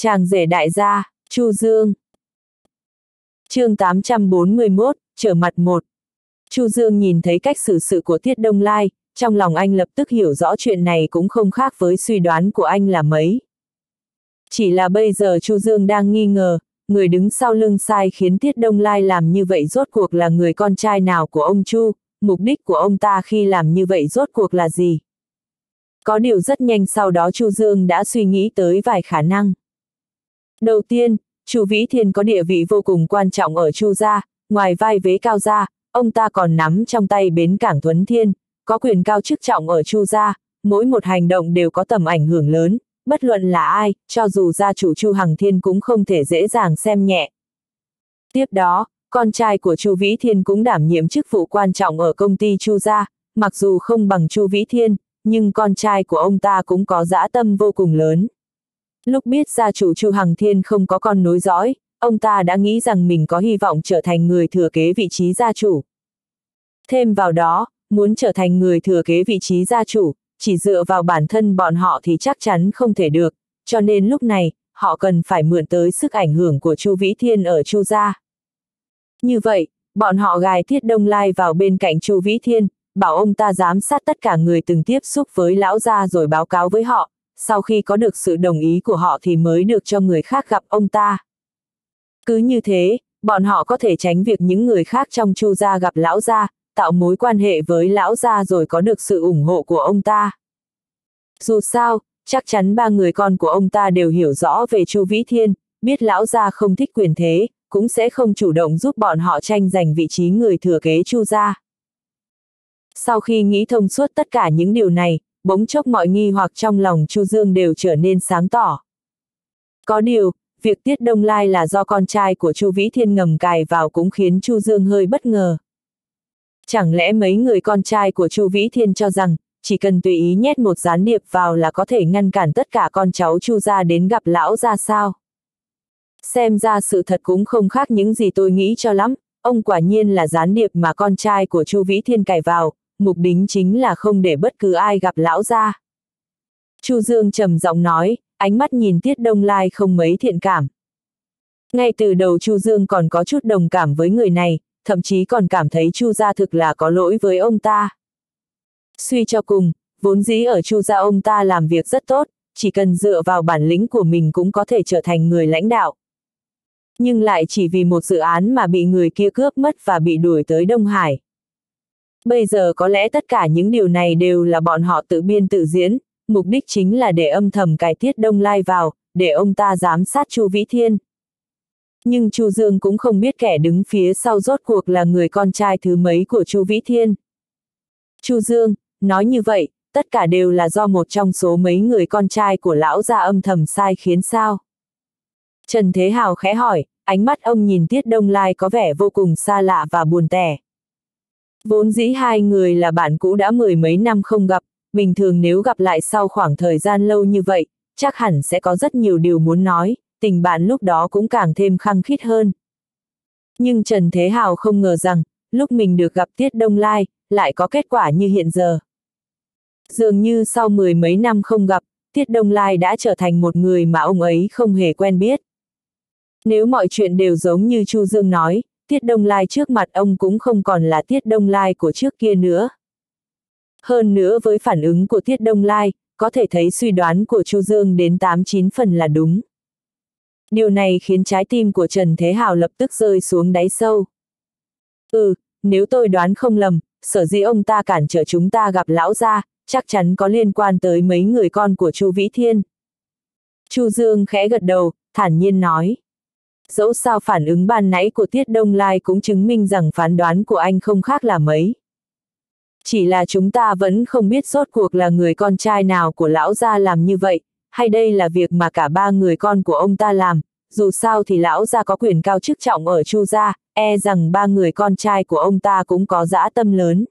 Chàng rể đại gia, Chu Dương. chương 841, trở mặt một. Chu Dương nhìn thấy cách xử sự của Tiết Đông Lai, trong lòng anh lập tức hiểu rõ chuyện này cũng không khác với suy đoán của anh là mấy. Chỉ là bây giờ Chu Dương đang nghi ngờ, người đứng sau lưng sai khiến Tiết Đông Lai làm như vậy rốt cuộc là người con trai nào của ông Chu, mục đích của ông ta khi làm như vậy rốt cuộc là gì. Có điều rất nhanh sau đó Chu Dương đã suy nghĩ tới vài khả năng. Đầu tiên, Chu Vĩ Thiên có địa vị vô cùng quan trọng ở Chu gia, ngoài vai vế cao gia, ông ta còn nắm trong tay bến cảng Thuấn Thiên, có quyền cao chức trọng ở Chu gia, mỗi một hành động đều có tầm ảnh hưởng lớn, bất luận là ai, cho dù gia chủ Chu Hằng Thiên cũng không thể dễ dàng xem nhẹ. Tiếp đó, con trai của Chu Vĩ Thiên cũng đảm nhiệm chức vụ quan trọng ở công ty Chu gia, mặc dù không bằng Chu Vĩ Thiên, nhưng con trai của ông ta cũng có dã tâm vô cùng lớn. Lúc biết gia chủ Chu Hằng Thiên không có con nối dõi, ông ta đã nghĩ rằng mình có hy vọng trở thành người thừa kế vị trí gia chủ. Thêm vào đó, muốn trở thành người thừa kế vị trí gia chủ, chỉ dựa vào bản thân bọn họ thì chắc chắn không thể được, cho nên lúc này, họ cần phải mượn tới sức ảnh hưởng của Chu Vĩ Thiên ở Chu gia. Như vậy, bọn họ gài Thiết Đông Lai vào bên cạnh Chu Vĩ Thiên, bảo ông ta giám sát tất cả người từng tiếp xúc với lão gia rồi báo cáo với họ, sau khi có được sự đồng ý của họ thì mới được cho người khác gặp ông ta. Cứ như thế, bọn họ có thể tránh việc những người khác trong chu gia gặp lão gia, tạo mối quan hệ với lão gia rồi có được sự ủng hộ của ông ta. Dù sao, chắc chắn ba người con của ông ta đều hiểu rõ về Chu Vĩ Thiên, biết lão gia không thích quyền thế, cũng sẽ không chủ động giúp bọn họ tranh giành vị trí người thừa kế Chu gia. Sau khi nghĩ thông suốt tất cả những điều này, bỗng chốc mọi nghi hoặc trong lòng Chu Dương đều trở nên sáng tỏ. Có điều, việc Tiết Đông Lai là do con trai của Chu Vĩ Thiên ngầm cài vào cũng khiến Chu Dương hơi bất ngờ. Chẳng lẽ mấy người con trai của Chu Vĩ Thiên cho rằng, chỉ cần tùy ý nhét một gián điệp vào là có thể ngăn cản tất cả con cháu Chu gia đến gặp lão ra sao? Xem ra sự thật cũng không khác những gì tôi nghĩ cho lắm, ông quả nhiên là gián điệp mà con trai của Chu Vĩ Thiên cài vào, mục đích chính là không để bất cứ ai gặp lão gia. Chu Dương trầm giọng nói, ánh mắt nhìn Tiết Đông Lai không mấy thiện cảm. Ngay từ đầu Chu Dương còn có chút đồng cảm với người này, thậm chí còn cảm thấy Chu gia thực là có lỗi với ông ta. Suy cho cùng, vốn dĩ ở Chu gia ông ta làm việc rất tốt, chỉ cần dựa vào bản lĩnh của mình cũng có thể trở thành người lãnh đạo. Nhưng lại chỉ vì một dự án mà bị người kia cướp mất và bị đuổi tới Đông Hải. Bây giờ có lẽ tất cả những điều này đều là bọn họ tự biên tự diễn, mục đích chính là để âm thầm cải tiết Đông Lai vào, để ông ta giám sát Chu Vĩ Thiên. Nhưng Chu Dương cũng không biết kẻ đứng phía sau rốt cuộc là người con trai thứ mấy của Chu Vĩ Thiên. Chu Dương, nói như vậy, tất cả đều là do một trong số mấy người con trai của lão gia âm thầm sai khiến sao. Trần Thế Hào khẽ hỏi, ánh mắt ông nhìn Tiết Đông Lai có vẻ vô cùng xa lạ và buồn tẻ. Vốn dĩ hai người là bạn cũ đã mười mấy năm không gặp, bình thường nếu gặp lại sau khoảng thời gian lâu như vậy, chắc hẳn sẽ có rất nhiều điều muốn nói, tình bạn lúc đó cũng càng thêm khăng khít hơn. Nhưng Trần Thế Hào không ngờ rằng, lúc mình được gặp Tiết Đông Lai, lại có kết quả như hiện giờ. Dường như sau mười mấy năm không gặp, Tiết Đông Lai đã trở thành một người mà ông ấy không hề quen biết. Nếu mọi chuyện đều giống như Chu Dương nói, Tiết Đông Lai trước mặt ông cũng không còn là Tiết Đông Lai của trước kia nữa. Hơn nữa với phản ứng của Tiết Đông Lai, có thể thấy suy đoán của Chu Dương đến 8-9 phần là đúng. Điều này khiến trái tim của Trần Thế Hào lập tức rơi xuống đáy sâu. Ừ, nếu tôi đoán không lầm, sở dĩ ông ta cản trở chúng ta gặp lão gia, chắc chắn có liên quan tới mấy người con của Chu Vĩ Thiên. Chu Dương khẽ gật đầu, thản nhiên nói. Dẫu sao phản ứng ban nãy của Tiết Đông Lai cũng chứng minh rằng phán đoán của anh không khác là mấy. Chỉ là chúng ta vẫn không biết rốt cuộc là người con trai nào của lão gia làm như vậy, hay đây là việc mà cả ba người con của ông ta làm, dù sao thì lão gia có quyền cao chức trọng ở Chu gia, e rằng ba người con trai của ông ta cũng có dã tâm lớn.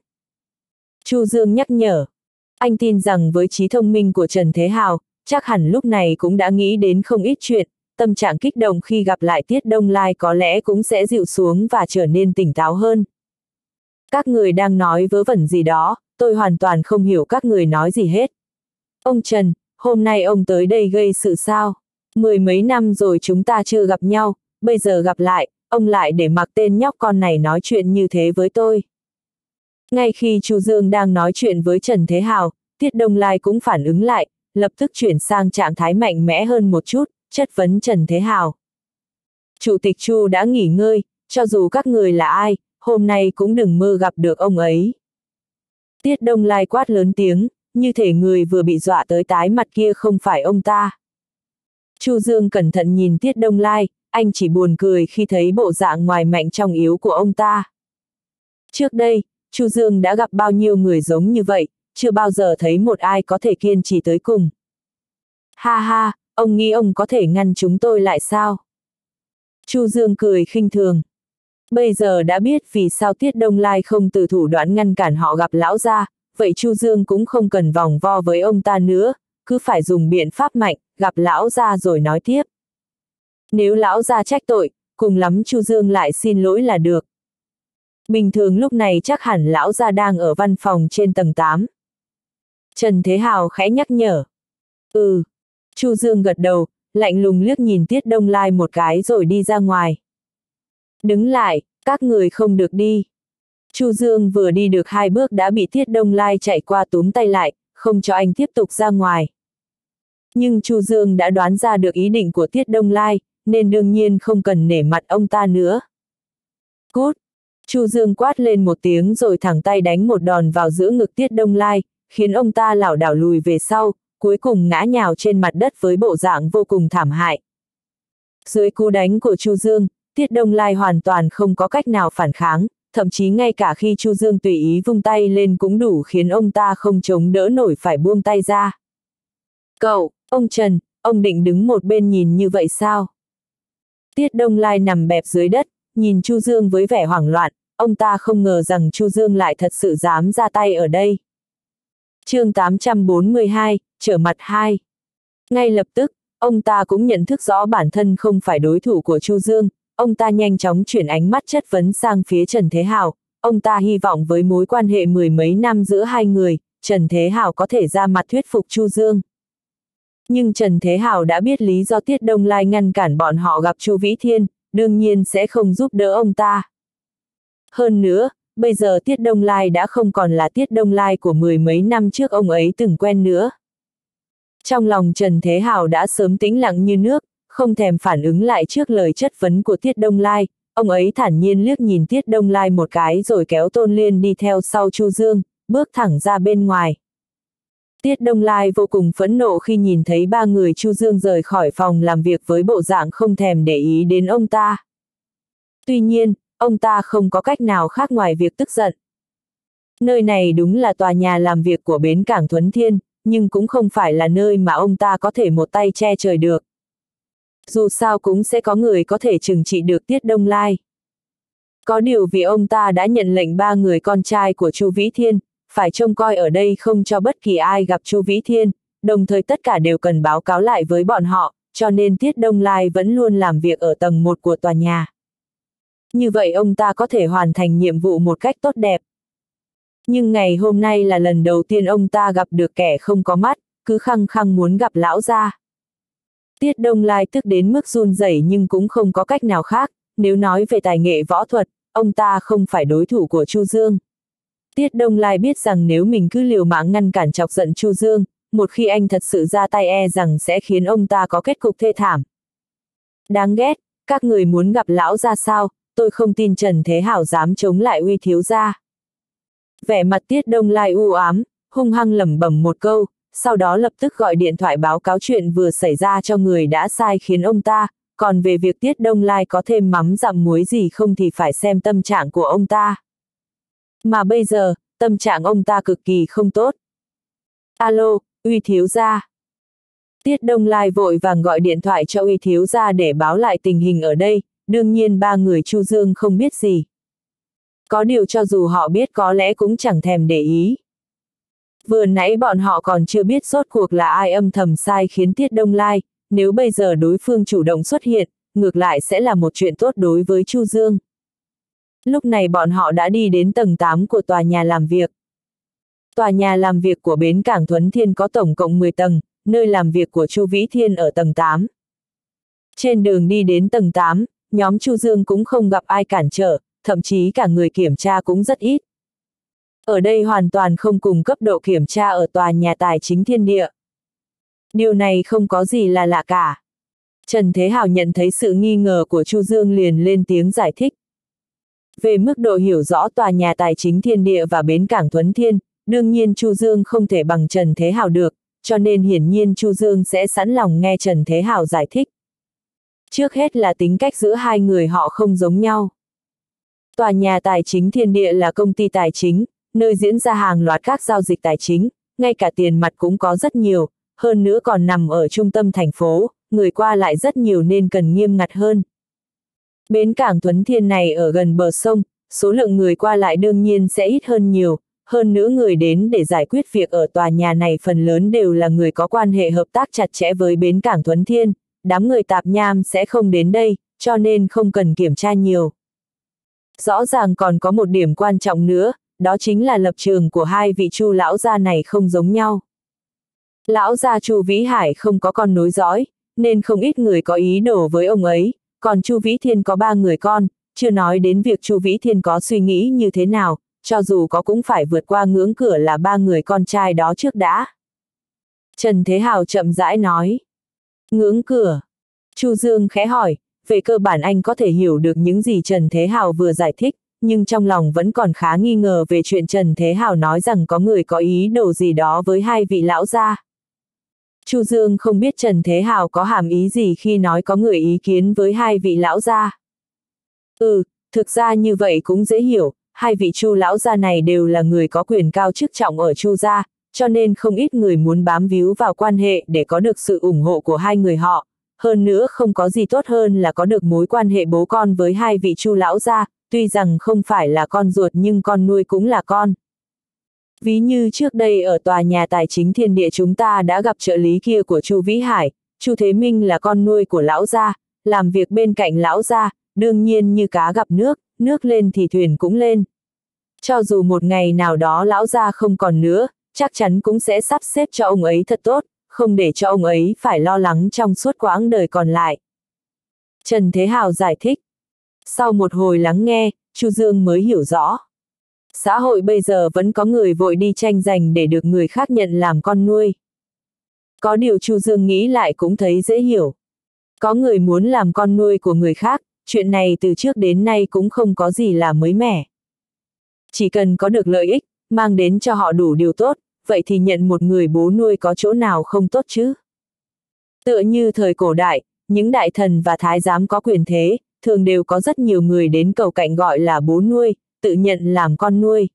Chu Dương nhắc nhở, anh tin rằng với trí thông minh của Trần Thế Hào, chắc hẳn lúc này cũng đã nghĩ đến không ít chuyện, tâm trạng kích động khi gặp lại Tiết Đông Lai có lẽ cũng sẽ dịu xuống và trở nên tỉnh táo hơn. Các người đang nói vớ vẩn gì đó, tôi hoàn toàn không hiểu các người nói gì hết. Ông Trần, hôm nay ông tới đây gây sự sao? Mười mấy năm rồi chúng ta chưa gặp nhau, bây giờ gặp lại, ông lại để mặc tên nhóc con này nói chuyện như thế với tôi. Ngay khi Chu Dương đang nói chuyện với Trần Thế Hào, Tiết Đông Lai cũng phản ứng lại, lập tức chuyển sang trạng thái mạnh mẽ hơn một chút, chất vấn Trần Thế Hào. Chủ tịch Chu đã nghỉ ngơi, cho dù các người là ai, hôm nay cũng đừng mơ gặp được ông ấy. Tiết Đông Lai quát lớn tiếng, như thể người vừa bị dọa tới tái mặt kia không phải ông ta. Chu Dương cẩn thận nhìn Tiết Đông Lai, anh chỉ buồn cười khi thấy bộ dạng ngoài mạnh trong yếu của ông ta. Trước đây, Chu Dương đã gặp bao nhiêu người giống như vậy, chưa bao giờ thấy một ai có thể kiên trì tới cùng. Ha ha, ông nghĩ ông có thể ngăn chúng tôi lại sao? Chu Dương cười khinh thường. Bây giờ đã biết vì sao Tiết Đông Lai không từ thủ đoạn ngăn cản họ gặp lão gia, vậy Chu Dương cũng không cần vòng vo với ông ta nữa, cứ phải dùng biện pháp mạnh, gặp lão gia rồi nói tiếp. Nếu lão gia trách tội, cùng lắm Chu Dương lại xin lỗi là được. Bình thường lúc này chắc hẳn lão gia đang ở văn phòng trên tầng 8. Trần Thế Hào khẽ nhắc nhở. Ừ. Chu Dương gật đầu, lạnh lùng liếc nhìn Tiết Đông Lai một cái rồi đi ra ngoài. Đứng lại, các người không được đi. Chu Dương vừa đi được hai bước đã bị Tiết Đông Lai chạy qua túm tay lại, không cho anh tiếp tục ra ngoài. Nhưng Chu Dương đã đoán ra được ý định của Tiết Đông Lai, nên đương nhiên không cần nể mặt ông ta nữa. Cút! Chu Dương quát lên một tiếng rồi thẳng tay đánh một đòn vào giữa ngực Tiết Đông Lai, khiến ông ta lảo đảo lùi về sau, cuối cùng ngã nhào trên mặt đất với bộ dạng vô cùng thảm hại. Dưới cú đánh của Chu Dương, Tiết Đông Lai hoàn toàn không có cách nào phản kháng, thậm chí ngay cả khi Chu Dương tùy ý vung tay lên cũng đủ khiến ông ta không chống đỡ nổi phải buông tay ra. Cậu, ông Trần, ông định đứng một bên nhìn như vậy sao? Tiết Đông Lai nằm bẹp dưới đất, nhìn Chu Dương với vẻ hoảng loạn, ông ta không ngờ rằng Chu Dương lại thật sự dám ra tay ở đây. chương 842, trở mặt hai Ngay lập tức, ông ta cũng nhận thức rõ bản thân không phải đối thủ của Chu Dương, ông ta nhanh chóng chuyển ánh mắt chất vấn sang phía Trần Thế Hào, ông ta hy vọng với mối quan hệ mười mấy năm giữa hai người, Trần Thế Hào có thể ra mặt thuyết phục Chu Dương. Nhưng Trần Thế Hào đã biết lý do Tiết Đông Lai ngăn cản bọn họ gặp Chu Vĩ Thiên, đương nhiên sẽ không giúp đỡ ông ta. Hơn nữa, bây giờ Tiết Đông Lai đã không còn là Tiết Đông Lai của mười mấy năm trước ông ấy từng quen nữa. Trong lòng Trần Thế Hào đã sớm tĩnh lặng như nước, không thèm phản ứng lại trước lời chất vấn của Tiết Đông Lai, ông ấy thản nhiên liếc nhìn Tiết Đông Lai một cái rồi kéo Tôn Liên đi theo sau Chu Dương, bước thẳng ra bên ngoài. Tiết Đông Lai vô cùng phẫn nộ khi nhìn thấy ba người Chu Dương rời khỏi phòng làm việc với bộ dạng không thèm để ý đến ông ta. Tuy nhiên, ông ta không có cách nào khác ngoài việc tức giận. Nơi này đúng là tòa nhà làm việc của bến cảng Thuấn Thiên, nhưng cũng không phải là nơi mà ông ta có thể một tay che trời được. Dù sao cũng sẽ có người có thể trừng trị được Tiết Đông Lai. Có điều vì ông ta đã nhận lệnh ba người con trai của Chu Vĩ Thiên, phải trông coi ở đây không cho bất kỳ ai gặp Chu Vĩ Thiên, đồng thời tất cả đều cần báo cáo lại với bọn họ, cho nên Tiết Đông Lai vẫn luôn làm việc ở tầng 1 của tòa nhà. Như vậy ông ta có thể hoàn thành nhiệm vụ một cách tốt đẹp. Nhưng ngày hôm nay là lần đầu tiên ông ta gặp được kẻ không có mắt, cứ khăng khăng muốn gặp lão gia. Tiết Đông Lai tức đến mức run rẩy nhưng cũng không có cách nào khác, nếu nói về tài nghệ võ thuật, ông ta không phải đối thủ của Chu Dương. Tiết Đông Lai biết rằng nếu mình cứ liều mạng ngăn cản chọc giận Chu Dương, một khi anh thật sự ra tay e rằng sẽ khiến ông ta có kết cục thê thảm. Đáng ghét, các người muốn gặp lão ra sao, tôi không tin Trần Thế Hảo dám chống lại uy thiếu gia. Vẻ mặt Tiết Đông Lai u ám, hung hăng lẩm bẩm một câu, sau đó lập tức gọi điện thoại báo cáo chuyện vừa xảy ra cho người đã sai khiến ông ta, còn về việc Tiết Đông Lai có thêm mắm dặm muối gì không thì phải xem tâm trạng của ông ta. Mà bây giờ, tâm trạng ông ta cực kỳ không tốt. Alo, uy thiếu gia. Tiết Đông Lai vội vàng gọi điện thoại cho uy thiếu gia để báo lại tình hình ở đây, đương nhiên ba người Chu Dương không biết gì. Có điều cho dù họ biết có lẽ cũng chẳng thèm để ý. Vừa nãy bọn họ còn chưa biết rốt cuộc là ai âm thầm sai khiến Tiết Đông Lai, nếu bây giờ đối phương chủ động xuất hiện, ngược lại sẽ là một chuyện tốt đối với Chu Dương. Lúc này bọn họ đã đi đến tầng 8 của tòa nhà làm việc. Tòa nhà làm việc của bến cảng Thuấn Thiên có tổng cộng 10 tầng, nơi làm việc của Chu Vĩ Thiên ở tầng 8. Trên đường đi đến tầng 8, nhóm Chu Dương cũng không gặp ai cản trở, thậm chí cả người kiểm tra cũng rất ít. Ở đây hoàn toàn không cùng cấp độ kiểm tra ở tòa nhà tài chính thiên địa. Điều này không có gì là lạ cả. Trần Thế Hào nhận thấy sự nghi ngờ của Chu Dương liền lên tiếng giải thích. Về mức độ hiểu rõ tòa nhà tài chính thiên địa và bến cảng Thuấn Thiên, đương nhiên Chu Dương không thể bằng Trần Thế Hào được, cho nên hiển nhiên Chu Dương sẽ sẵn lòng nghe Trần Thế Hào giải thích. Trước hết là tính cách giữa hai người họ không giống nhau. Tòa nhà tài chính thiên địa là công ty tài chính, nơi diễn ra hàng loạt các giao dịch tài chính, ngay cả tiền mặt cũng có rất nhiều, hơn nữa còn nằm ở trung tâm thành phố, người qua lại rất nhiều nên cần nghiêm ngặt hơn. Bến cảng Tuấn Thiên này ở gần bờ sông, số lượng người qua lại đương nhiên sẽ ít hơn nhiều, hơn nữa người đến để giải quyết việc ở tòa nhà này phần lớn đều là người có quan hệ hợp tác chặt chẽ với bến cảng Tuấn Thiên, đám người tạp nham sẽ không đến đây, cho nên không cần kiểm tra nhiều. Rõ ràng còn có một điểm quan trọng nữa, đó chính là lập trường của hai vị chu lão gia này không giống nhau. Lão gia chu Vĩ Hải không có con nối dõi, nên không ít người có ý đồ với ông ấy, còn chu Vĩ Thiên có ba người con, chưa nói đến việc chu Vĩ Thiên có suy nghĩ như thế nào, cho dù có cũng phải vượt qua ngưỡng cửa là ba người con trai đó trước đã. Trần Thế Hào chậm rãi nói. Ngưỡng cửa. Chu Dương khẽ hỏi, về cơ bản anh có thể hiểu được những gì Trần Thế Hào vừa giải thích, nhưng trong lòng vẫn còn khá nghi ngờ về chuyện Trần Thế Hào nói rằng có người có ý đồ gì đó với hai vị lão gia. Chu Dương không biết Trần Thế Hào có hàm ý gì khi nói có người ý kiến với hai vị lão gia. Ừ, thực ra như vậy cũng dễ hiểu, hai vị Chu lão gia này đều là người có quyền cao chức trọng ở Chu gia, cho nên không ít người muốn bám víu vào quan hệ để có được sự ủng hộ của hai người họ. Hơn nữa không có gì tốt hơn là có được mối quan hệ bố con với hai vị Chu lão gia, tuy rằng không phải là con ruột nhưng con nuôi cũng là con. Ví như trước đây ở tòa nhà tài chính thiên địa chúng ta đã gặp trợ lý kia của Chu Vĩ Hải, Chu Thế Minh là con nuôi của lão gia, làm việc bên cạnh lão gia, đương nhiên như cá gặp nước, nước lên thì thuyền cũng lên. Cho dù một ngày nào đó lão gia không còn nữa, chắc chắn cũng sẽ sắp xếp cho ông ấy thật tốt, không để cho ông ấy phải lo lắng trong suốt quãng đời còn lại. Trần Thế Hào giải thích. Sau một hồi lắng nghe, Chu Dương mới hiểu rõ. Xã hội bây giờ vẫn có người vội đi tranh giành để được người khác nhận làm con nuôi. Có điều Chu Dương nghĩ lại cũng thấy dễ hiểu. Có người muốn làm con nuôi của người khác, chuyện này từ trước đến nay cũng không có gì là mới mẻ. Chỉ cần có được lợi ích, mang đến cho họ đủ điều tốt, vậy thì nhận một người bố nuôi có chỗ nào không tốt chứ? Tựa như thời cổ đại, những đại thần và thái giám có quyền thế, thường đều có rất nhiều người đến cầu cạnh gọi là bố nuôi, tự nhận làm con nuôi.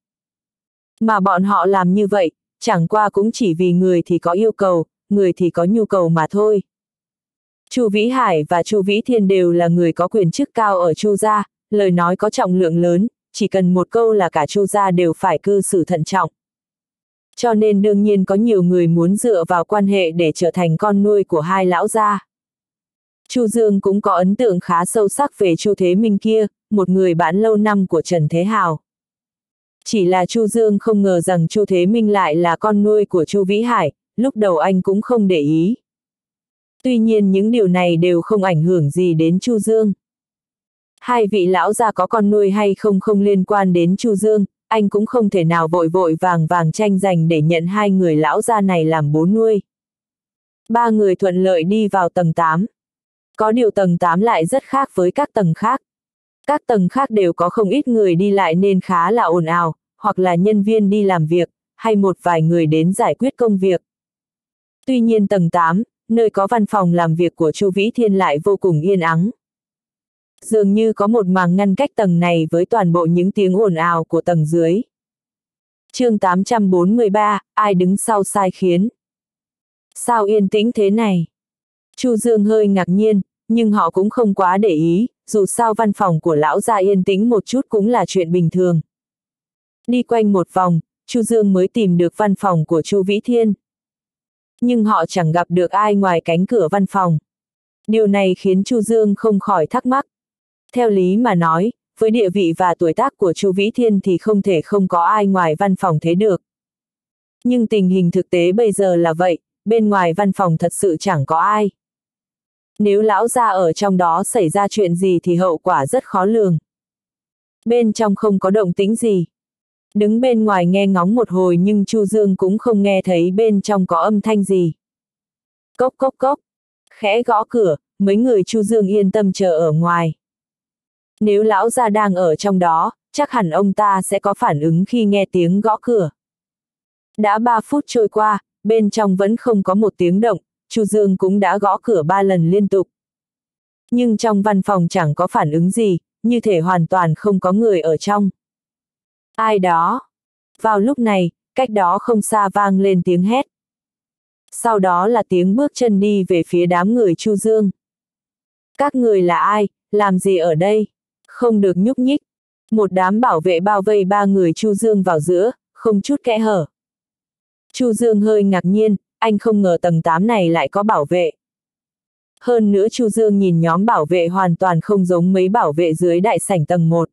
Mà bọn họ làm như vậy, chẳng qua cũng chỉ vì người thì có yêu cầu, người thì có nhu cầu mà thôi. Chu Vĩ Hải và Chu Vĩ Thiên đều là người có quyền chức cao ở Chu gia, lời nói có trọng lượng lớn, chỉ cần một câu là cả Chu gia đều phải cư xử thận trọng. Cho nên đương nhiên có nhiều người muốn dựa vào quan hệ để trở thành con nuôi của hai lão gia. Chu Dương cũng có ấn tượng khá sâu sắc về Chu Thế Minh kia, một người bạn lâu năm của Trần Thế Hào. Chỉ là Chu Dương không ngờ rằng Chu Thế Minh lại là con nuôi của Chu Vĩ Hải, lúc đầu anh cũng không để ý. Tuy nhiên những điều này đều không ảnh hưởng gì đến Chu Dương. Hai vị lão gia có con nuôi hay không không liên quan đến Chu Dương, anh cũng không thể nào vội vội vàng vàng tranh giành để nhận hai người lão gia này làm bố nuôi. Ba người thuận lợi đi vào tầng 8. Có điều tầng 8 lại rất khác với các tầng khác. Các tầng khác đều có không ít người đi lại nên khá là ồn ào, hoặc là nhân viên đi làm việc, hay một vài người đến giải quyết công việc. Tuy nhiên tầng 8, nơi có văn phòng làm việc của Chu Vĩ Thiên lại vô cùng yên ắng. Dường như có một màng ngăn cách tầng này với toàn bộ những tiếng ồn ào của tầng dưới. chương 843, ai đứng sau sai khiến? Sao yên tĩnh thế này? Chu Dương hơi ngạc nhiên, nhưng họ cũng không quá để ý, dù sao văn phòng của lão gia yên tĩnh một chút cũng là chuyện bình thường. Đi quanh một vòng, Chu Dương mới tìm được văn phòng của Chu Vĩ Thiên. Nhưng họ chẳng gặp được ai ngoài cánh cửa văn phòng. Điều này khiến Chu Dương không khỏi thắc mắc. Theo lý mà nói, với địa vị và tuổi tác của Chu Vĩ Thiên thì không thể không có ai ngoài văn phòng thế được. Nhưng tình hình thực tế bây giờ là vậy, bên ngoài văn phòng thật sự chẳng có ai. Nếu lão gia ở trong đó xảy ra chuyện gì thì hậu quả rất khó lường. Bên trong không có động tĩnh gì. Đứng bên ngoài nghe ngóng một hồi nhưng Chu Dương cũng không nghe thấy bên trong có âm thanh gì. Cốc cốc cốc. Khẽ gõ cửa, mấy người Chu Dương yên tâm chờ ở ngoài. Nếu lão gia đang ở trong đó, chắc hẳn ông ta sẽ có phản ứng khi nghe tiếng gõ cửa. Đã ba phút trôi qua, bên trong vẫn không có một tiếng động, Chu Dương cũng đã gõ cửa ba lần liên tục. Nhưng trong văn phòng chẳng có phản ứng gì, như thể hoàn toàn không có người ở trong. Ai đó? Vào lúc này, cách đó không xa vang lên tiếng hét. Sau đó là tiếng bước chân đi về phía đám người Chu Dương. Các người là ai, làm gì ở đây? Không được nhúc nhích. Một đám bảo vệ bao vây ba người Chu Dương vào giữa, không chút kẽ hở. Chu Dương hơi ngạc nhiên, anh không ngờ tầng 8 này lại có bảo vệ. Hơn nữa Chu Dương nhìn nhóm bảo vệ hoàn toàn không giống mấy bảo vệ dưới đại sảnh tầng 1.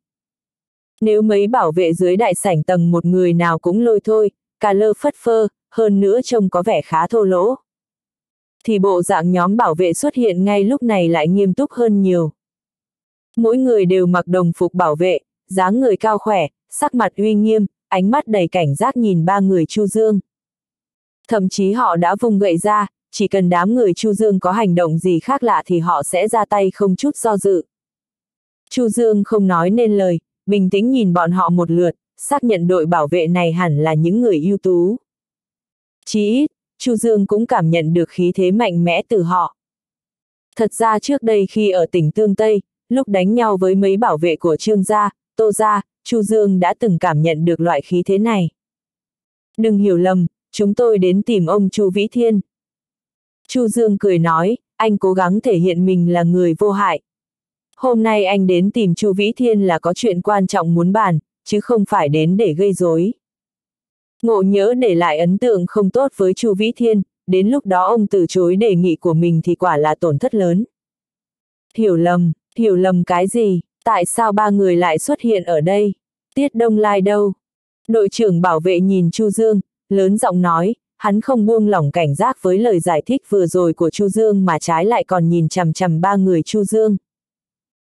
Nếu mấy bảo vệ dưới đại sảnh tầng một người nào cũng lôi thôi, cả lơ phất phơ, hơn nữa trông có vẻ khá thô lỗ. Thì bộ dạng nhóm bảo vệ xuất hiện ngay lúc này lại nghiêm túc hơn nhiều. Mỗi người đều mặc đồng phục bảo vệ, dáng người cao khỏe, sắc mặt uy nghiêm, ánh mắt đầy cảnh giác nhìn ba người Chu Dương. Thậm chí họ đã vùng gậy ra, chỉ cần đám người Chu Dương có hành động gì khác lạ thì họ sẽ ra tay không chút do dự. Chu Dương không nói nên lời, bình tĩnh nhìn bọn họ một lượt, xác nhận đội bảo vệ này hẳn là những người ưu tú. Chí ít, Chu Dương cũng cảm nhận được khí thế mạnh mẽ từ họ. Thật ra trước đây khi ở tỉnh Tương Tây, lúc đánh nhau với mấy bảo vệ của Trương gia, Tô gia, Chu Dương đã từng cảm nhận được loại khí thế này. Đừng hiểu lầm, chúng tôi đến tìm ông Chu Vĩ Thiên. Chu Dương cười nói, anh cố gắng thể hiện mình là người vô hại. Hôm nay anh đến tìm Chu Vĩ Thiên là có chuyện quan trọng muốn bàn, chứ không phải đến để gây rối. Ngộ nhớ để lại ấn tượng không tốt với Chu Vĩ Thiên, đến lúc đó ông từ chối đề nghị của mình thì quả là tổn thất lớn. Hiểu lầm, hiểu lầm cái gì, tại sao ba người lại xuất hiện ở đây? Tiết Đông Lai đâu? Đội trưởng bảo vệ nhìn Chu Dương, lớn giọng nói, hắn không buông lỏng cảnh giác với lời giải thích vừa rồi của Chu Dương mà trái lại còn nhìn chằm chằm ba người Chu Dương.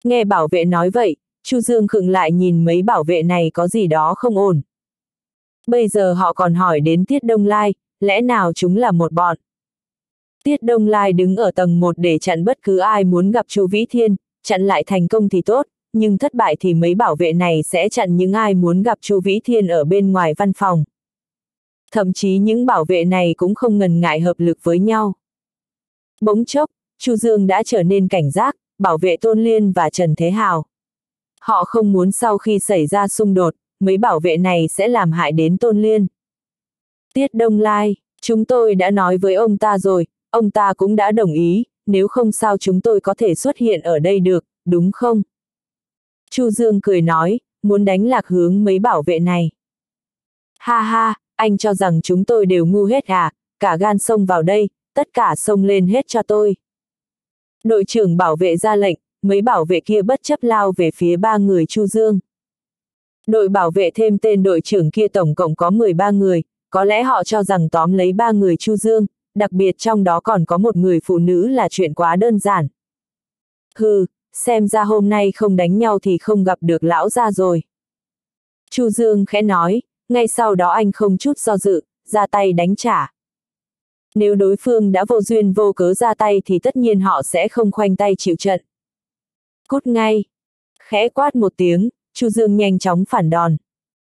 Nghe bảo vệ nói vậy, Chu Dương khựng lại nhìn mấy bảo vệ này có gì đó không ổn. Bây giờ họ còn hỏi đến Tiết Đông Lai, lẽ nào chúng là một bọn? Tiết Đông Lai đứng ở tầng 1 để chặn bất cứ ai muốn gặp Chu Vĩ Thiên, chặn lại thành công thì tốt, nhưng thất bại thì mấy bảo vệ này sẽ chặn những ai muốn gặp Chu Vĩ Thiên ở bên ngoài văn phòng. Thậm chí những bảo vệ này cũng không ngần ngại hợp lực với nhau. Bỗng chốc, Chu Dương đã trở nên cảnh giác, bảo vệ Tôn Liên và Trần Thế Hào. Họ không muốn sau khi xảy ra xung đột, mấy bảo vệ này sẽ làm hại đến Tôn Liên. Tiết Đông Lai, chúng tôi đã nói với ông ta rồi, ông ta cũng đã đồng ý, nếu không sao chúng tôi có thể xuất hiện ở đây được, đúng không? Chu Dương cười nói, muốn đánh lạc hướng mấy bảo vệ này. Ha ha, anh cho rằng chúng tôi đều ngu hết à, cả gan xông vào đây, tất cả xông lên hết cho tôi. Đội trưởng bảo vệ ra lệnh, mấy bảo vệ kia bất chấp lao về phía ba người Chu Dương. Đội bảo vệ thêm tên đội trưởng kia tổng cộng có 13 người, có lẽ họ cho rằng tóm lấy ba người Chu Dương, đặc biệt trong đó còn có một người phụ nữ là chuyện quá đơn giản. Hừ, xem ra hôm nay không đánh nhau thì không gặp được lão gia rồi. Chu Dương khẽ nói, ngay sau đó anh không chút do dự, ra tay đánh trả. Nếu đối phương đã vô duyên vô cớ ra tay thì tất nhiên họ sẽ không khoanh tay chịu trận. Cút ngay. Khẽ quát một tiếng, Chu Dương nhanh chóng phản đòn.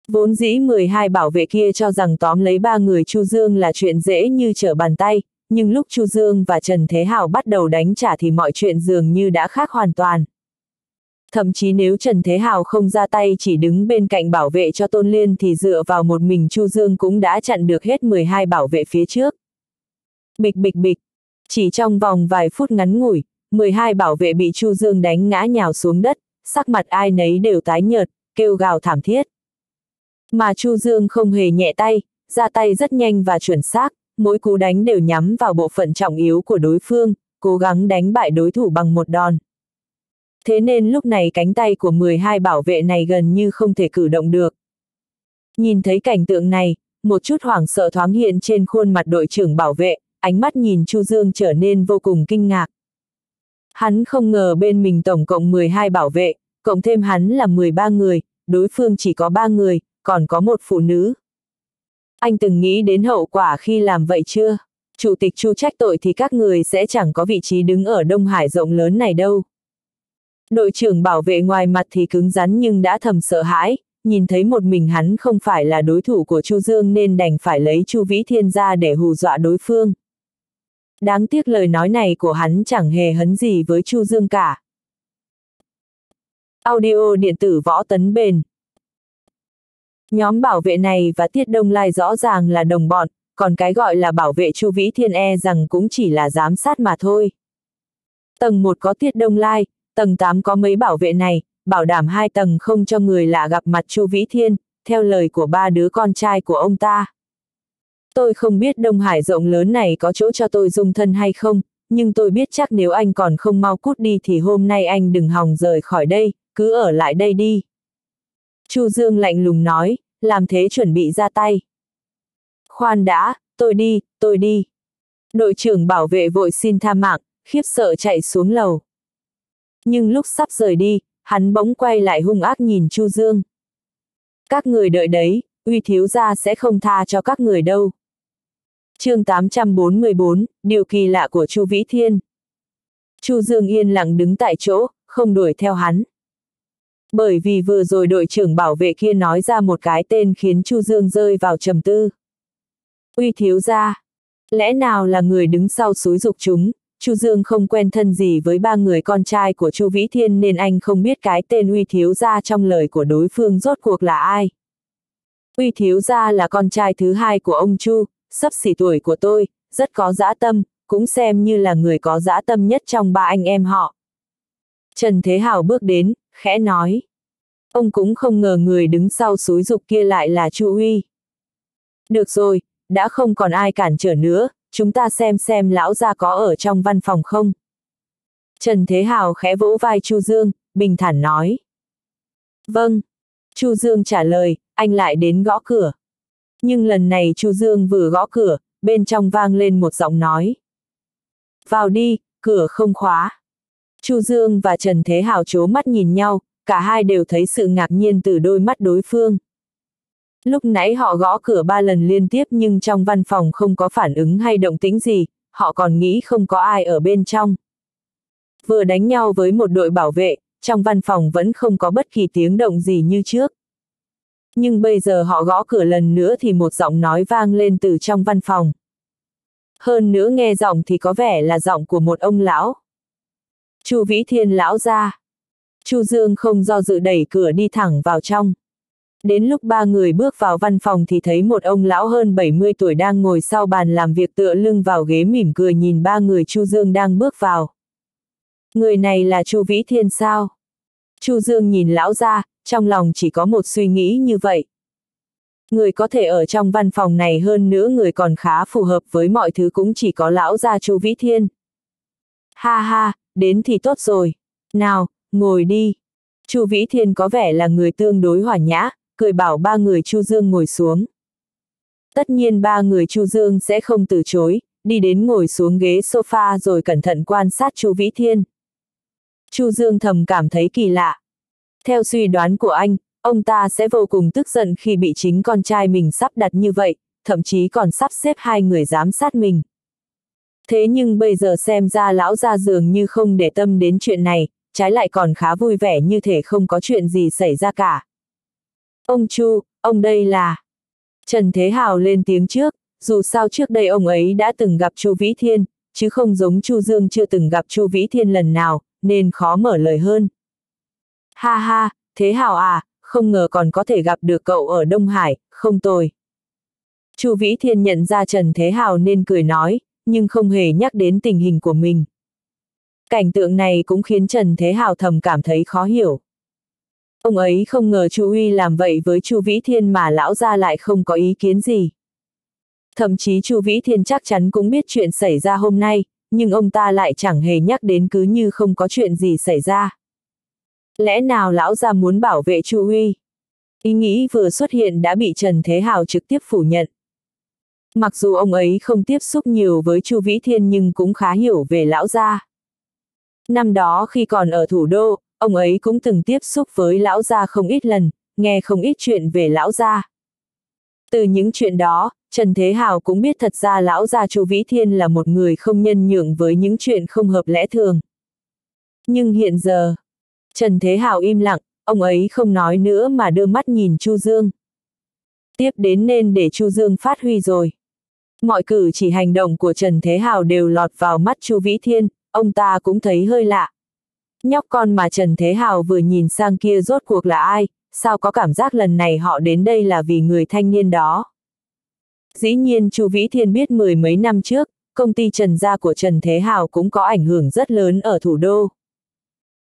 Vốn dĩ 12 bảo vệ kia cho rằng tóm lấy ba người Chu Dương là chuyện dễ như trở bàn tay, nhưng lúc Chu Dương và Trần Thế Hào bắt đầu đánh trả thì mọi chuyện dường như đã khác hoàn toàn. Thậm chí nếu Trần Thế Hào không ra tay chỉ đứng bên cạnh bảo vệ cho Tôn Liên thì dựa vào một mình Chu Dương cũng đã chặn được hết 12 bảo vệ phía trước. Bịch bịch bịch, chỉ trong vòng vài phút ngắn ngủi, 12 bảo vệ bị Chu Dương đánh ngã nhào xuống đất, sắc mặt ai nấy đều tái nhợt, kêu gào thảm thiết. Mà Chu Dương không hề nhẹ tay, ra tay rất nhanh và chuẩn xác, mỗi cú đánh đều nhắm vào bộ phận trọng yếu của đối phương, cố gắng đánh bại đối thủ bằng một đòn. Thế nên lúc này cánh tay của 12 bảo vệ này gần như không thể cử động được. Nhìn thấy cảnh tượng này, một chút hoảng sợ thoáng hiện trên khuôn mặt đội trưởng bảo vệ, ánh mắt nhìn Chu Dương trở nên vô cùng kinh ngạc. Hắn không ngờ bên mình tổng cộng 12 bảo vệ, cộng thêm hắn là 13 người, đối phương chỉ có 3 người, còn có một phụ nữ. Anh từng nghĩ đến hậu quả khi làm vậy chưa? Chủ tịch Chu trách tội thì các người sẽ chẳng có vị trí đứng ở Đông Hải rộng lớn này đâu. Đội trưởng bảo vệ ngoài mặt thì cứng rắn nhưng đã thầm sợ hãi, nhìn thấy một mình hắn không phải là đối thủ của Chu Dương nên đành phải lấy Chu Vĩ Thiên ra để hù dọa đối phương. Đáng tiếc lời nói này của hắn chẳng hề hấn gì với Chu Dương cả. Audio điện tử võ tấn bền Nhóm bảo vệ này và Tiết Đông Lai rõ ràng là đồng bọn, còn cái gọi là bảo vệ Chu Vĩ Thiên e rằng cũng chỉ là giám sát mà thôi. Tầng 1 có Tiết Đông Lai, tầng 8 có mấy bảo vệ này, bảo đảm hai tầng không cho người lạ gặp mặt Chu Vĩ Thiên, theo lời của ba đứa con trai của ông ta. Tôi không biết Đông Hải rộng lớn này có chỗ cho tôi dung thân hay không, nhưng tôi biết chắc nếu anh còn không mau cút đi thì hôm nay anh đừng hòng rời khỏi đây, cứ ở lại đây đi. Chu Dương lạnh lùng nói, làm thế chuẩn bị ra tay. Khoan đã, tôi đi, tôi đi. Đội trưởng bảo vệ vội xin tha mạng, khiếp sợ chạy xuống lầu. Nhưng lúc sắp rời đi, hắn bỗng quay lại hung ác nhìn Chu Dương. Các người đợi đấy, uy thiếu gia sẽ không tha cho các người đâu. chương 844, điều kỳ lạ của Chu Vĩ Thiên. Chu Dương yên lặng đứng tại chỗ, không đuổi theo hắn. Bởi vì vừa rồi đội trưởng bảo vệ kia nói ra một cái tên khiến Chu Dương rơi vào trầm tư. Uy thiếu gia, lẽ nào là người đứng sau xúi dục chúng, Chu Dương không quen thân gì với ba người con trai của Chu Vĩ Thiên nên anh không biết cái tên Uy thiếu gia trong lời của đối phương rốt cuộc là ai. Uy thiếu gia là con trai thứ hai của ông Chu, sắp xỉ tuổi của tôi, rất có dã tâm, cũng xem như là người có dã tâm nhất trong ba anh em họ. Trần Thế hảo bước đến, khẽ nói. Ông cũng không ngờ người đứng sau xúi dục kia lại là Chu huy Được rồi, đã không còn ai cản trở nữa, chúng ta xem xem lão gia có ở trong văn phòng không. Trần Thế Hào khẽ vỗ vai Chu Dương, bình thản nói. Vâng. Chu Dương trả lời, anh lại đến gõ cửa. Nhưng lần này Chu Dương vừa gõ cửa, bên trong vang lên một giọng nói. Vào đi, cửa không khóa. Chu Dương và Trần Thế Hào chố mắt nhìn nhau, cả hai đều thấy sự ngạc nhiên từ đôi mắt đối phương. Lúc nãy họ gõ cửa ba lần liên tiếp nhưng trong văn phòng không có phản ứng hay động tĩnh gì, họ còn nghĩ không có ai ở bên trong. Vừa đánh nhau với một đội bảo vệ, trong văn phòng vẫn không có bất kỳ tiếng động gì như trước. Nhưng bây giờ họ gõ cửa lần nữa thì một giọng nói vang lên từ trong văn phòng. Hơn nữa nghe giọng thì có vẻ là giọng của một ông lão. Chu Vĩ Thiên lão ra. Chu Dương không do dự đẩy cửa đi thẳng vào trong. Đến lúc ba người bước vào văn phòng thì thấy một ông lão hơn 70 tuổi đang ngồi sau bàn làm việc tựa lưng vào ghế mỉm cười nhìn ba người Chu Dương đang bước vào. Người này là Chu Vĩ Thiên sao? Chu Dương nhìn lão ra, trong lòng chỉ có một suy nghĩ như vậy. Người có thể ở trong văn phòng này hơn nữa người còn khá phù hợp với mọi thứ cũng chỉ có lão gia Chu Vĩ Thiên. Ha ha, đến thì tốt rồi. Nào, ngồi đi. Chu Vĩ Thiên có vẻ là người tương đối hòa nhã, cười bảo ba người Chu Dương ngồi xuống. Tất nhiên ba người Chu Dương sẽ không từ chối, đi đến ngồi xuống ghế sofa rồi cẩn thận quan sát Chu Vĩ Thiên. Chu Dương thầm cảm thấy kỳ lạ. Theo suy đoán của anh, ông ta sẽ vô cùng tức giận khi bị chính con trai mình sắp đặt như vậy, thậm chí còn sắp xếp hai người giám sát mình. Thế nhưng bây giờ xem ra lão ra dường như không để tâm đến chuyện này, trái lại còn khá vui vẻ như thể không có chuyện gì xảy ra cả. Ông Chu, ông đây là... Trần Thế Hào lên tiếng trước, dù sao trước đây ông ấy đã từng gặp Chu Vĩ Thiên, chứ không giống Chu Dương chưa từng gặp Chu Vĩ Thiên lần nào, nên khó mở lời hơn. Ha ha, Thế Hào à, không ngờ còn có thể gặp được cậu ở Đông Hải, không tồi. Chu Vĩ Thiên nhận ra Trần Thế Hào nên cười nói, nhưng không hề nhắc đến tình hình của mình. Cảnh tượng này cũng khiến Trần Thế Hào thầm cảm thấy khó hiểu. Ông ấy không ngờ Chu Uy làm vậy với Chu Vĩ Thiên mà lão gia lại không có ý kiến gì. Thậm chí Chu Vĩ Thiên chắc chắn cũng biết chuyện xảy ra hôm nay, nhưng ông ta lại chẳng hề nhắc đến cứ như không có chuyện gì xảy ra. Lẽ nào lão gia muốn bảo vệ Chu Uy? Ý nghĩ vừa xuất hiện đã bị Trần Thế Hào trực tiếp phủ nhận. Mặc dù ông ấy không tiếp xúc nhiều với Chu Vĩ Thiên nhưng cũng khá hiểu về lão gia. Năm đó khi còn ở thủ đô, ông ấy cũng từng tiếp xúc với lão gia không ít lần, nghe không ít chuyện về lão gia. Từ những chuyện đó, Trần Thế Hào cũng biết thật ra lão gia Chu Vĩ Thiên là một người không nhân nhượng với những chuyện không hợp lẽ thường. Nhưng hiện giờ, Trần Thế Hào im lặng, ông ấy không nói nữa mà đưa mắt nhìn Chu Dương. Tiếp đến nên để Chu Dương phát huy rồi. Mọi cử chỉ hành động của Trần Thế Hào đều lọt vào mắt Chu Vĩ Thiên, ông ta cũng thấy hơi lạ. Nhóc con mà Trần Thế Hào vừa nhìn sang kia rốt cuộc là ai, sao có cảm giác lần này họ đến đây là vì người thanh niên đó. Dĩ nhiên Chu Vĩ Thiên biết mười mấy năm trước, công ty Trần Gia của Trần Thế Hào cũng có ảnh hưởng rất lớn ở thủ đô.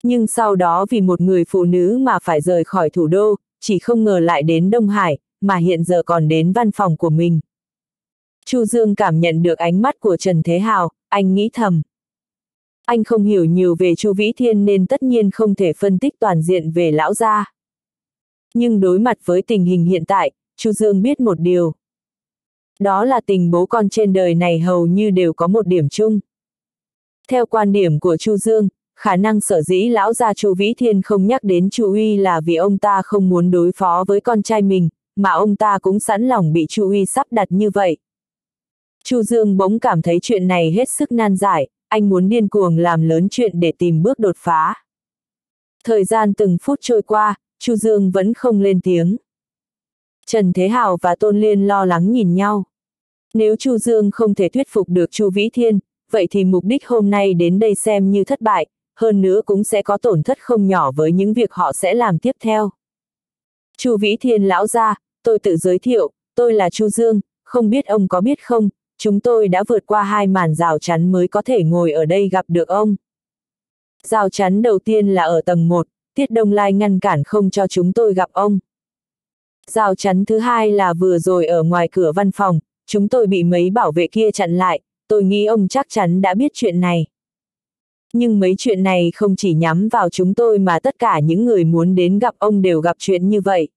Nhưng sau đó vì một người phụ nữ mà phải rời khỏi thủ đô, chỉ không ngờ lại đến Đông Hải, mà hiện giờ còn đến văn phòng của mình. Chu Dương cảm nhận được ánh mắt của Trần Thế Hào, anh nghĩ thầm. Anh không hiểu nhiều về Chu Vĩ Thiên nên tất nhiên không thể phân tích toàn diện về lão gia. Nhưng đối mặt với tình hình hiện tại, Chu Dương biết một điều. Đó là tình bố con trên đời này hầu như đều có một điểm chung. Theo quan điểm của Chu Dương, khả năng sở dĩ lão gia Chu Vĩ Thiên không nhắc đến Chu Uy là vì ông ta không muốn đối phó với con trai mình, mà ông ta cũng sẵn lòng bị Chu Uy sắp đặt như vậy. Chu Dương bỗng cảm thấy chuyện này hết sức nan giải, anh muốn điên cuồng làm lớn chuyện để tìm bước đột phá. Thời gian từng phút trôi qua, Chu Dương vẫn không lên tiếng. Trần Thế Hào và Tôn Liên lo lắng nhìn nhau. Nếu Chu Dương không thể thuyết phục được Chu Vĩ Thiên, vậy thì mục đích hôm nay đến đây xem như thất bại, hơn nữa cũng sẽ có tổn thất không nhỏ với những việc họ sẽ làm tiếp theo. Chu Vĩ Thiên lão gia, tôi tự giới thiệu, tôi là Chu Dương, không biết ông có biết không, chúng tôi đã vượt qua hai màn rào chắn mới có thể ngồi ở đây gặp được ông. Rào chắn đầu tiên là ở tầng 1, Tiết Đông Lai ngăn cản không cho chúng tôi gặp ông. Rào chắn thứ hai là vừa rồi ở ngoài cửa văn phòng, chúng tôi bị mấy bảo vệ kia chặn lại, tôi nghĩ ông chắc chắn đã biết chuyện này. Nhưng mấy chuyện này không chỉ nhắm vào chúng tôi mà tất cả những người muốn đến gặp ông đều gặp chuyện như vậy.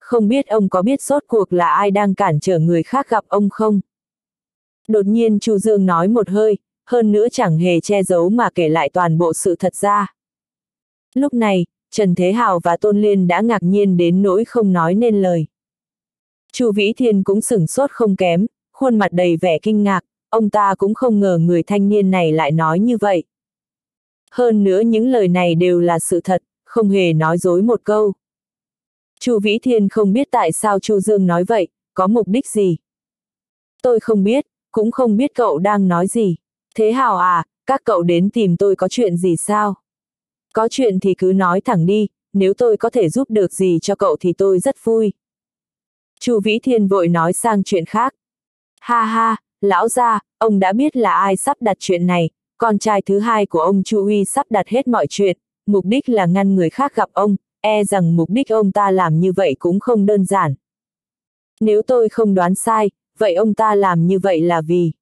Không biết ông có biết sốt cuộc là ai đang cản trở người khác gặp ông không? Đột nhiên Chu Dương nói một hơi, hơn nữa chẳng hề che giấu mà kể lại toàn bộ sự thật ra. Lúc này, Trần Thế Hào và Tôn Liên đã ngạc nhiên đến nỗi không nói nên lời. Chu Vĩ Thiên cũng sửng sốt không kém, khuôn mặt đầy vẻ kinh ngạc, ông ta cũng không ngờ người thanh niên này lại nói như vậy. Hơn nữa những lời này đều là sự thật, không hề nói dối một câu. Chu Vĩ Thiên không biết tại sao Chu Dương nói vậy, có mục đích gì. Tôi không biết, cũng không biết cậu đang nói gì. Thế Hào à, các cậu đến tìm tôi có chuyện gì sao? Có chuyện thì cứ nói thẳng đi, nếu tôi có thể giúp được gì cho cậu thì tôi rất vui. Chu Vĩ Thiên vội nói sang chuyện khác. Ha ha, lão gia, ông đã biết là ai sắp đặt chuyện này, con trai thứ hai của ông Chu Uy sắp đặt hết mọi chuyện, mục đích là ngăn người khác gặp ông, e rằng mục đích ông ta làm như vậy cũng không đơn giản. Nếu tôi không đoán sai, vậy ông ta làm như vậy là vì...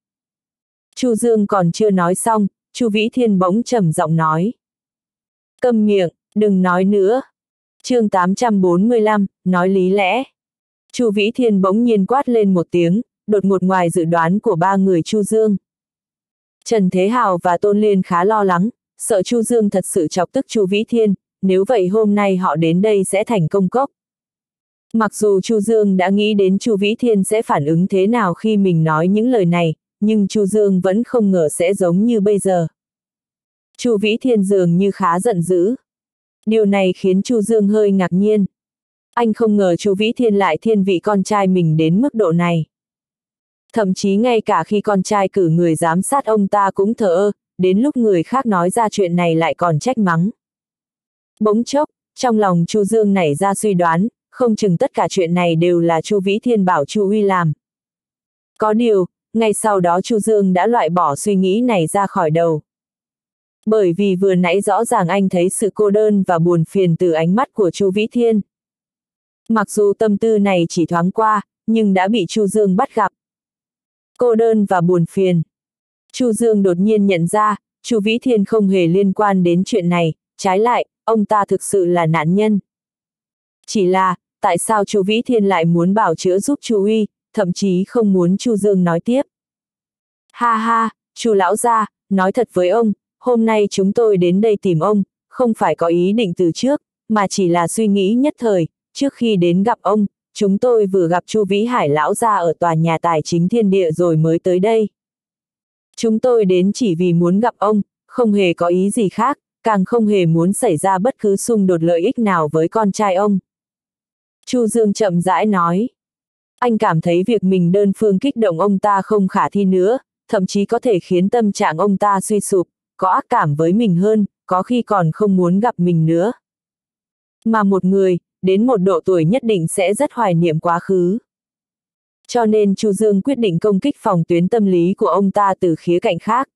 Chu Dương còn chưa nói xong, Chu Vĩ Thiên bỗng trầm giọng nói. Câm miệng, đừng nói nữa. chương 845, nói lý lẽ. Chu Vĩ Thiên bỗng nhiên quát lên một tiếng, đột ngột ngoài dự đoán của ba người Chu Dương. Trần Thế Hào và Tôn Liên khá lo lắng, sợ Chu Dương thật sự chọc tức Chu Vĩ Thiên, nếu vậy hôm nay họ đến đây sẽ thành công cốc. Mặc dù Chu Dương đã nghĩ đến Chu Vĩ Thiên sẽ phản ứng thế nào khi mình nói những lời này, nhưng Chu Dương vẫn không ngờ sẽ giống như bây giờ. Chu Vĩ Thiên dường như khá giận dữ. Điều này khiến Chu Dương hơi ngạc nhiên. Anh không ngờ Chu Vĩ Thiên lại thiên vị con trai mình đến mức độ này. Thậm chí ngay cả khi con trai cử người giám sát ông ta cũng thờ ơ, đến lúc người khác nói ra chuyện này lại còn trách mắng. Bỗng chốc, trong lòng Chu Dương nảy ra suy đoán, không chừng tất cả chuyện này đều là Chu Vĩ Thiên bảo Chu Uy làm. Có điều, ngay sau đó Chu Dương đã loại bỏ suy nghĩ này ra khỏi đầu. Bởi vì vừa nãy rõ ràng anh thấy sự cô đơn và buồn phiền từ ánh mắt của Chu Vĩ Thiên. Mặc dù tâm tư này chỉ thoáng qua, nhưng đã bị Chu Dương bắt gặp. Cô đơn và buồn phiền. Chu Dương đột nhiên nhận ra, Chu Vĩ Thiên không hề liên quan đến chuyện này, trái lại, ông ta thực sự là nạn nhân. Chỉ là, tại sao Chu Vĩ Thiên lại muốn bảo chữa giúp Chu Uy, thậm chí không muốn Chu Dương nói tiếp. Ha ha, Chu lão gia, nói thật với ông, hôm nay chúng tôi đến đây tìm ông, không phải có ý định từ trước, mà chỉ là suy nghĩ nhất thời, trước khi đến gặp ông, chúng tôi vừa gặp Chu Vĩ Hải lão gia ở tòa nhà tài chính thiên địa rồi mới tới đây. Chúng tôi đến chỉ vì muốn gặp ông, không hề có ý gì khác, càng không hề muốn xảy ra bất cứ xung đột lợi ích nào với con trai ông. Chu Dương chậm rãi nói. Anh cảm thấy việc mình đơn phương kích động ông ta không khả thi nữa, thậm chí có thể khiến tâm trạng ông ta suy sụp, có ác cảm với mình hơn, có khi còn không muốn gặp mình nữa. Mà một người, đến một độ tuổi nhất định sẽ rất hoài niệm quá khứ. Cho nên Chu Dương quyết định công kích phòng tuyến tâm lý của ông ta từ khía cạnh khác.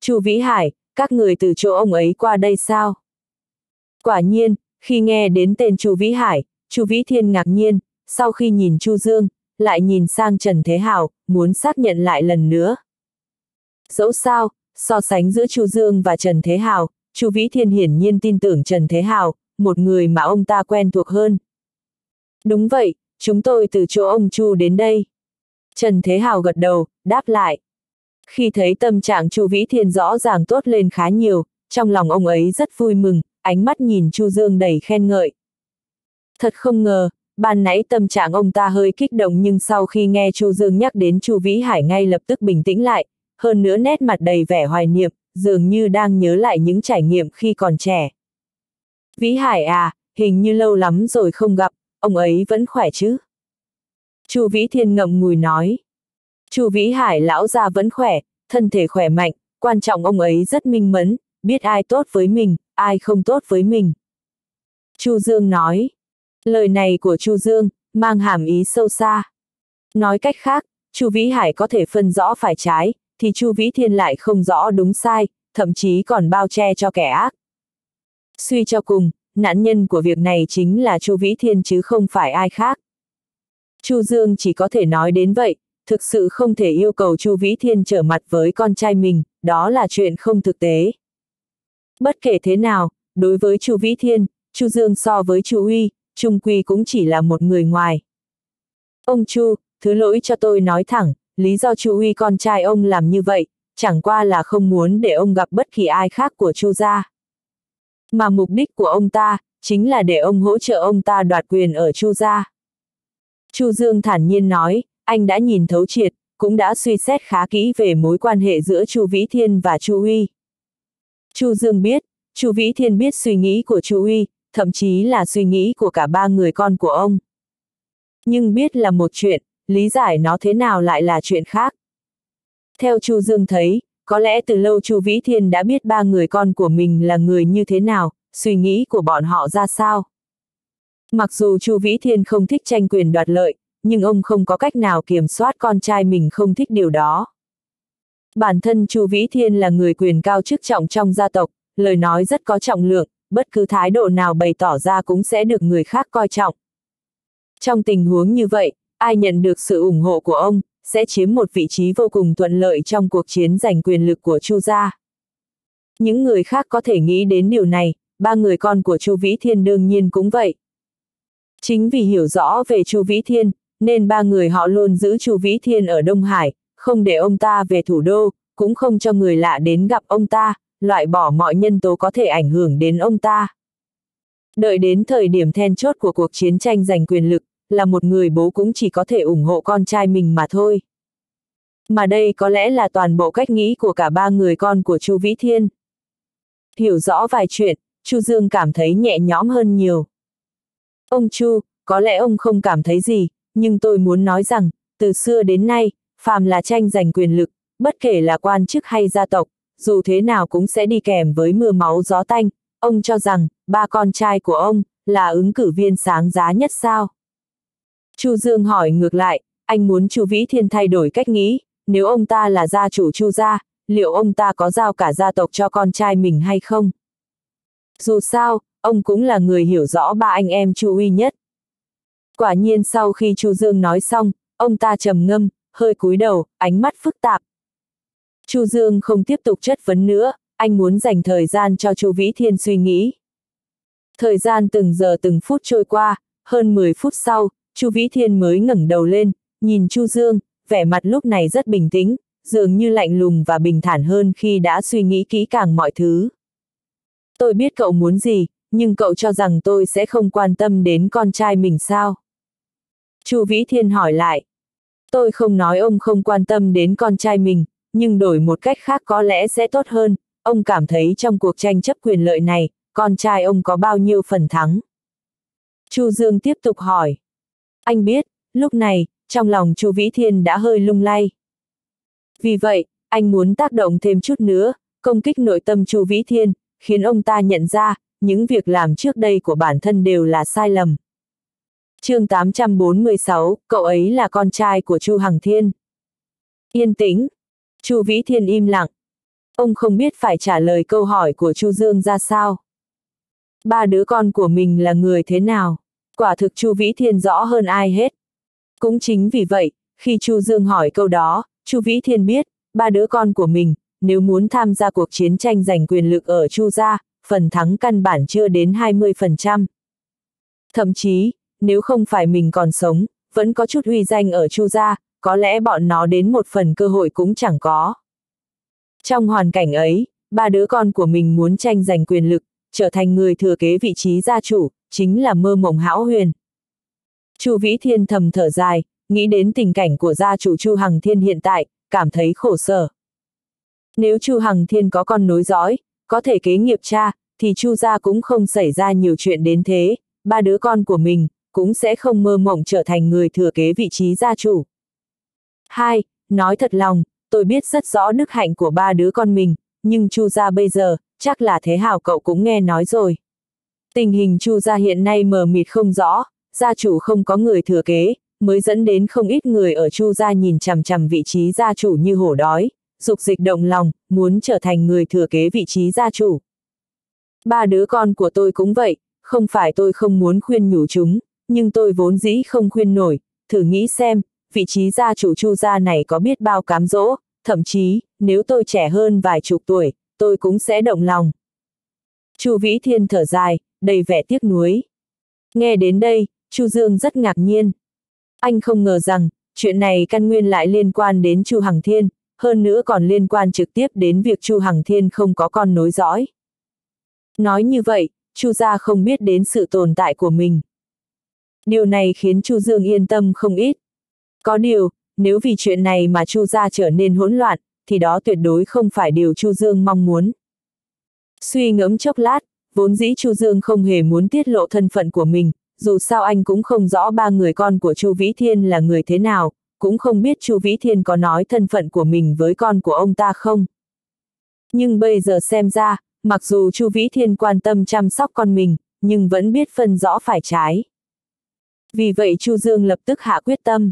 Chu Vĩ Hải, các người từ chỗ ông ấy qua đây sao? Quả nhiên, khi nghe đến tên Chu Vĩ Hải, Chu Vĩ Thiên ngạc nhiên, sau khi nhìn Chu Dương, lại nhìn sang Trần Thế Hào, muốn xác nhận lại lần nữa. Dẫu sao, so sánh giữa Chu Dương và Trần Thế Hào, Chu Vĩ Thiên hiển nhiên tin tưởng Trần Thế Hào, một người mà ông ta quen thuộc hơn. Đúng vậy, chúng tôi từ chỗ ông Chu đến đây. Trần Thế Hào gật đầu, đáp lại. Khi thấy tâm trạng Chu Vĩ Thiên rõ ràng tốt lên khá nhiều, trong lòng ông ấy rất vui mừng, ánh mắt nhìn Chu Dương đầy khen ngợi. Thật không ngờ, ban nãy tâm trạng ông ta hơi kích động nhưng sau khi nghe Chu Dương nhắc đến Chu Vĩ Hải ngay lập tức bình tĩnh lại, hơn nữa nét mặt đầy vẻ hoài niệm, dường như đang nhớ lại những trải nghiệm khi còn trẻ. Vĩ Hải à, hình như lâu lắm rồi không gặp, ông ấy vẫn khỏe chứ? Chu Vĩ Thiên ngậm ngùi nói. Chu Vĩ Hải lão già vẫn khỏe, thân thể khỏe mạnh, quan trọng ông ấy rất minh mẫn, biết ai tốt với mình, ai không tốt với mình. Chu Dương nói. Lời này của Chu Dương, mang hàm ý sâu xa. Nói cách khác, Chu Vĩ Hải có thể phân rõ phải trái, thì Chu Vĩ Thiên lại không rõ đúng sai, thậm chí còn bao che cho kẻ ác. Suy cho cùng, nạn nhân của việc này chính là Chu Vĩ Thiên chứ không phải ai khác. Chu Dương chỉ có thể nói đến vậy, thực sự không thể yêu cầu Chu Vĩ Thiên trở mặt với con trai mình, đó là chuyện không thực tế. Bất kể thế nào, đối với Chu Vĩ Thiên, Chu Dương so với Chu Uy, Trung Quy cũng chỉ là một người ngoài. Ông Chu, thứ lỗi cho tôi nói thẳng, lý do Chu Huy con trai ông làm như vậy, chẳng qua là không muốn để ông gặp bất kỳ ai khác của Chu gia. Mà mục đích của ông ta, chính là để ông hỗ trợ ông ta đoạt quyền ở Chu gia. Chu Dương thản nhiên nói, anh đã nhìn thấu triệt, cũng đã suy xét khá kỹ về mối quan hệ giữa Chu Vĩ Thiên và Chu Huy. Chu Dương biết, Chu Vĩ Thiên biết suy nghĩ của Chu Huy thậm chí là suy nghĩ của cả ba người con của ông. Nhưng biết là một chuyện, lý giải nó thế nào lại là chuyện khác. Theo Chu Dương thấy, có lẽ từ lâu Chu Vĩ Thiên đã biết ba người con của mình là người như thế nào, suy nghĩ của bọn họ ra sao. Mặc dù Chu Vĩ Thiên không thích tranh quyền đoạt lợi, nhưng ông không có cách nào kiểm soát con trai mình không thích điều đó. Bản thân Chu Vĩ Thiên là người quyền cao chức trọng trong gia tộc, lời nói rất có trọng lượng, bất cứ thái độ nào bày tỏ ra cũng sẽ được người khác coi trọng. Trong tình huống như vậy, ai nhận được sự ủng hộ của ông, sẽ chiếm một vị trí vô cùng thuận lợi trong cuộc chiến giành quyền lực của Chu gia. Những người khác có thể nghĩ đến điều này, ba người con của Chu Vĩ Thiên đương nhiên cũng vậy. Chính vì hiểu rõ về Chu Vĩ Thiên, nên ba người họ luôn giữ Chu Vĩ Thiên ở Đông Hải, không để ông ta về thủ đô, cũng không cho người lạ đến gặp ông ta, loại bỏ mọi nhân tố có thể ảnh hưởng đến ông ta. Đợi đến thời điểm then chốt của cuộc chiến tranh giành quyền lực, là một người bố cũng chỉ có thể ủng hộ con trai mình mà thôi. Mà đây có lẽ là toàn bộ cách nghĩ của cả ba người con của Chu Vĩ Thiên. Hiểu rõ vài chuyện, Chu Dương cảm thấy nhẹ nhõm hơn nhiều. Ông Chu, có lẽ ông không cảm thấy gì, nhưng tôi muốn nói rằng, từ xưa đến nay, phàm là tranh giành quyền lực, bất kể là quan chức hay gia tộc, dù thế nào cũng sẽ đi kèm với mưa máu gió tanh, ông cho rằng, ba con trai của ông, là ứng cử viên sáng giá nhất sao? Chu Dương hỏi ngược lại, anh muốn Chu Vĩ Thiên thay đổi cách nghĩ, nếu ông ta là gia chủ Chu gia, liệu ông ta có giao cả gia tộc cho con trai mình hay không? Dù sao, ông cũng là người hiểu rõ ba anh em Chu Uy nhất. Quả nhiên sau khi Chu Dương nói xong, ông ta trầm ngâm, hơi cúi đầu, ánh mắt phức tạp. Chu Dương không tiếp tục chất vấn nữa, anh muốn dành thời gian cho Chu Vĩ Thiên suy nghĩ. Thời gian từng giờ từng phút trôi qua, hơn 10 phút sau, Chu Vĩ Thiên mới ngẩng đầu lên, nhìn Chu Dương, vẻ mặt lúc này rất bình tĩnh, dường như lạnh lùng và bình thản hơn khi đã suy nghĩ kỹ càng mọi thứ. Tôi biết cậu muốn gì, nhưng cậu cho rằng tôi sẽ không quan tâm đến con trai mình sao? Chu Vĩ Thiên hỏi lại. Tôi không nói ông không quan tâm đến con trai mình, nhưng đổi một cách khác có lẽ sẽ tốt hơn, ông cảm thấy trong cuộc tranh chấp quyền lợi này, con trai ông có bao nhiêu phần thắng? Chu Dương tiếp tục hỏi. Anh biết, lúc này, trong lòng Chu Vĩ Thiên đã hơi lung lay. Vì vậy, anh muốn tác động thêm chút nữa, công kích nội tâm Chu Vĩ Thiên, khiến ông ta nhận ra, những việc làm trước đây của bản thân đều là sai lầm. chương 846, cậu ấy là con trai của Chu Hằng Thiên. Yên tĩnh. Chu Vĩ Thiên im lặng. Ông không biết phải trả lời câu hỏi của Chu Dương ra sao. Ba đứa con của mình là người thế nào? Quả thực Chu Vĩ Thiên rõ hơn ai hết. Cũng chính vì vậy, khi Chu Dương hỏi câu đó, Chu Vĩ Thiên biết, ba đứa con của mình, nếu muốn tham gia cuộc chiến tranh giành quyền lực ở Chu gia, phần thắng căn bản chưa đến 20%. Thậm chí, nếu không phải mình còn sống, vẫn có chút uy danh ở Chu gia, có lẽ bọn nó đến một phần cơ hội cũng chẳng có. Trong hoàn cảnh ấy, ba đứa con của mình muốn tranh giành quyền lực, trở thành người thừa kế vị trí gia chủ, chính là mơ mộng hão huyền. Chu Vĩ Thiên thầm thở dài, nghĩ đến tình cảnh của gia chủ Chu Hằng Thiên hiện tại, cảm thấy khổ sở. Nếu Chu Hằng Thiên có con nối dõi, có thể kế nghiệp cha, thì Chu gia cũng không xảy ra nhiều chuyện đến thế, ba đứa con của mình cũng sẽ không mơ mộng trở thành người thừa kế vị trí gia chủ. Hai, nói thật lòng, tôi biết rất rõ đức hạnh của ba đứa con mình, nhưng Chu gia bây giờ, chắc là thế hào cậu cũng nghe nói rồi. Tình hình Chu gia hiện nay mờ mịt không rõ, gia chủ không có người thừa kế, mới dẫn đến không ít người ở Chu gia nhìn chằm chằm vị trí gia chủ như hổ đói, dục dịch động lòng, muốn trở thành người thừa kế vị trí gia chủ. Ba đứa con của tôi cũng vậy, không phải tôi không muốn khuyên nhủ chúng, nhưng tôi vốn dĩ không khuyên nổi, thử nghĩ xem, vị trí gia chủ Chu gia này có biết bao cám dỗ, thậm chí, nếu tôi trẻ hơn vài chục tuổi, tôi cũng sẽ động lòng. Chu Vĩ Thiên thở dài, đầy vẻ tiếc nuối. Nghe đến đây, Chu Dương rất ngạc nhiên. Anh không ngờ rằng, chuyện này căn nguyên lại liên quan đến Chu Hằng Thiên, hơn nữa còn liên quan trực tiếp đến việc Chu Hằng Thiên không có con nối dõi. Nói như vậy, Chu gia không biết đến sự tồn tại của mình. Điều này khiến Chu Dương yên tâm không ít. Có điều, nếu vì chuyện này mà Chu gia trở nên hỗn loạn, thì đó tuyệt đối không phải điều Chu Dương mong muốn. Suy ngẫm chốc lát, vốn dĩ Chu Dương không hề muốn tiết lộ thân phận của mình, dù sao anh cũng không rõ ba người con của Chu Vĩ Thiên là người thế nào, cũng không biết Chu Vĩ Thiên có nói thân phận của mình với con của ông ta không. Nhưng bây giờ xem ra, mặc dù Chu Vĩ Thiên quan tâm chăm sóc con mình, nhưng vẫn biết phân rõ phải trái. Vì vậy Chu Dương lập tức hạ quyết tâm.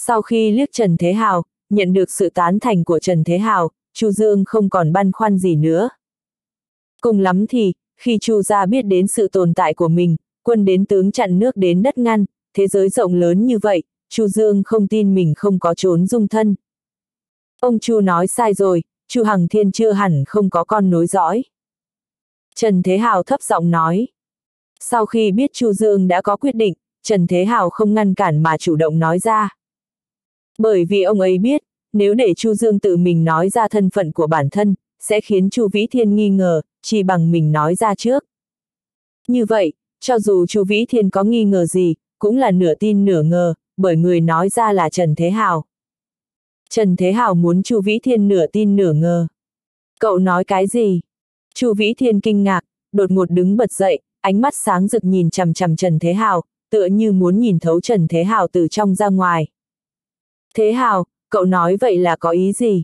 Sau khi liếc Trần Thế Hào, nhận được sự tán thành của Trần Thế Hào, Chu Dương không còn băn khoăn gì nữa. Cùng lắm thì, khi Chu gia biết đến sự tồn tại của mình, quân đến tướng chặn nước đến đất ngăn, thế giới rộng lớn như vậy, Chu Dương không tin mình không có trốn dung thân. Ông Chu nói sai rồi, Chu Hằng Thiên chưa hẳn không có con nối dõi. Trần Thế Hào thấp giọng nói. Sau khi biết Chu Dương đã có quyết định, Trần Thế Hào không ngăn cản mà chủ động nói ra. Bởi vì ông ấy biết, nếu để Chu Dương tự mình nói ra thân phận của bản thân, sẽ khiến Chu Vĩ Thiên nghi ngờ, chỉ bằng mình nói ra trước. Như vậy, cho dù Chu Vĩ Thiên có nghi ngờ gì, cũng là nửa tin nửa ngờ, bởi người nói ra là Trần Thế Hào. Trần Thế Hào muốn Chu Vĩ Thiên nửa tin nửa ngờ. Cậu nói cái gì? Chu Vĩ Thiên kinh ngạc, đột ngột đứng bật dậy, ánh mắt sáng rực nhìn chằm chằm Trần Thế Hào, tựa như muốn nhìn thấu Trần Thế Hào từ trong ra ngoài. Thế Hào, cậu nói vậy là có ý gì?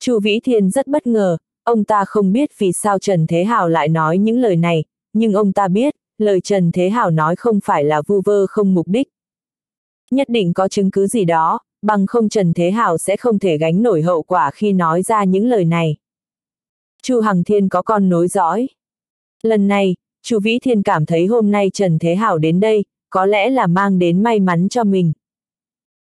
Chu Vĩ Thiên rất bất ngờ, ông ta không biết vì sao Trần Thế Hào lại nói những lời này, nhưng ông ta biết, lời Trần Thế Hào nói không phải là vu vơ không mục đích. Nhất định có chứng cứ gì đó, bằng không Trần Thế Hào sẽ không thể gánh nổi hậu quả khi nói ra những lời này. Chu Hằng Thiên có con nối dõi. Lần này, Chu Vĩ Thiên cảm thấy hôm nay Trần Thế Hào đến đây, có lẽ là mang đến may mắn cho mình.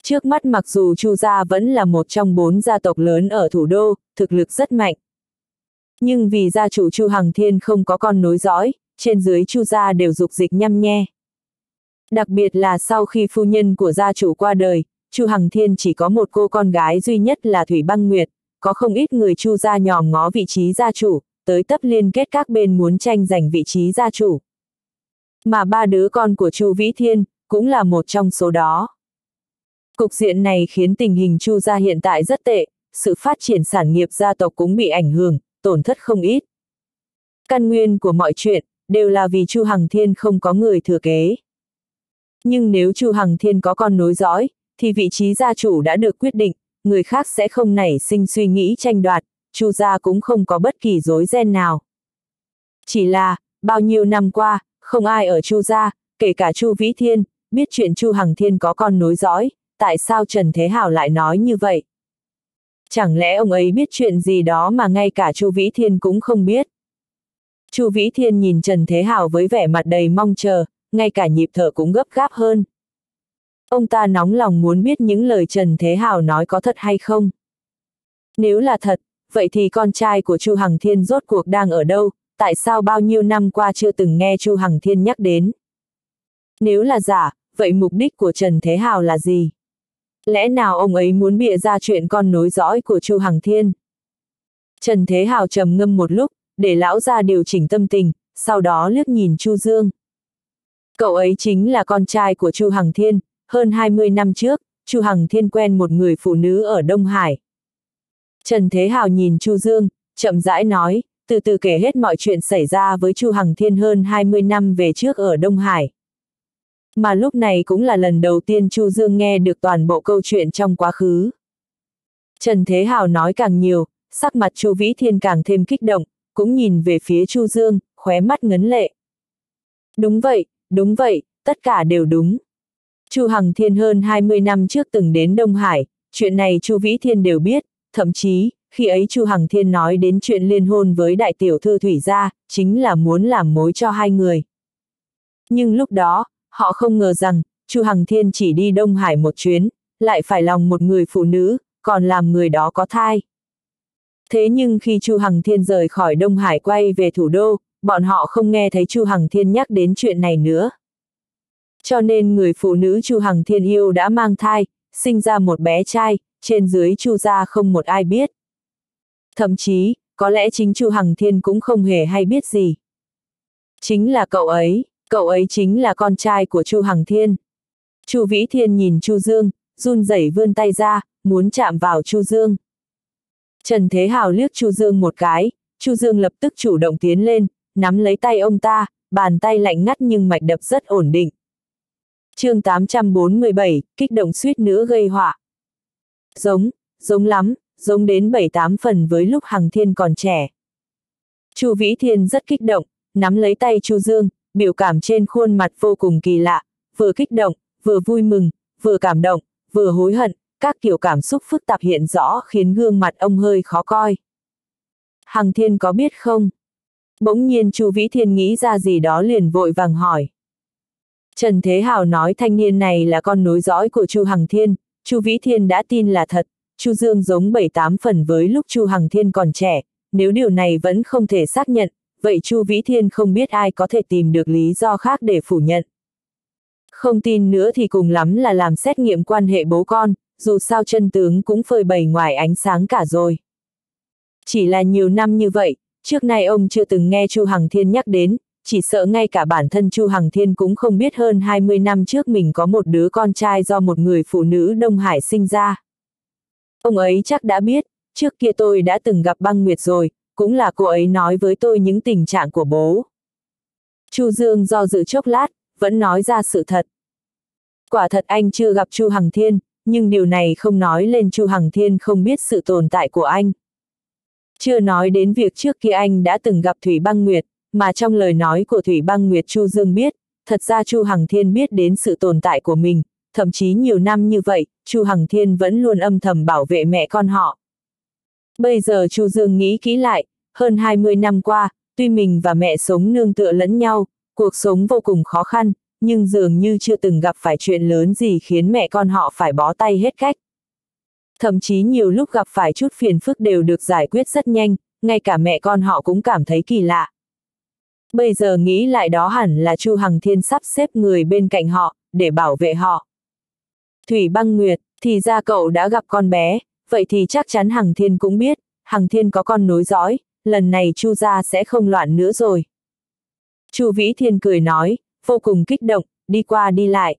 Trước mắt mặc dù Chu gia vẫn là một trong bốn gia tộc lớn ở thủ đô, thực lực rất mạnh. Nhưng vì gia chủ Chu Hằng Thiên không có con nối dõi, trên dưới Chu gia đều dục dịch nhăm nhe. Đặc biệt là sau khi phu nhân của gia chủ qua đời, Chu Hằng Thiên chỉ có một cô con gái duy nhất là Thủy Băng Nguyệt, có không ít người Chu gia nhòm ngó vị trí gia chủ, tới tấp liên kết các bên muốn tranh giành vị trí gia chủ. Mà ba đứa con của Chu Vĩ Thiên cũng là một trong số đó. Cục diện này khiến tình hình Chu gia hiện tại rất tệ, sự phát triển sản nghiệp gia tộc cũng bị ảnh hưởng, tổn thất không ít. Căn nguyên của mọi chuyện đều là vì Chu Hằng Thiên không có người thừa kế. Nhưng nếu Chu Hằng Thiên có con nối dõi, thì vị trí gia chủ đã được quyết định, người khác sẽ không nảy sinh suy nghĩ tranh đoạt, Chu gia cũng không có bất kỳ rối ren nào. Chỉ là, bao nhiêu năm qua, không ai ở Chu gia, kể cả Chu Vĩ Thiên, biết chuyện Chu Hằng Thiên có con nối dõi, tại sao Trần Thế Hảo lại nói như vậy? Chẳng lẽ ông ấy biết chuyện gì đó mà ngay cả Chu Vĩ Thiên cũng không biết? Chu Vĩ Thiên nhìn Trần Thế Hảo với vẻ mặt đầy mong chờ, ngay cả nhịp thở cũng gấp gáp hơn. Ông ta nóng lòng muốn biết những lời Trần Thế Hảo nói có thật hay không. Nếu là thật, vậy thì con trai của Chu Hằng Thiên rốt cuộc đang ở đâu, tại sao bao nhiêu năm qua chưa từng nghe Chu Hằng Thiên nhắc đến? Nếu là giả, vậy mục đích của Trần Thế Hào là gì? Lẽ nào ông ấy muốn bịa ra chuyện con nối dõi của Chu Hằng Thiên? Trần Thế Hào trầm ngâm một lúc, để lão ra điều chỉnh tâm tình, sau đó liếc nhìn Chu Dương. Cậu ấy chính là con trai của Chu Hằng Thiên, hơn 20 năm trước, Chu Hằng Thiên quen một người phụ nữ ở Đông Hải. Trần Thế Hào nhìn Chu Dương, chậm rãi nói, từ từ kể hết mọi chuyện xảy ra với Chu Hằng Thiên hơn 20 năm về trước ở Đông Hải. Mà lúc này cũng là lần đầu tiên Chu Dương nghe được toàn bộ câu chuyện trong quá khứ. Trần Thế Hào nói càng nhiều, sắc mặt Chu Vĩ Thiên càng thêm kích động, cũng nhìn về phía Chu Dương, khóe mắt ngấn lệ. Đúng vậy, đúng vậy, tất cả đều đúng. Chu Hằng Thiên hơn 20 năm trước từng đến Đông Hải, chuyện này Chu Vĩ Thiên đều biết, thậm chí, khi ấy Chu Hằng Thiên nói đến chuyện liên hôn với đại tiểu thư Thủy gia, chính là muốn làm mối cho hai người. Nhưng lúc đó, họ không ngờ rằng, Chu Hằng Thiên chỉ đi Đông Hải một chuyến, lại phải lòng một người phụ nữ, còn làm người đó có thai. Thế nhưng khi Chu Hằng Thiên rời khỏi Đông Hải quay về thủ đô, bọn họ không nghe thấy Chu Hằng Thiên nhắc đến chuyện này nữa. Cho nên người phụ nữ Chu Hằng Thiên yêu đã mang thai, sinh ra một bé trai, trên dưới Chu gia không một ai biết. Thậm chí, có lẽ chính Chu Hằng Thiên cũng không hề hay biết gì. Chính là cậu ấy, cậu ấy chính là con trai của Chu Hằng Thiên. Chu Vĩ Thiên nhìn Chu Dương, run rẩy vươn tay ra, muốn chạm vào Chu Dương. Trần Thế Hào liếc Chu Dương một cái, Chu Dương lập tức chủ động tiến lên, nắm lấy tay ông ta, bàn tay lạnh ngắt nhưng mạch đập rất ổn định. chương 847, kích động suýt nữa gây họa. Giống, giống lắm, giống đến bảy tám phần với lúc Hằng Thiên còn trẻ. Chu Vĩ Thiên rất kích động, nắm lấy tay Chu Dương, biểu cảm trên khuôn mặt vô cùng kỳ lạ, vừa kích động, vừa vui mừng, vừa cảm động, vừa hối hận, các kiểu cảm xúc phức tạp hiện rõ khiến gương mặt ông hơi khó coi. Hằng Thiên có biết không? Bỗng nhiên Chu Vĩ Thiên nghĩ ra gì đó liền vội vàng hỏi. Trần Thế Hào nói thanh niên này là con nối dõi của Chu Hằng Thiên, Chu Vĩ Thiên đã tin là thật, Chu Dương giống bảy tám phần với lúc Chu Hằng Thiên còn trẻ, nếu điều này vẫn không thể xác nhận, vậy Chu Vĩ Thiên không biết ai có thể tìm được lý do khác để phủ nhận. Không tin nữa thì cùng lắm là làm xét nghiệm quan hệ bố con, dù sao chân tướng cũng phơi bày ngoài ánh sáng cả rồi. Chỉ là nhiều năm như vậy, trước nay ông chưa từng nghe Chu Hằng Thiên nhắc đến, chỉ sợ ngay cả bản thân Chu Hằng Thiên cũng không biết hơn 20 năm trước mình có một đứa con trai do một người phụ nữ Đông Hải sinh ra. Ông ấy chắc đã biết, trước kia tôi đã từng gặp băng nguyệt rồi, cũng là cô ấy nói với tôi những tình trạng của bố. Chu Dương do dự chốc lát, vẫn nói ra sự thật. Quả thật anh chưa gặp Chu Hằng Thiên, nhưng điều này không nói lên Chu Hằng Thiên không biết sự tồn tại của anh. Chưa nói đến việc trước kia anh đã từng gặp Thủy Băng Nguyệt, mà trong lời nói của Thủy Băng Nguyệt Chu Dương biết, thật ra Chu Hằng Thiên biết đến sự tồn tại của mình, thậm chí nhiều năm như vậy, Chu Hằng Thiên vẫn luôn âm thầm bảo vệ mẹ con họ. Bây giờ Chu Dương nghĩ kỹ lại, hơn 20 năm qua, tuy mình và mẹ sống nương tựa lẫn nhau, cuộc sống vô cùng khó khăn, nhưng dường như chưa từng gặp phải chuyện lớn gì khiến mẹ con họ phải bó tay hết cách. Thậm chí nhiều lúc gặp phải chút phiền phức đều được giải quyết rất nhanh, ngay cả mẹ con họ cũng cảm thấy kỳ lạ. Bây giờ nghĩ lại đó hẳn là Chu Hằng Thiên sắp xếp người bên cạnh họ, để bảo vệ họ. Thủy băng nguyệt, Thì ra cậu đã gặp con bé, vậy thì chắc chắn Hằng Thiên cũng biết, Hằng Thiên có con nối dõi, lần này Chu gia sẽ không loạn nữa rồi. Chu Vĩ Thiên cười nói, vô cùng kích động, đi qua đi lại.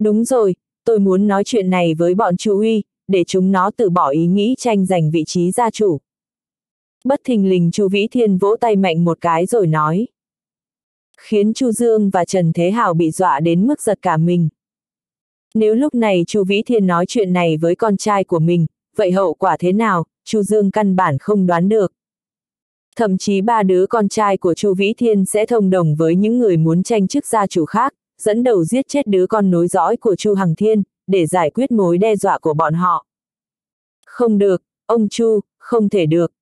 Đúng rồi, tôi muốn nói chuyện này với bọn Chu Uy, để chúng nó từ bỏ ý nghĩ tranh giành vị trí gia chủ. Bất thình lình Chu Vĩ Thiên vỗ tay mạnh một cái rồi nói. Khiến Chu Dương và Trần Thế Hào bị dọa đến mức giật cả mình. Nếu lúc này Chu Vĩ Thiên nói chuyện này với con trai của mình, vậy hậu quả thế nào, Chu Dương căn bản không đoán được. Thậm chí ba đứa con trai của Chu Vĩ Thiên sẽ thông đồng với những người muốn tranh chức gia chủ khác, dẫn đầu giết chết đứa con nối dõi của Chu Hằng Thiên, để giải quyết mối đe dọa của bọn họ. Không được, ông Chu, không thể được.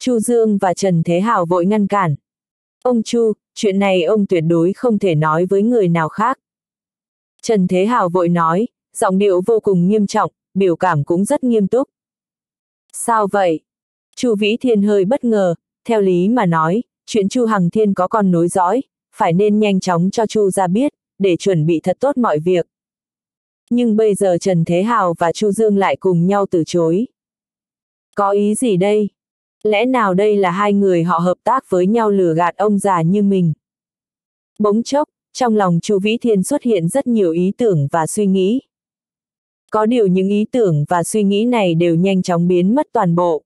Chu Dương và Trần Thế Hào vội ngăn cản. Ông Chu, chuyện này ông tuyệt đối không thể nói với người nào khác. Trần Thế Hào vội nói, giọng điệu vô cùng nghiêm trọng, biểu cảm cũng rất nghiêm túc. Sao vậy? Chu Vĩ Thiên hơi bất ngờ, theo lý mà nói, chuyện Chu Hằng Thiên có con nối dõi, phải nên nhanh chóng cho Chu ra biết, để chuẩn bị thật tốt mọi việc. Nhưng bây giờ Trần Thế Hào và Chu Dương lại cùng nhau từ chối. Có ý gì đây? Lẽ nào đây là hai người họ hợp tác với nhau lừa gạt ông già như mình? Bỗng chốc, trong lòng Chu Vĩ Thiên xuất hiện rất nhiều ý tưởng và suy nghĩ. Có điều những ý tưởng và suy nghĩ này đều nhanh chóng biến mất toàn bộ.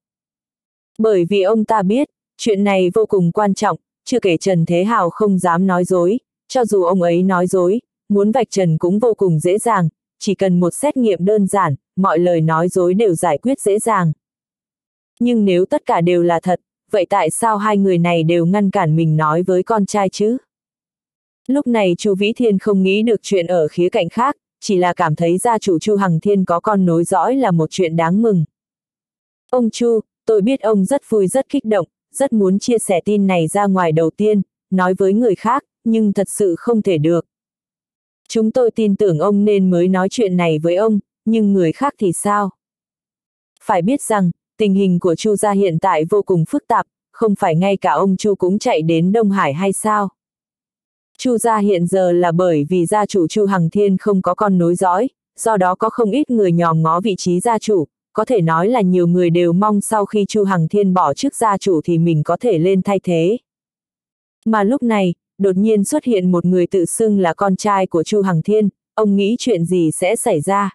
Bởi vì ông ta biết, chuyện này vô cùng quan trọng, chưa kể Trần Thế Hào không dám nói dối, cho dù ông ấy nói dối, muốn vạch trần cũng vô cùng dễ dàng, chỉ cần một xét nghiệm đơn giản, mọi lời nói dối đều giải quyết dễ dàng. Nhưng nếu tất cả đều là thật, vậy tại sao hai người này đều ngăn cản mình nói với con trai chứ? Lúc này Chu Vĩ Thiên không nghĩ được chuyện ở khía cạnh khác, chỉ là cảm thấy gia chủ Chu Hằng Thiên có con nối dõi là một chuyện đáng mừng. Ông Chu, tôi biết ông rất vui rất kích động, rất muốn chia sẻ tin này ra ngoài đầu tiên, nói với người khác, nhưng thật sự không thể được. Chúng tôi tin tưởng ông nên mới nói chuyện này với ông, nhưng người khác thì sao? Phải biết rằng, tình hình của Chu gia hiện tại vô cùng phức tạp, không phải ngay cả ông Chu cũng chạy đến Đông Hải hay sao? Chu gia hiện giờ là bởi vì gia chủ Chu Hằng Thiên không có con nối dõi, do đó có không ít người nhòm ngó vị trí gia chủ, có thể nói là nhiều người đều mong sau khi Chu Hằng Thiên bỏ chức gia chủ thì mình có thể lên thay thế. Mà lúc này, đột nhiên xuất hiện một người tự xưng là con trai của Chu Hằng Thiên, ông nghĩ chuyện gì sẽ xảy ra?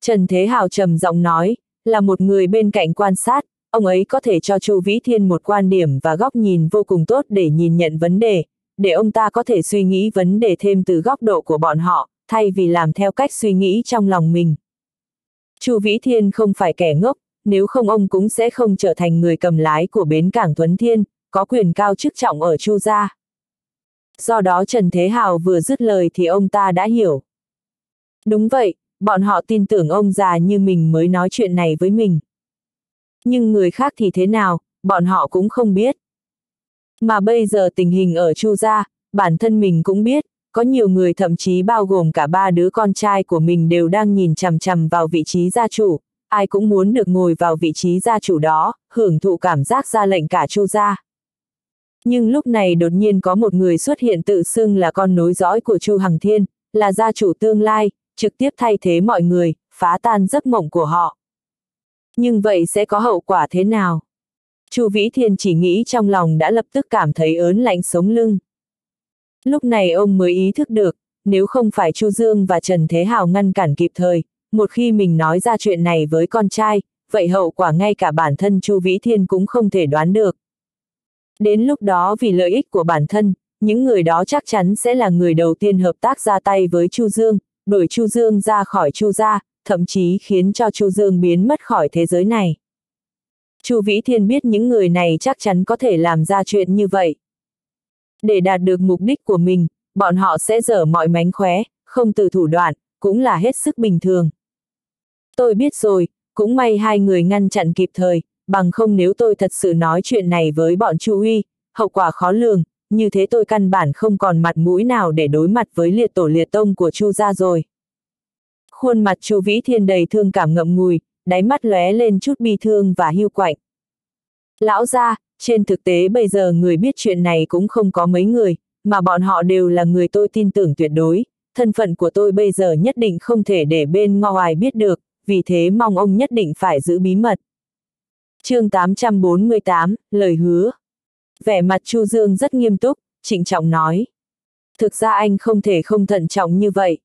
Trần Thế Hào trầm giọng nói, là một người bên cạnh quan sát, ông ấy có thể cho Chu Vĩ Thiên một quan điểm và góc nhìn vô cùng tốt để nhìn nhận vấn đề, để ông ta có thể suy nghĩ vấn đề thêm từ góc độ của bọn họ, thay vì làm theo cách suy nghĩ trong lòng mình. Chu Vĩ Thiên không phải kẻ ngốc, nếu không ông cũng sẽ không trở thành người cầm lái của bến cảng Tuấn Thiên, có quyền cao chức trọng ở Chu gia. Do đó Trần Thế Hào vừa dứt lời thì ông ta đã hiểu. Đúng vậy, bọn họ tin tưởng ông già như mình mới nói chuyện này với mình. Nhưng người khác thì thế nào, bọn họ cũng không biết. Mà bây giờ tình hình ở Chu gia, bản thân mình cũng biết, có nhiều người thậm chí bao gồm cả ba đứa con trai của mình đều đang nhìn chằm chằm vào vị trí gia chủ, ai cũng muốn được ngồi vào vị trí gia chủ đó, hưởng thụ cảm giác ra lệnh cả Chu gia. Nhưng lúc này đột nhiên có một người xuất hiện tự xưng là con nối dõi của Chu Hằng Thiên, là gia chủ tương lai, trực tiếp thay thế mọi người, phá tan giấc mộng của họ. Nhưng vậy sẽ có hậu quả thế nào? Chu Vĩ Thiên chỉ nghĩ trong lòng đã lập tức cảm thấy ớn lạnh sống lưng. Lúc này ông mới ý thức được, nếu không phải Chu Dương và Trần Thế Hào ngăn cản kịp thời, một khi mình nói ra chuyện này với con trai, vậy hậu quả ngay cả bản thân Chu Vĩ Thiên cũng không thể đoán được. Đến lúc đó vì lợi ích của bản thân, những người đó chắc chắn sẽ là người đầu tiên hợp tác ra tay với Chu Dương, đuổi Chu Dương ra khỏi Chu gia, thậm chí khiến cho Chu Dương biến mất khỏi thế giới này. Chu Vĩ Thiên biết những người này chắc chắn có thể làm ra chuyện như vậy. Để đạt được mục đích của mình, bọn họ sẽ dở mọi mánh khóe, không từ thủ đoạn, cũng là hết sức bình thường. Tôi biết rồi, cũng may hai người ngăn chặn kịp thời, bằng không nếu tôi thật sự nói chuyện này với bọn Chu Huy, hậu quả khó lường, như thế tôi căn bản không còn mặt mũi nào để đối mặt với liệt tổ liệt tông của Chu gia rồi. Khuôn mặt Chu Vĩ Thiên đầy thương cảm ngậm ngùi, đáy mắt lóe lên chút bi thương và hiu quạnh. Lão gia, trên thực tế bây giờ người biết chuyện này cũng không có mấy người, mà bọn họ đều là người tôi tin tưởng tuyệt đối, thân phận của tôi bây giờ nhất định không thể để bên ngoài biết được, vì thế mong ông nhất định phải giữ bí mật. chương 848, lời hứa. Vẻ mặt Chu Dương rất nghiêm túc, trịnh trọng nói. Thực ra anh không thể không thận trọng như vậy.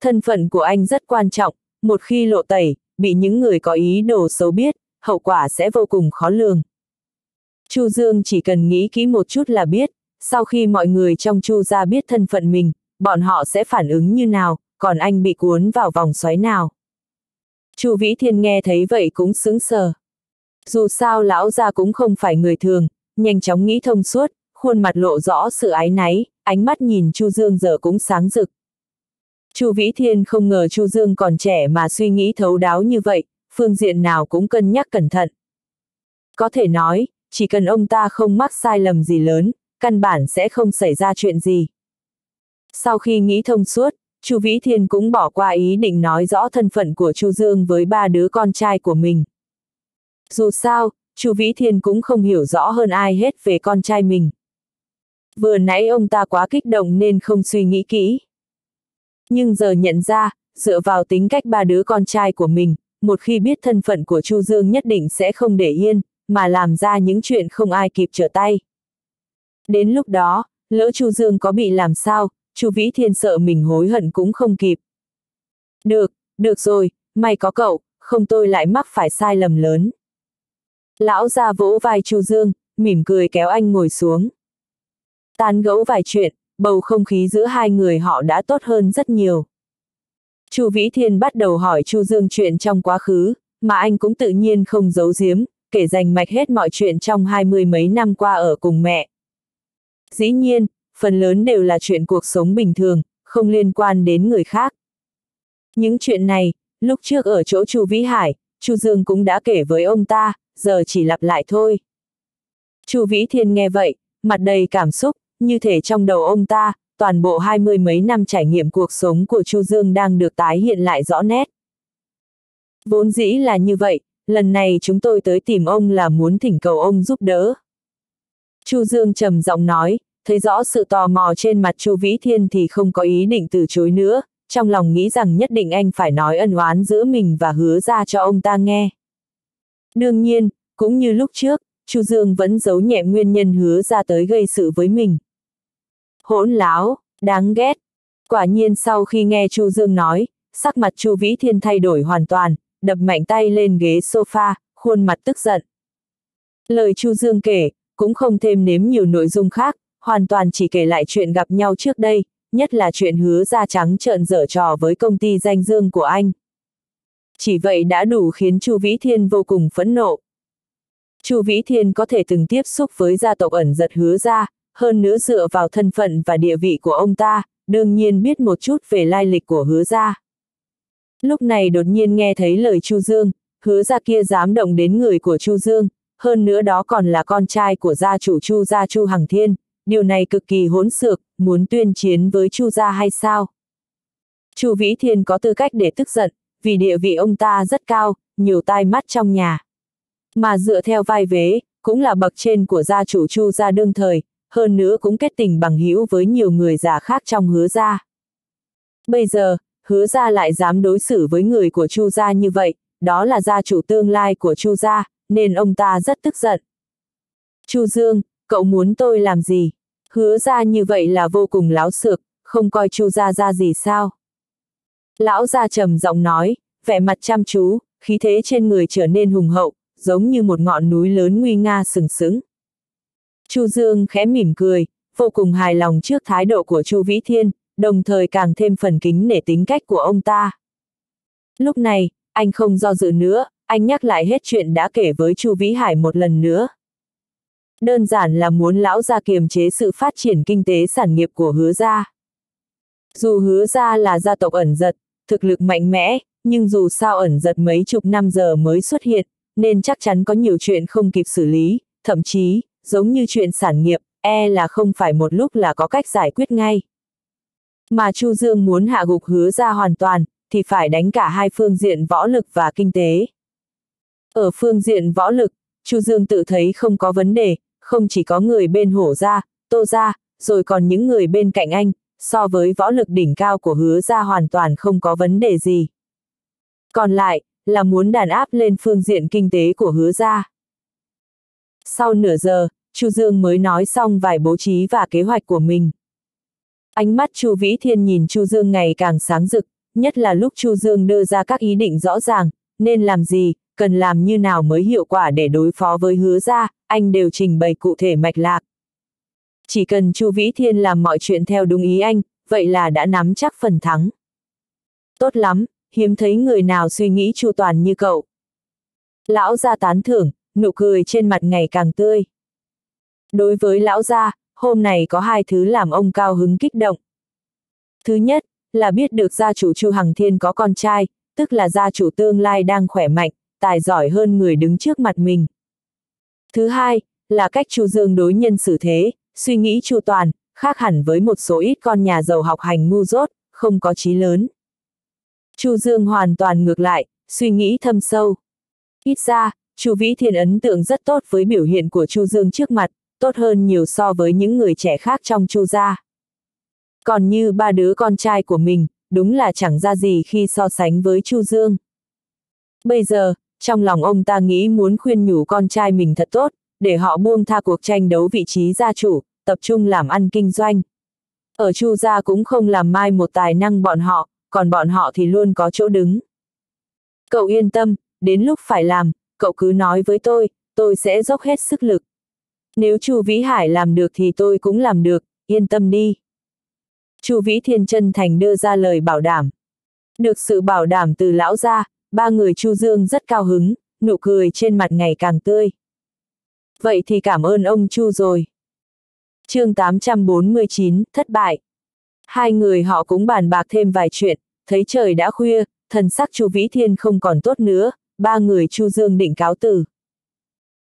Thân phận của anh rất quan trọng, một khi lộ tẩy, bị những người có ý đồ xấu biết, hậu quả sẽ vô cùng khó lường. Chu Dương chỉ cần nghĩ kỹ một chút là biết, sau khi mọi người trong Chu gia biết thân phận mình, bọn họ sẽ phản ứng như nào, còn anh bị cuốn vào vòng xoáy nào. Chu Vĩ Thiên nghe thấy vậy cũng sững sờ. Dù sao lão gia cũng không phải người thường, nhanh chóng nghĩ thông suốt, khuôn mặt lộ rõ sự ái náy, ánh mắt nhìn Chu Dương giờ cũng sáng rực. Chu Vĩ Thiên không ngờ Chu Dương còn trẻ mà suy nghĩ thấu đáo như vậy, phương diện nào cũng cân nhắc cẩn thận. Có thể nói, chỉ cần ông ta không mắc sai lầm gì lớn, căn bản sẽ không xảy ra chuyện gì. Sau khi nghĩ thông suốt, Chu Vĩ Thiên cũng bỏ qua ý định nói rõ thân phận của Chu Dương với ba đứa con trai của mình. Dù sao, Chu Vĩ Thiên cũng không hiểu rõ hơn ai hết về con trai mình. Vừa nãy ông ta quá kích động nên không suy nghĩ kỹ. Nhưng giờ nhận ra, dựa vào tính cách ba đứa con trai của mình, một khi biết thân phận của Chu Dương nhất định sẽ không để yên, mà làm ra những chuyện không ai kịp trở tay. Đến lúc đó, lỡ Chu Dương có bị làm sao, Chu Vĩ Thiên sợ mình hối hận cũng không kịp. Được, được rồi, may có cậu, không tôi lại mắc phải sai lầm lớn. Lão ra vỗ vai Chu Dương, mỉm cười kéo anh ngồi xuống. Tán gẫu vài chuyện, bầu không khí giữa hai người họ đã tốt hơn rất nhiều. Chu Vĩ Thiên bắt đầu hỏi Chu Dương chuyện trong quá khứ, mà anh cũng tự nhiên không giấu giếm, kể dành mạch hết mọi chuyện trong hai mươi mấy năm qua ở cùng mẹ. Dĩ nhiên, phần lớn đều là chuyện cuộc sống bình thường, không liên quan đến người khác. Những chuyện này, lúc trước ở chỗ Chu Vĩ Hải, Chu Dương cũng đã kể với ông ta, giờ chỉ lặp lại thôi. Chu Vĩ Thiên nghe vậy, mặt đầy cảm xúc, như thể trong đầu ông ta, toàn bộ hai mươi mấy năm trải nghiệm cuộc sống của Chu Dương đang được tái hiện lại rõ nét. Vốn dĩ là như vậy, lần này chúng tôi tới tìm ông là muốn thỉnh cầu ông giúp đỡ. Chu Dương trầm giọng nói, thấy rõ sự tò mò trên mặt Chu Vĩ Thiên thì không có ý định từ chối nữa, trong lòng nghĩ rằng nhất định anh phải nói ân oán giữa mình và hứa ra cho ông ta nghe. Đương nhiên, cũng như lúc trước, Chu Dương vẫn giấu nhẹ nguyên nhân hứa ra tới gây sự với mình. Hỗn láo, đáng ghét. Quả nhiên sau khi nghe Chu Dương nói, sắc mặt Chu Vĩ Thiên thay đổi hoàn toàn, đập mạnh tay lên ghế sofa, khuôn mặt tức giận. Lời Chu Dương kể, cũng không thêm nếm nhiều nội dung khác, hoàn toàn chỉ kể lại chuyện gặp nhau trước đây, nhất là chuyện hứa ra trắng trợn dở trò với công ty danh dương của anh. Chỉ vậy đã đủ khiến Chu Vĩ Thiên vô cùng phẫn nộ. Chu Vĩ Thiên có thể từng tiếp xúc với gia tộc ẩn giật hứa ra, hơn nữa dựa vào thân phận và địa vị của ông ta, đương nhiên biết một chút về lai lịch của hứa gia. Lúc này đột nhiên nghe thấy lời Chu Dương, hứa gia kia dám động đến người của Chu Dương, hơn nữa đó còn là con trai của gia chủ Chu gia Chu Hằng Thiên, điều này cực kỳ hỗn xược, muốn tuyên chiến với Chu gia hay sao? Chu Vĩ Thiên có tư cách để tức giận, vì địa vị ông ta rất cao, nhiều tai mắt trong nhà. Mà dựa theo vai vế, cũng là bậc trên của gia chủ Chu gia đương thời, hơn nữa cũng kết tình bằng hữu với nhiều người già khác trong hứa gia. Bây giờ, hứa gia lại dám đối xử với người của Chu gia như vậy, đó là gia chủ tương lai của Chu gia, nên ông ta rất tức giận. Chu Dương, cậu muốn tôi làm gì? Hứa Gia như vậy là vô cùng láo xược, không coi Chu gia ra gì sao? Lão gia trầm giọng nói, vẻ mặt chăm chú, khí thế trên người trở nên hùng hậu, giống như một ngọn núi lớn nguy nga sừng sững. Chu Dương khẽ mỉm cười, vô cùng hài lòng trước thái độ của Chu Vĩ Thiên, đồng thời càng thêm phần kính nể tính cách của ông ta. Lúc này, anh không do dự nữa, anh nhắc lại hết chuyện đã kể với Chu Vĩ Hải một lần nữa. Đơn giản là muốn lão gia kiềm chế sự phát triển kinh tế sản nghiệp của hứa gia. Dù hứa gia là gia tộc ẩn giật, thực lực mạnh mẽ, nhưng dù sao ẩn giật mấy chục năm giờ mới xuất hiện, nên chắc chắn có nhiều chuyện không kịp xử lý, thậm chí, giống như chuyện sản nghiệp, e là không phải một lúc là có cách giải quyết ngay. Mà Chu Dương muốn hạ gục hứa ra hoàn toàn, thì phải đánh cả hai phương diện võ lực và kinh tế. Ở phương diện võ lực, Chu Dương tự thấy không có vấn đề, không chỉ có người bên hổ ra, tô ra, rồi còn những người bên cạnh anh, so với võ lực đỉnh cao của hứa ra hoàn toàn không có vấn đề gì. Còn lại, là muốn đàn áp lên phương diện kinh tế của hứa ra. Sau nửa giờ, Chu Dương mới nói xong vài bố trí và kế hoạch của mình. Ánh mắt Chu Vĩ Thiên nhìn Chu Dương ngày càng sáng rực, nhất là lúc Chu Dương đưa ra các ý định rõ ràng, nên làm gì, cần làm như nào mới hiệu quả để đối phó với hứa ra, anh đều trình bày cụ thể mạch lạc. Chỉ cần Chu Vĩ Thiên làm mọi chuyện theo đúng ý anh, vậy là đã nắm chắc phần thắng. Tốt lắm, hiếm thấy người nào suy nghĩ chu toàn như cậu. Lão gia tán thưởng, nụ cười trên mặt ngày càng tươi. Đối với lão gia, hôm này có hai thứ làm ông cao hứng kích động. Thứ nhất, là biết được gia chủ Chu Hằng Thiên có con trai, tức là gia chủ tương lai đang khỏe mạnh, tài giỏi hơn người đứng trước mặt mình. Thứ hai, là cách Chu Dương đối nhân xử thế, suy nghĩ chu toàn, khác hẳn với một số ít con nhà giàu học hành ngu dốt, không có trí lớn. Chu Dương hoàn toàn ngược lại, suy nghĩ thâm sâu. Ít ra, Chu Vĩ Thiên ấn tượng rất tốt với biểu hiện của Chu Dương trước mặt, tốt hơn nhiều so với những người trẻ khác trong Chu gia. Còn như ba đứa con trai của mình, đúng là chẳng ra gì khi so sánh với Chu Dương. Bây giờ, trong lòng ông ta nghĩ muốn khuyên nhủ con trai mình thật tốt, để họ buông tha cuộc tranh đấu vị trí gia chủ, tập trung làm ăn kinh doanh. Ở Chu gia cũng không làm mai một tài năng bọn họ, còn bọn họ thì luôn có chỗ đứng. Cậu yên tâm, đến lúc phải làm, cậu cứ nói với tôi, tôi sẽ dốc hết sức lực. Nếu Chu Vĩ Hải làm được thì tôi cũng làm được, yên tâm đi. Chu Vĩ Thiên chân thành đưa ra lời bảo đảm. Được sự bảo đảm từ lão gia, ba người Chu Dương rất cao hứng, nụ cười trên mặt ngày càng tươi. Vậy thì cảm ơn ông Chu rồi. chương 849, thất bại. Hai người họ cũng bàn bạc thêm vài chuyện, thấy trời đã khuya, thần sắc Chu Vĩ Thiên không còn tốt nữa, ba người Chu Dương định cáo từ.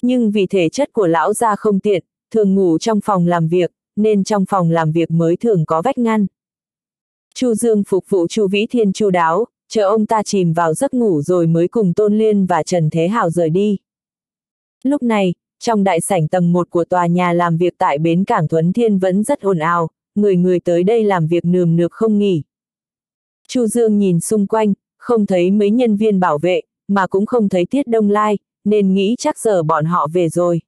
Nhưng vì thể chất của lão gia không tiện, thường ngủ trong phòng làm việc, nên trong phòng làm việc mới thường có vách ngăn. Chu Dương phục vụ Chu Vĩ Thiên chu đáo, chờ ông ta chìm vào giấc ngủ rồi mới cùng Tôn Liên và Trần Thế Hào rời đi. Lúc này, trong đại sảnh tầng 1 của tòa nhà làm việc tại bến cảng Thuấn Thiên vẫn rất ồn ào, người người tới đây làm việc nườm nượp không nghỉ. Chu Dương nhìn xung quanh, không thấy mấy nhân viên bảo vệ, mà cũng không thấy Tiết Đông Lai, nên nghĩ chắc giờ bọn họ về rồi.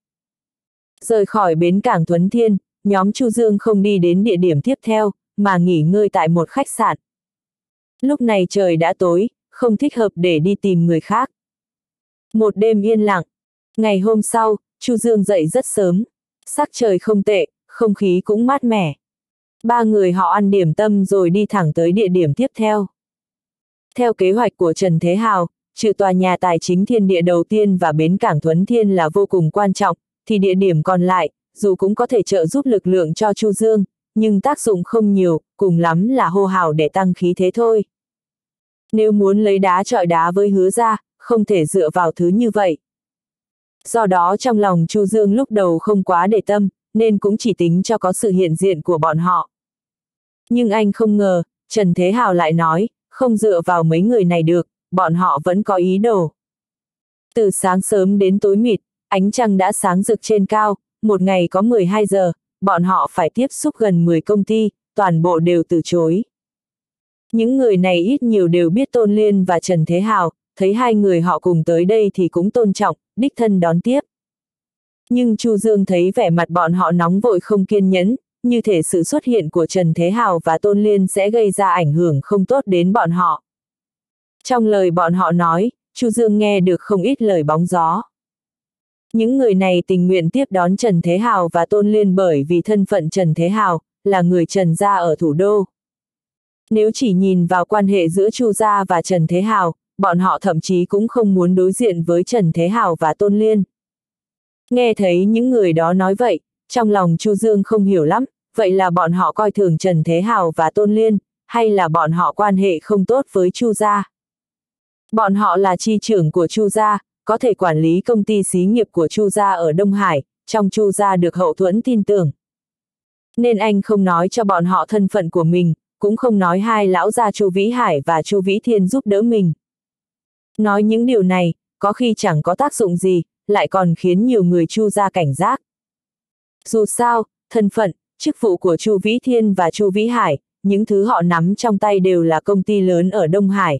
Rời khỏi bến cảng Thuấn Thiên, nhóm Chu Dương không đi đến địa điểm tiếp theo, mà nghỉ ngơi tại một khách sạn. Lúc này trời đã tối, không thích hợp để đi tìm người khác. Một đêm yên lặng. Ngày hôm sau, Chu Dương dậy rất sớm. Sắc trời không tệ, không khí cũng mát mẻ. Ba người họ ăn điểm tâm rồi đi thẳng tới địa điểm tiếp theo. Theo kế hoạch của Trần Thế Hào, trừ tòa nhà tài chính thiên địa đầu tiên và bến cảng Thuấn Thiên là vô cùng quan trọng, thì địa điểm còn lại, dù cũng có thể trợ giúp lực lượng cho Chu Dương, nhưng tác dụng không nhiều, cùng lắm là hô hào để tăng khí thế thôi. Nếu muốn lấy đá trọi đá với hứa ra, không thể dựa vào thứ như vậy. Do đó trong lòng Chu Dương lúc đầu không quá để tâm, nên cũng chỉ tính cho có sự hiện diện của bọn họ. Nhưng anh không ngờ, Trần Thế Hào lại nói, không dựa vào mấy người này được, bọn họ vẫn có ý đồ. Từ sáng sớm đến tối mịt, ánh trăng đã sáng rực trên cao, một ngày có 12 giờ, bọn họ phải tiếp xúc gần 10 công ty, toàn bộ đều từ chối. Những người này ít nhiều đều biết Tôn Liên và Trần Thế Hào, thấy hai người họ cùng tới đây thì cũng tôn trọng, đích thân đón tiếp. Nhưng Chu Dương thấy vẻ mặt bọn họ nóng vội không kiên nhẫn, như thể sự xuất hiện của Trần Thế Hào và Tôn Liên sẽ gây ra ảnh hưởng không tốt đến bọn họ. Trong lời bọn họ nói, Chu Dương nghe được không ít lời bóng gió. Những người này tình nguyện tiếp đón Trần Thế Hào và Tôn Liên bởi vì thân phận Trần Thế Hào, là người Trần gia ở thủ đô. Nếu chỉ nhìn vào quan hệ giữa Chu gia và Trần Thế Hào, bọn họ thậm chí cũng không muốn đối diện với Trần Thế Hào và Tôn Liên. Nghe thấy những người đó nói vậy, trong lòng Chu Dương không hiểu lắm, vậy là bọn họ coi thường Trần Thế Hào và Tôn Liên, hay là bọn họ quan hệ không tốt với Chu gia? Bọn họ là chi trưởng của Chu gia, có thể quản lý công ty xí nghiệp của Chu gia ở Đông Hải, trong Chu gia được hậu thuẫn tin tưởng. Nên anh không nói cho bọn họ thân phận của mình, cũng không nói hai lão gia Chu Vĩ Hải và Chu Vĩ Thiên giúp đỡ mình. Nói những điều này, có khi chẳng có tác dụng gì, lại còn khiến nhiều người Chu gia cảnh giác. Dù sao, thân phận, chức vụ của Chu Vĩ Thiên và Chu Vĩ Hải những thứ họ nắm trong tay đều là công ty lớn ở Đông Hải.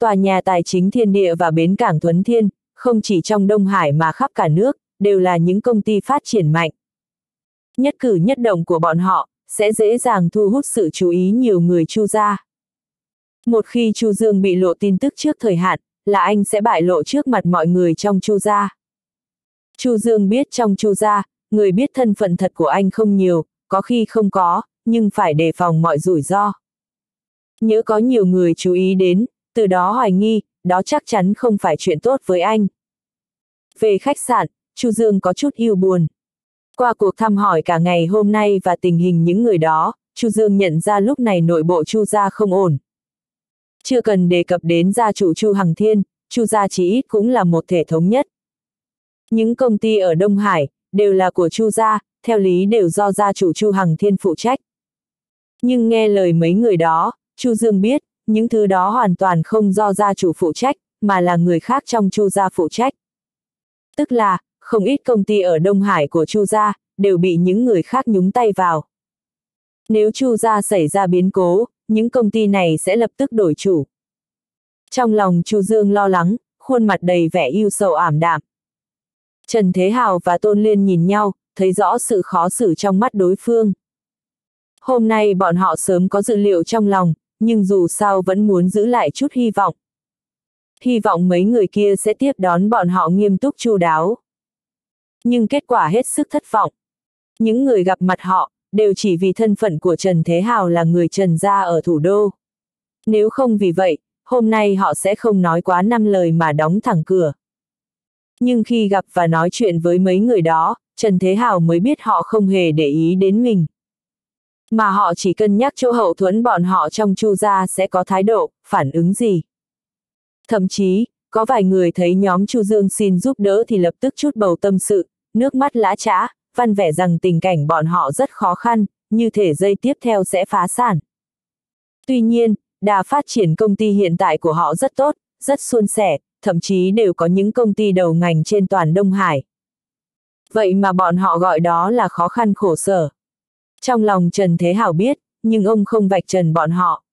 Tòa nhà tài chính thiên địa và bến cảng Thuấn Thiên, không chỉ trong Đông Hải mà khắp cả nước, đều là những công ty phát triển mạnh. Nhất cử nhất động của bọn họ, sẽ dễ dàng thu hút sự chú ý nhiều người Chu gia. Một khi Chu Dương bị lộ tin tức trước thời hạn, là anh sẽ bại lộ trước mặt mọi người trong Chu gia. Chu Dương biết trong Chu gia, người biết thân phận thật của anh không nhiều, có khi không có, nhưng phải đề phòng mọi rủi ro. Nhớ có nhiều người chú ý đến, từ đó hoài nghi, đó chắc chắn không phải chuyện tốt với anh. Về khách sạn, Chu Dương có chút yêu buồn. Qua cuộc thăm hỏi cả ngày hôm nay và tình hình những người đó, Chu Dương nhận ra lúc này nội bộ Chu gia không ổn. Chưa cần đề cập đến gia chủ Chu Hằng Thiên, Chu gia chỉ ít cũng là một thể thống nhất. Những công ty ở Đông Hải đều là của Chu gia, theo lý đều do gia chủ Chu Hằng Thiên phụ trách. Nhưng nghe lời mấy người đó, Chu Dương biết, những thứ đó hoàn toàn không do gia chủ phụ trách, mà là người khác trong Chu gia phụ trách. Tức là, không ít công ty ở Đông Hải của Chu gia đều bị những người khác nhúng tay vào. Nếu Chu gia xảy ra biến cố, những công ty này sẽ lập tức đổi chủ. Trong lòng Chu Dương lo lắng, khuôn mặt đầy vẻ yêu sầu ảm đạm. Trần Thế Hào và Tôn Liên nhìn nhau, thấy rõ sự khó xử trong mắt đối phương. Hôm nay bọn họ sớm có dự liệu trong lòng, nhưng dù sao vẫn muốn giữ lại chút hy vọng. Hy vọng mấy người kia sẽ tiếp đón bọn họ nghiêm túc chu đáo. Nhưng kết quả hết sức thất vọng. Những người gặp mặt họ, đều chỉ vì thân phận của Trần Thế Hào là người Trần gia ở thủ đô. Nếu không vì vậy, hôm nay họ sẽ không nói quá năm lời mà đóng thẳng cửa. Nhưng khi gặp và nói chuyện với mấy người đó, Trần Thế Hào mới biết họ không hề để ý đến mình. Mà họ chỉ cân nhắc chỗ hậu thuẫn bọn họ trong chu gia sẽ có thái độ, phản ứng gì. Thậm chí, có vài người thấy nhóm Chu Dương xin giúp đỡ thì lập tức chút bầu tâm sự, nước mắt lã trã, văn vẻ rằng tình cảnh bọn họ rất khó khăn, như thể dây tiếp theo sẽ phá sản. Tuy nhiên, đà phát triển công ty hiện tại của họ rất tốt, rất suôn sẻ, thậm chí đều có những công ty đầu ngành trên toàn Đông Hải. Vậy mà bọn họ gọi đó là khó khăn khổ sở. Trong lòng Trần Thế Hảo biết, nhưng ông không vạch trần bọn họ.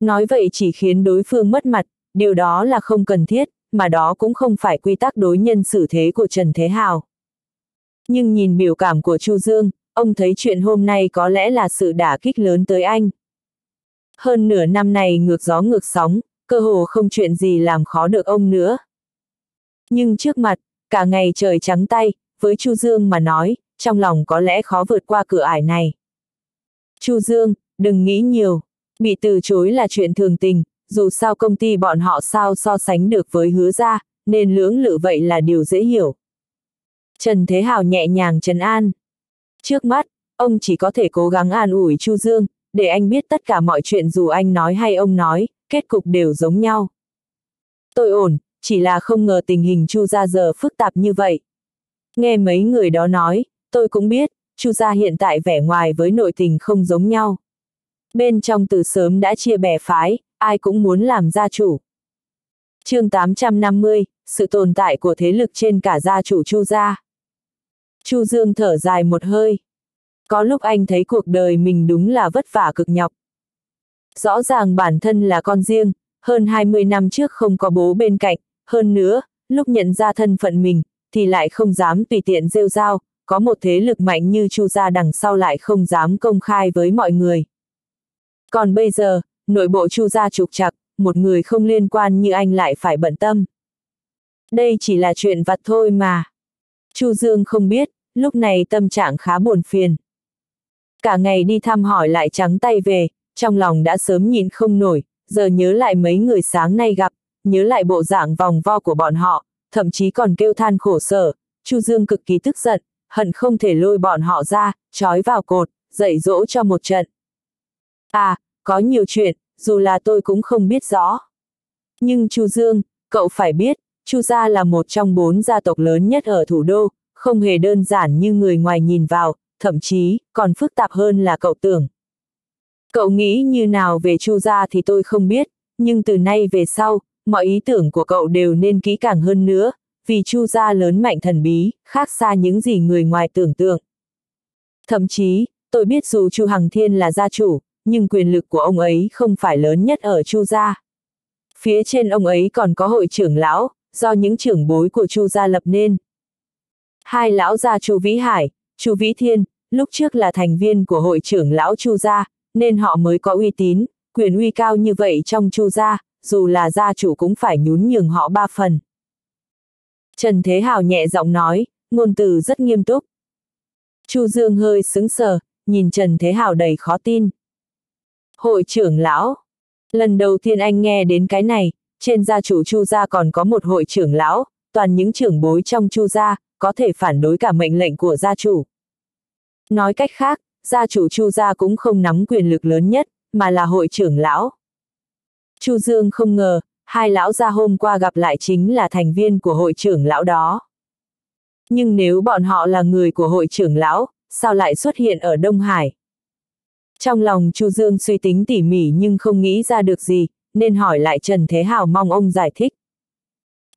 Nói vậy chỉ khiến đối phương mất mặt, điều đó là không cần thiết, mà đó cũng không phải quy tắc đối nhân xử thế của Trần Thế Hào. Nhưng nhìn biểu cảm của Chu Dương, ông thấy chuyện hôm nay có lẽ là sự đả kích lớn tới anh. Hơn nửa năm này ngược gió ngược sóng, cơ hồ không chuyện gì làm khó được ông nữa. Nhưng trước mặt, cả ngày trời trắng tay, với Chu Dương mà nói, trong lòng có lẽ khó vượt qua cửa ải này. Chu Dương, đừng nghĩ nhiều, bị từ chối là chuyện thường tình, dù sao công ty bọn họ sao so sánh được với hứa ra, nên lưỡng lự vậy là điều dễ hiểu. Trần Thế Hào nhẹ nhàng trấn an. Trước mắt, ông chỉ có thể cố gắng an ủi Chu Dương, để anh biết tất cả mọi chuyện dù anh nói hay ông nói, kết cục đều giống nhau. Tôi ổn, chỉ là không ngờ tình hình Chu gia giờ phức tạp như vậy. Nghe mấy người đó nói, tôi cũng biết, Chu gia hiện tại vẻ ngoài với nội tình không giống nhau. Bên trong từ sớm đã chia bè phái, ai cũng muốn làm gia chủ. chương 850, sự tồn tại của thế lực trên cả gia chủ Chu gia. Chu Dương thở dài một hơi. Có lúc anh thấy cuộc đời mình đúng là vất vả cực nhọc. Rõ ràng bản thân là con riêng, hơn 20 năm trước không có bố bên cạnh, hơn nữa, lúc nhận ra thân phận mình, thì lại không dám tùy tiện rêu rao, có một thế lực mạnh như Chu gia đằng sau lại không dám công khai với mọi người. Còn bây giờ, nội bộ Chu gia trục trặc, một người không liên quan như anh lại phải bận tâm. Đây chỉ là chuyện vặt thôi mà. Chu Dương không biết, lúc này tâm trạng khá buồn phiền. Cả ngày đi thăm hỏi lại trắng tay về, trong lòng đã sớm nhìn không nổi, giờ nhớ lại mấy người sáng nay gặp, nhớ lại bộ dạng vòng vo của bọn họ, thậm chí còn kêu than khổ sở, Chu Dương cực kỳ tức giận, hận không thể lôi bọn họ ra, trói vào cột, dạy dỗ cho một trận. À, có nhiều chuyện, dù là tôi cũng không biết rõ. Nhưng Chu Dương, cậu phải biết, Chu gia là một trong bốn gia tộc lớn nhất ở thủ đô, không hề đơn giản như người ngoài nhìn vào, thậm chí, còn phức tạp hơn là cậu tưởng. Cậu nghĩ như nào về Chu gia thì tôi không biết, nhưng từ nay về sau, mọi ý tưởng của cậu đều nên kỹ càng hơn nữa, vì Chu gia lớn mạnh thần bí, khác xa những gì người ngoài tưởng tượng. Thậm chí, tôi biết dù Chu Hằng Thiên là gia chủ, nhưng quyền lực của ông ấy không phải lớn nhất ở Chu gia. Phía trên ông ấy còn có hội trưởng lão, do những trưởng bối của Chu gia lập nên. Hai lão gia Chu Vĩ Hải, Chu Vĩ Thiên, lúc trước là thành viên của hội trưởng lão Chu gia, nên họ mới có uy tín, quyền uy cao như vậy trong Chu gia, dù là gia chủ cũng phải nhún nhường họ ba phần. Trần Thế Hào nhẹ giọng nói, ngôn từ rất nghiêm túc. Chu Dương hơi sững sờ, nhìn Trần Thế Hào đầy khó tin. Hội trưởng lão. Lần đầu tiên anh nghe đến cái này, trên gia chủ Chu gia còn có một hội trưởng lão, toàn những trưởng bối trong Chu gia, có thể phản đối cả mệnh lệnh của gia chủ. Nói cách khác, gia chủ Chu gia cũng không nắm quyền lực lớn nhất, mà là hội trưởng lão. Chu Dương không ngờ, hai lão gia hôm qua gặp lại chính là thành viên của hội trưởng lão đó. Nhưng nếu bọn họ là người của hội trưởng lão, sao lại xuất hiện ở Đông Hải? Trong lòng Chu Dương suy tính tỉ mỉ nhưng không nghĩ ra được gì, nên hỏi lại Trần Thế Hào mong ông giải thích.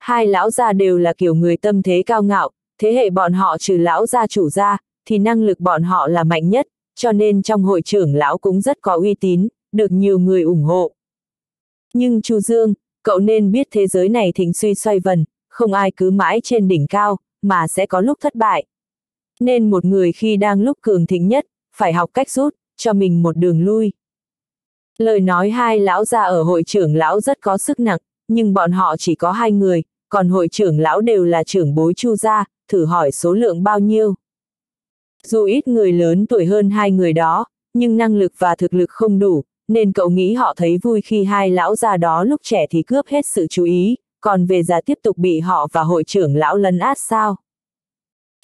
Hai lão gia đều là kiểu người tâm thế cao ngạo, thế hệ bọn họ trừ lão gia chủ gia, thì năng lực bọn họ là mạnh nhất, cho nên trong hội trưởng lão cũng rất có uy tín, được nhiều người ủng hộ. Nhưng Chu Dương, cậu nên biết thế giới này thịnh suy xoay vần, không ai cứ mãi trên đỉnh cao, mà sẽ có lúc thất bại. Nên một người khi đang lúc cường thịnh nhất, phải học cách rút, cho mình một đường lui. Lời nói hai lão già ở hội trưởng lão rất có sức nặng, nhưng bọn họ chỉ có hai người, còn hội trưởng lão đều là trưởng bối chu gia, thử hỏi số lượng bao nhiêu. Dù ít người lớn tuổi hơn hai người đó, nhưng năng lực và thực lực không đủ, nên cậu nghĩ họ thấy vui khi hai lão già đó lúc trẻ thì cướp hết sự chú ý, còn về già tiếp tục bị họ và hội trưởng lão lấn át sao.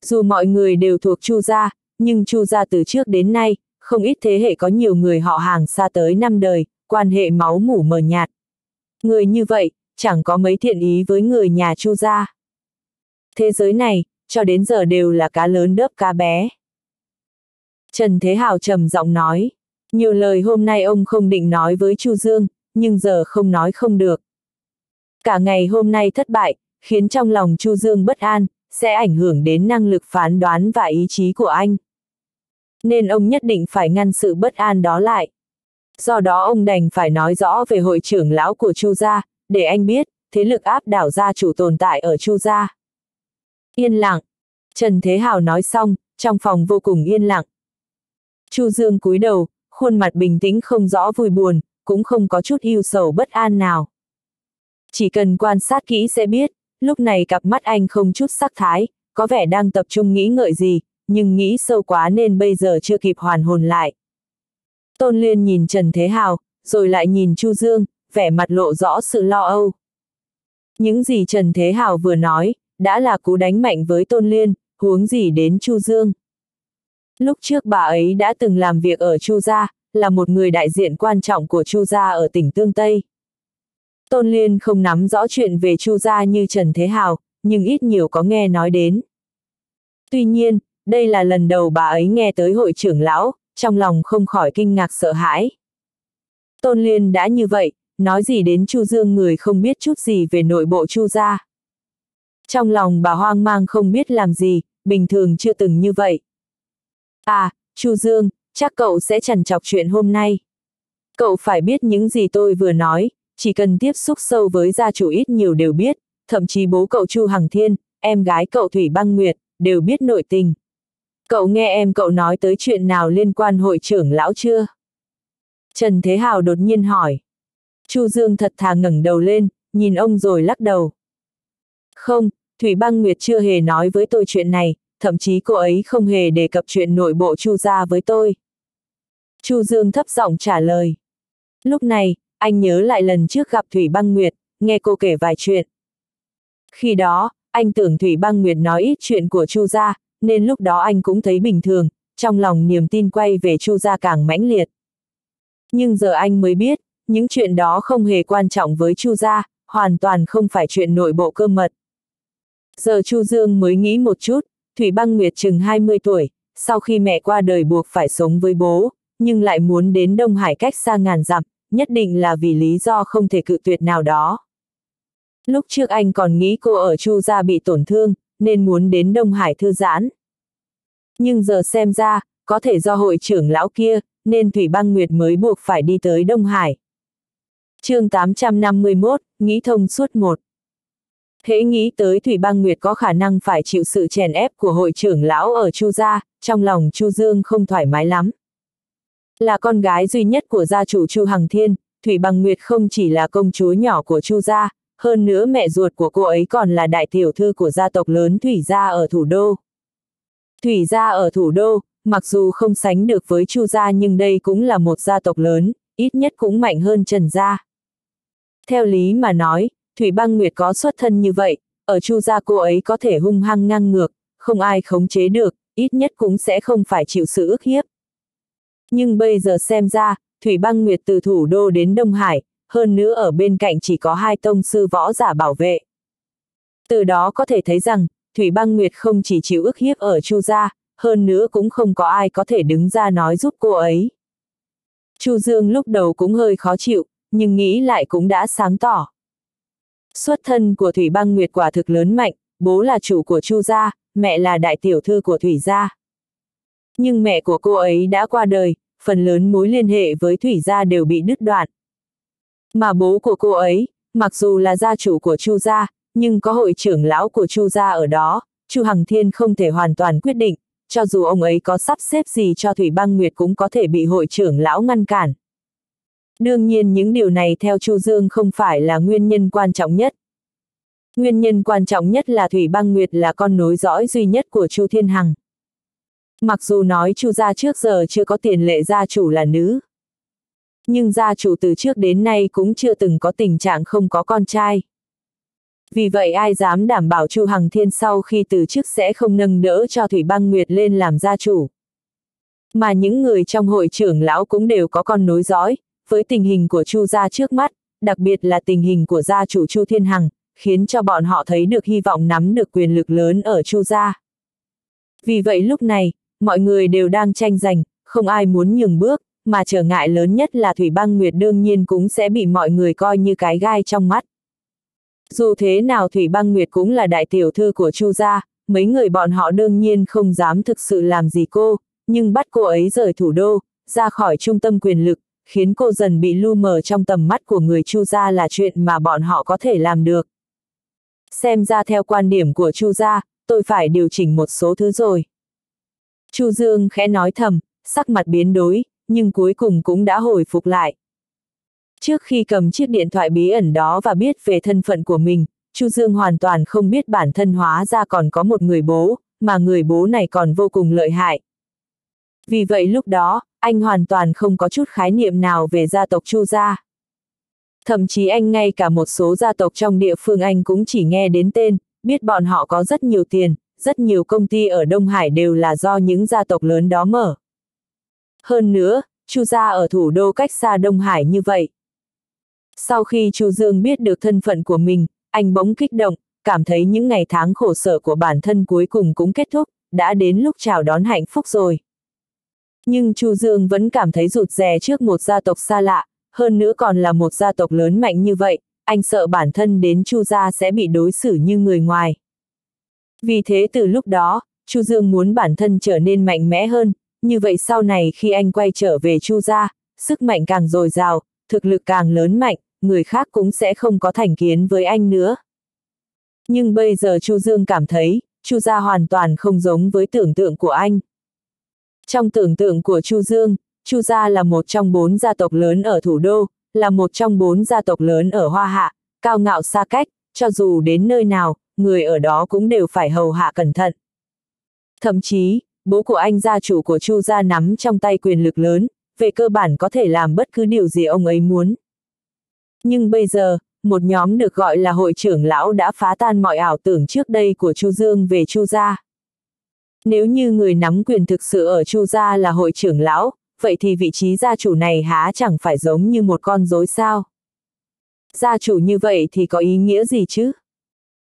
Dù mọi người đều thuộc Chu gia, nhưng Chu gia từ trước đến nay, không ít thế hệ có nhiều người họ hàng xa tới năm đời, quan hệ máu mủ mờ nhạt. Người như vậy, chẳng có mấy thiện ý với người nhà Chu gia. Thế giới này, cho đến giờ đều là cá lớn đớp cá bé. Trần Thế Hào trầm giọng nói, nhiều lời hôm nay ông không định nói với Chu Dương, nhưng giờ không nói không được. Cả ngày hôm nay thất bại, khiến trong lòng Chu Dương bất an, sẽ ảnh hưởng đến năng lực phán đoán và ý chí của anh. Nên ông nhất định phải ngăn sự bất an đó lại. Do đó ông đành phải nói rõ về hội trưởng lão của Chu gia, để anh biết, thế lực áp đảo gia chủ tồn tại ở Chu gia. Yên lặng. Trần Thế Hào nói xong, trong phòng vô cùng yên lặng. Chu Dương cúi đầu, khuôn mặt bình tĩnh không rõ vui buồn, cũng không có chút yêu sầu bất an nào. Chỉ cần quan sát kỹ sẽ biết, lúc này cặp mắt anh không chút sắc thái, có vẻ đang tập trung nghĩ ngợi gì, nhưng nghĩ sâu quá nên bây giờ chưa kịp hoàn hồn lại. Tôn Liên nhìn Trần Thế Hào, rồi lại nhìn Chu Dương, vẻ mặt lộ rõ sự lo âu. Những gì Trần Thế Hào vừa nói, đã là cú đánh mạnh với Tôn Liên, huống gì đến Chu Dương. Lúc trước bà ấy đã từng làm việc ở Chu Gia, là một người đại diện quan trọng của Chu Gia ở tỉnh Tương Tây. Tôn Liên không nắm rõ chuyện về Chu Gia như Trần Thế Hào, nhưng ít nhiều có nghe nói đến. Tuy nhiên, đây là lần đầu bà ấy nghe tới hội trưởng lão, trong lòng không khỏi kinh ngạc sợ hãi. Tôn Liên đã như vậy, nói gì đến Chu Dương người không biết chút gì về nội bộ Chu gia. Trong lòng bà hoang mang không biết làm gì, bình thường chưa từng như vậy. À, Chu Dương, chắc cậu sẽ trằn chọc chuyện hôm nay. Cậu phải biết những gì tôi vừa nói, chỉ cần tiếp xúc sâu với gia chủ ít nhiều đều biết, thậm chí bố cậu Chu Hằng Thiên, em gái cậu Thủy Băng Nguyệt, đều biết nội tình. Cậu nghe em cậu nói tới chuyện nào liên quan hội trưởng lão chưa? Trần Thế Hào đột nhiên hỏi. Chu Dương thật thà ngẩng đầu lên, nhìn ông rồi lắc đầu. Không, Thủy Băng Nguyệt chưa hề nói với tôi chuyện này, thậm chí cô ấy không hề đề cập chuyện nội bộ Chu gia với tôi. Chu Dương thấp giọng trả lời. Lúc này, anh nhớ lại lần trước gặp Thủy Băng Nguyệt, nghe cô kể vài chuyện. Khi đó, anh tưởng Thủy Băng Nguyệt nói ít chuyện của Chu gia, nên lúc đó anh cũng thấy bình thường, trong lòng niềm tin quay về Chu gia càng mãnh liệt. Nhưng giờ anh mới biết, những chuyện đó không hề quan trọng với Chu gia, hoàn toàn không phải chuyện nội bộ cơ mật. Giờ Chu Dương mới nghĩ một chút, Thủy Băng Nguyệt chừng 20 tuổi, sau khi mẹ qua đời buộc phải sống với bố, nhưng lại muốn đến Đông Hải cách xa ngàn dặm, nhất định là vì lý do không thể cự tuyệt nào đó. Lúc trước anh còn nghĩ cô ở Chu gia bị tổn thương, nên muốn đến Đông Hải thư giãn. Nhưng giờ xem ra, có thể do hội trưởng lão kia, nên Thủy Băng Nguyệt mới buộc phải đi tới Đông Hải. chương 851, nghĩ thông suốt một. Hễ nghĩ tới Thủy Băng Nguyệt có khả năng phải chịu sự chèn ép của hội trưởng lão ở Chu Gia, trong lòng Chu Dương không thoải mái lắm. Là con gái duy nhất của gia chủ Chu Hằng Thiên, Thủy Băng Nguyệt không chỉ là công chúa nhỏ của Chu Gia, hơn nữa mẹ ruột của cô ấy còn là đại tiểu thư của gia tộc lớn Thủy Gia ở thủ đô. Thủy Gia ở thủ đô, mặc dù không sánh được với Chu Gia nhưng đây cũng là một gia tộc lớn, ít nhất cũng mạnh hơn Trần Gia. Theo lý mà nói, Thủy Băng Nguyệt có xuất thân như vậy, ở Chu Gia cô ấy có thể hung hăng ngang ngược, không ai khống chế được, ít nhất cũng sẽ không phải chịu sự ức hiếp. Nhưng bây giờ xem ra, Thủy Băng Nguyệt từ thủ đô đến Đông Hải, hơn nữa ở bên cạnh chỉ có hai tông sư võ giả bảo vệ. Từ đó có thể thấy rằng, Thủy Băng Nguyệt không chỉ chịu ức hiếp ở Chu gia, hơn nữa cũng không có ai có thể đứng ra nói giúp cô ấy. Chu Dương lúc đầu cũng hơi khó chịu, nhưng nghĩ lại cũng đã sáng tỏ. Xuất thân của Thủy Băng Nguyệt quả thực lớn mạnh, bố là chủ của Chu gia, mẹ là đại tiểu thư của Thủy gia. Nhưng mẹ của cô ấy đã qua đời, phần lớn mối liên hệ với Thủy gia đều bị đứt đoạn. Mà bố của cô ấy, mặc dù là gia chủ của Chu gia, nhưng có hội trưởng lão của Chu gia ở đó, Chu Hằng Thiên không thể hoàn toàn quyết định, cho dù ông ấy có sắp xếp gì cho Thủy Băng Nguyệt cũng có thể bị hội trưởng lão ngăn cản. Đương nhiên những điều này theo Chu Dương không phải là nguyên nhân quan trọng nhất. Nguyên nhân quan trọng nhất là Thủy Băng Nguyệt là con nối dõi duy nhất của Chu Thiên Hằng. Mặc dù nói Chu gia trước giờ chưa có tiền lệ gia chủ là nữ. Nhưng gia chủ từ trước đến nay cũng chưa từng có tình trạng không có con trai. Vì vậy ai dám đảm bảo Chu Hằng Thiên sau khi từ chức sẽ không nâng đỡ cho Thủy Băng Nguyệt lên làm gia chủ. Mà những người trong hội trưởng lão cũng đều có con nối dõi, với tình hình của Chu gia trước mắt, đặc biệt là tình hình của gia chủ Chu Thiên Hằng, khiến cho bọn họ thấy được hy vọng nắm được quyền lực lớn ở Chu gia. Vì vậy lúc này, mọi người đều đang tranh giành, không ai muốn nhường bước, mà trở ngại lớn nhất là Thủy Băng Nguyệt đương nhiên cũng sẽ bị mọi người coi như cái gai trong mắt. Dù thế nào Thủy Băng Nguyệt cũng là đại tiểu thư của Chu gia, mấy người bọn họ đương nhiên không dám thực sự làm gì cô, nhưng bắt cô ấy rời thủ đô, ra khỏi trung tâm quyền lực, khiến cô dần bị lu mờ trong tầm mắt của người Chu gia là chuyện mà bọn họ có thể làm được. Xem ra theo quan điểm của Chu gia, tôi phải điều chỉnh một số thứ rồi. Chu Dương khẽ nói thầm, sắc mặt biến đổi, nhưng cuối cùng cũng đã hồi phục lại. Trước khi cầm chiếc điện thoại bí ẩn đó và biết về thân phận của mình, Chu Dương hoàn toàn không biết bản thân hóa ra còn có một người bố, mà người bố này còn vô cùng lợi hại. Vì vậy lúc đó, anh hoàn toàn không có chút khái niệm nào về gia tộc Chu gia. Thậm chí anh ngay cả một số gia tộc trong địa phương anh cũng chỉ nghe đến tên, biết bọn họ có rất nhiều tiền, rất nhiều công ty ở Đông Hải đều là do những gia tộc lớn đó mở. Hơn nữa, Chu gia ở thủ đô cách xa Đông Hải như vậy. Sau khi Chu Dương biết được thân phận của mình, anh bỗng kích động, cảm thấy những ngày tháng khổ sở của bản thân cuối cùng cũng kết thúc, đã đến lúc chào đón hạnh phúc rồi. Nhưng Chu Dương vẫn cảm thấy rụt rè trước một gia tộc xa lạ, hơn nữa còn là một gia tộc lớn mạnh như vậy, anh sợ bản thân đến Chu gia sẽ bị đối xử như người ngoài. Vì thế từ lúc đó, Chu Dương muốn bản thân trở nên mạnh mẽ hơn, như vậy sau này khi anh quay trở về Chu gia, sức mạnh càng dồi dào, thực lực càng lớn mạnh, người khác cũng sẽ không có thành kiến với anh nữa. Nhưng bây giờ Chu Dương cảm thấy, Chu gia hoàn toàn không giống với tưởng tượng của anh. Trong tưởng tượng của Chu Dương, Chu gia là một trong bốn gia tộc lớn ở thủ đô, là một trong bốn gia tộc lớn ở Hoa Hạ, cao ngạo xa cách, cho dù đến nơi nào, người ở đó cũng đều phải hầu hạ cẩn thận. Thậm chí, bố của anh gia chủ của Chu gia nắm trong tay quyền lực lớn, về cơ bản có thể làm bất cứ điều gì ông ấy muốn. Nhưng bây giờ, một nhóm được gọi là hội trưởng lão đã phá tan mọi ảo tưởng trước đây của Chu Dương về Chu gia. Nếu như người nắm quyền thực sự ở Chu gia là hội trưởng lão, vậy thì vị trí gia chủ này há chẳng phải giống như một con rối sao? Gia chủ như vậy thì có ý nghĩa gì chứ?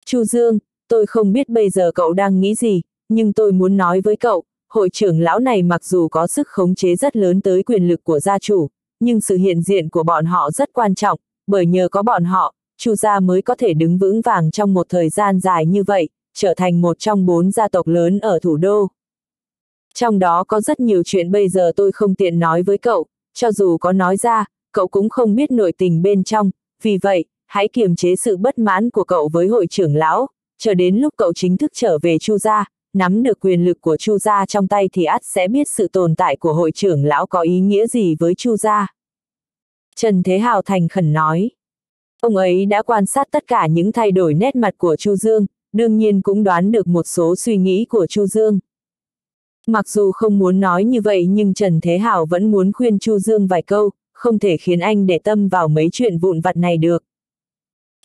Chu Dương, tôi không biết bây giờ cậu đang nghĩ gì, nhưng tôi muốn nói với cậu, hội trưởng lão này mặc dù có sức khống chế rất lớn tới quyền lực của gia chủ, nhưng sự hiện diện của bọn họ rất quan trọng, bởi nhờ có bọn họ, Chu gia mới có thể đứng vững vàng trong một thời gian dài như vậy, trở thành một trong bốn gia tộc lớn ở thủ đô. Trong đó có rất nhiều chuyện bây giờ tôi không tiện nói với cậu, cho dù có nói ra, cậu cũng không biết nội tình bên trong, vì vậy, hãy kiềm chế sự bất mãn của cậu với hội trưởng lão, chờ đến lúc cậu chính thức trở về Chu gia, nắm được quyền lực của Chu gia trong tay thì ắt sẽ biết sự tồn tại của hội trưởng lão có ý nghĩa gì với Chu gia. Trần Thế Hào thành khẩn nói. Ông ấy đã quan sát tất cả những thay đổi nét mặt của Chu Dương, đương nhiên cũng đoán được một số suy nghĩ của Chu Dương. Mặc dù không muốn nói như vậy nhưng Trần Thế Hảo vẫn muốn khuyên Chu Dương vài câu, không thể khiến anh để tâm vào mấy chuyện vụn vặt này được.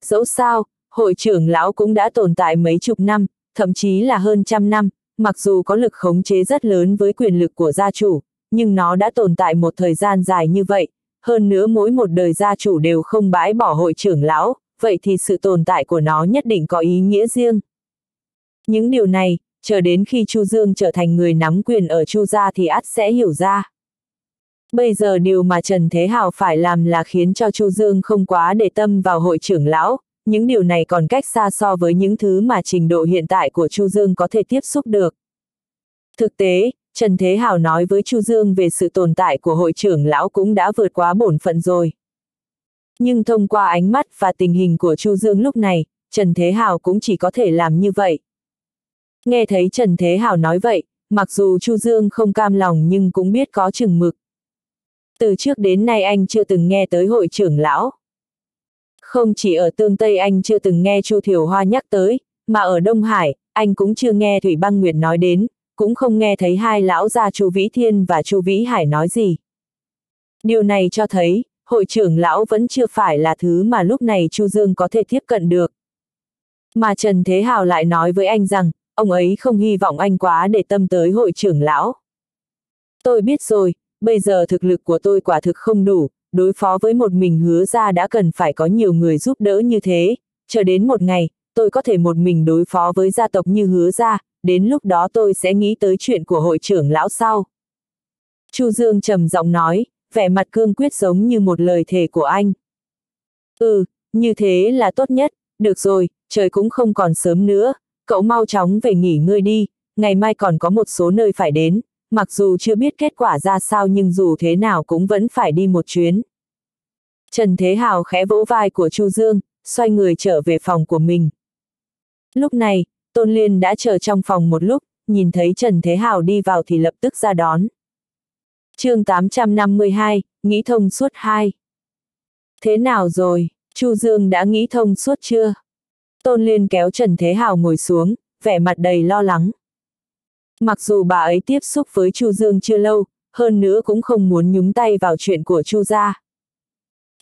Dẫu sao, hội trưởng lão cũng đã tồn tại mấy chục năm, thậm chí là hơn trăm năm, mặc dù có lực khống chế rất lớn với quyền lực của gia chủ, nhưng nó đã tồn tại một thời gian dài như vậy, hơn nữa mỗi một đời gia chủ đều không bãi bỏ hội trưởng lão, vậy thì sự tồn tại của nó nhất định có ý nghĩa riêng. Những điều này, chờ đến khi Chu Dương trở thành người nắm quyền ở Chu gia thì ắt sẽ hiểu ra. Bây giờ điều mà Trần Thế Hào phải làm là khiến cho Chu Dương không quá để tâm vào hội trưởng lão, những điều này còn cách xa so với những thứ mà trình độ hiện tại của Chu Dương có thể tiếp xúc được. Thực tế, Trần Thế Hào nói với Chu Dương về sự tồn tại của hội trưởng lão cũng đã vượt quá bổn phận rồi. Nhưng thông qua ánh mắt và tình hình của Chu Dương lúc này, Trần Thế Hào cũng chỉ có thể làm như vậy. Nghe thấy Trần Thế Hào nói vậy, mặc dù Chu Dương không cam lòng nhưng cũng biết có chừng mực. Từ trước đến nay anh chưa từng nghe tới hội trưởng lão. Không chỉ ở Tương Tây anh chưa từng nghe Chu Thiểu Hoa nhắc tới, mà ở Đông Hải, anh cũng chưa nghe Thủy Băng Nguyệt nói đến, cũng không nghe thấy hai lão gia Chu Vĩ Thiên và Chu Vĩ Hải nói gì. Điều này cho thấy, hội trưởng lão vẫn chưa phải là thứ mà lúc này Chu Dương có thể tiếp cận được. Mà Trần Thế Hào lại nói với anh rằng, ông ấy không hy vọng anh quá để tâm tới hội trưởng lão. Tôi biết rồi, bây giờ thực lực của tôi quả thực không đủ, đối phó với một mình hứa ra đã cần phải có nhiều người giúp đỡ như thế, chờ đến một ngày, tôi có thể một mình đối phó với gia tộc như hứa ra, đến lúc đó tôi sẽ nghĩ tới chuyện của hội trưởng lão sau. Chu Dương trầm giọng nói, vẻ mặt cương quyết giống như một lời thề của anh. Ừ, như thế là tốt nhất, được rồi, trời cũng không còn sớm nữa, cậu mau chóng về nghỉ ngơi đi, ngày mai còn có một số nơi phải đến, mặc dù chưa biết kết quả ra sao nhưng dù thế nào cũng vẫn phải đi một chuyến. Trần Thế Hào khẽ vỗ vai của Chu Dương, xoay người trở về phòng của mình. Lúc này, Tôn Liên đã chờ trong phòng một lúc, nhìn thấy Trần Thế Hào đi vào thì lập tức ra đón chương 852, nghĩ thông suốt 2. Thế nào rồi, Chu Dương đã nghĩ thông suốt chưa? Tôn Liên kéo Trần Thế Hào ngồi xuống, vẻ mặt đầy lo lắng. Mặc dù bà ấy tiếp xúc với Chu Dương chưa lâu, hơn nữa cũng không muốn nhúng tay vào chuyện của Chu gia.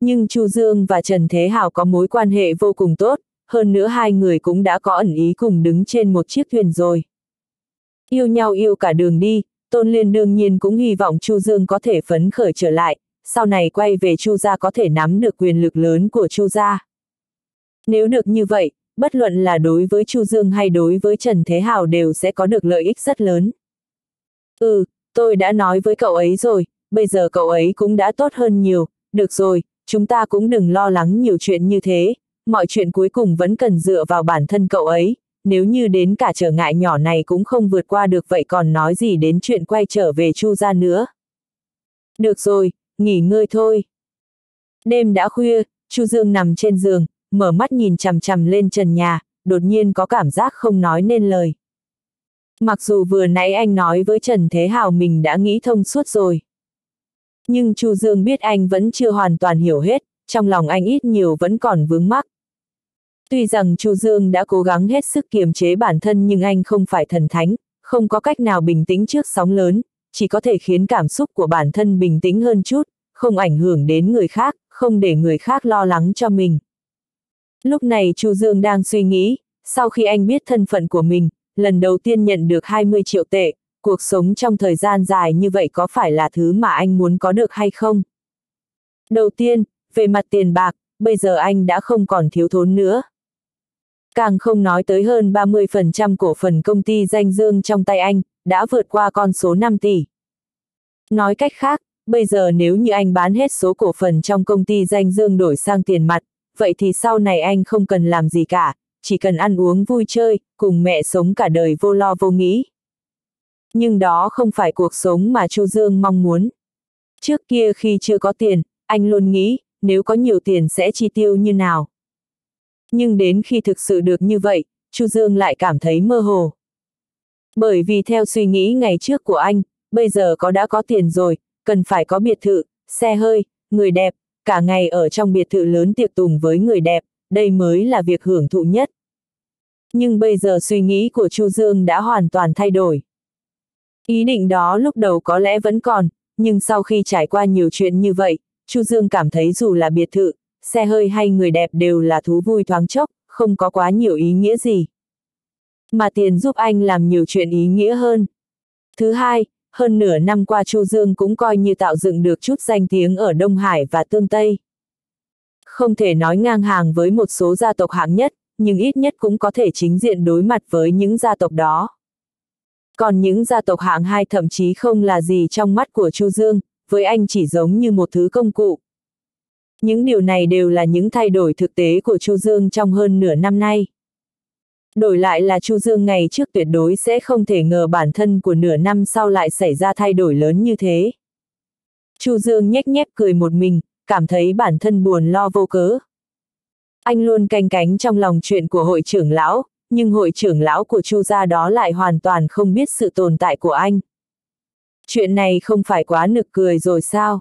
Nhưng Chu Dương và Trần Thế Hào có mối quan hệ vô cùng tốt, hơn nữa hai người cũng đã có ẩn ý cùng đứng trên một chiếc thuyền rồi. Yêu nhau yêu cả đường đi, Tôn Liên đương nhiên cũng hy vọng Chu Dương có thể phấn khởi trở lại, sau này quay về Chu gia có thể nắm được quyền lực lớn của Chu gia. Nếu được như vậy, bất luận là đối với Chu Dương hay đối với Trần Thế Hào đều sẽ có được lợi ích rất lớn. Ừ, tôi đã nói với cậu ấy rồi, bây giờ cậu ấy cũng đã tốt hơn nhiều, được rồi, chúng ta cũng đừng lo lắng nhiều chuyện như thế, mọi chuyện cuối cùng vẫn cần dựa vào bản thân cậu ấy, nếu như đến cả trở ngại nhỏ này cũng không vượt qua được vậy còn nói gì đến chuyện quay trở về Chu gia nữa. Được rồi, nghỉ ngơi thôi. Đêm đã khuya, Chu Dương nằm trên giường, mở mắt nhìn chằm chằm lên trần nhà, đột nhiên có cảm giác không nói nên lời. Mặc dù vừa nãy anh nói với Trần Thế Hào mình đã nghĩ thông suốt rồi. Nhưng Chu Dương biết anh vẫn chưa hoàn toàn hiểu hết, trong lòng anh ít nhiều vẫn còn vướng mắc. Tuy rằng Chu Dương đã cố gắng hết sức kiềm chế bản thân nhưng anh không phải thần thánh, không có cách nào bình tĩnh trước sóng lớn, chỉ có thể khiến cảm xúc của bản thân bình tĩnh hơn chút, không ảnh hưởng đến người khác, không để người khác lo lắng cho mình. Lúc này Chu Dương đang suy nghĩ, sau khi anh biết thân phận của mình, lần đầu tiên nhận được 20 triệu tệ, cuộc sống trong thời gian dài như vậy có phải là thứ mà anh muốn có được hay không? Đầu tiên, về mặt tiền bạc, bây giờ anh đã không còn thiếu thốn nữa. Càng không nói tới hơn 30% cổ phần công ty danh dương trong tay anh, đã vượt qua con số 5 tỷ. Nói cách khác, bây giờ nếu như anh bán hết số cổ phần trong công ty danh dương đổi sang tiền mặt, vậy thì sau này anh không cần làm gì cả, chỉ cần ăn uống vui chơi, cùng mẹ sống cả đời vô lo vô nghĩ. Nhưng đó không phải cuộc sống mà Chu Dương mong muốn. Trước kia khi chưa có tiền, anh luôn nghĩ, nếu có nhiều tiền sẽ chi tiêu như nào. Nhưng đến khi thực sự được như vậy, Chu Dương lại cảm thấy mơ hồ. Bởi vì theo suy nghĩ ngày trước của anh, bây giờ có đã có tiền rồi, cần phải có biệt thự, xe hơi, người đẹp, cả ngày ở trong biệt thự lớn tiệc tùng với người đẹp, đây mới là việc hưởng thụ nhất. Nhưng bây giờ suy nghĩ của Chu Dương đã hoàn toàn thay đổi. Ý định đó lúc đầu có lẽ vẫn còn, nhưng sau khi trải qua nhiều chuyện như vậy, Chu Dương cảm thấy dù là biệt thự, xe hơi hay người đẹp đều là thú vui thoáng chốc, không có quá nhiều ý nghĩa gì. Mà tiền giúp anh làm nhiều chuyện ý nghĩa hơn. Thứ hai, hơn nửa năm qua Chu Dương cũng coi như tạo dựng được chút danh tiếng ở Đông Hải và Tương Tây. Không thể nói ngang hàng với một số gia tộc hạng nhất, nhưng ít nhất cũng có thể chính diện đối mặt với những gia tộc đó. Còn những gia tộc hạng hai thậm chí không là gì trong mắt của Chu Dương, với anh chỉ giống như một thứ công cụ. Những điều này đều là những thay đổi thực tế của Chu Dương trong hơn nửa năm nay. Đổi lại là Chu Dương ngày trước tuyệt đối sẽ không thể ngờ bản thân của nửa năm sau lại xảy ra thay đổi lớn như thế. Chu Dương nhếch nhép cười một mình, cảm thấy bản thân buồn lo vô cớ. Anh luôn canh cánh trong lòng chuyện của hội trưởng lão, nhưng hội trưởng lão của Chu gia đó lại hoàn toàn không biết sự tồn tại của anh. Chuyện này không phải quá nực cười rồi sao?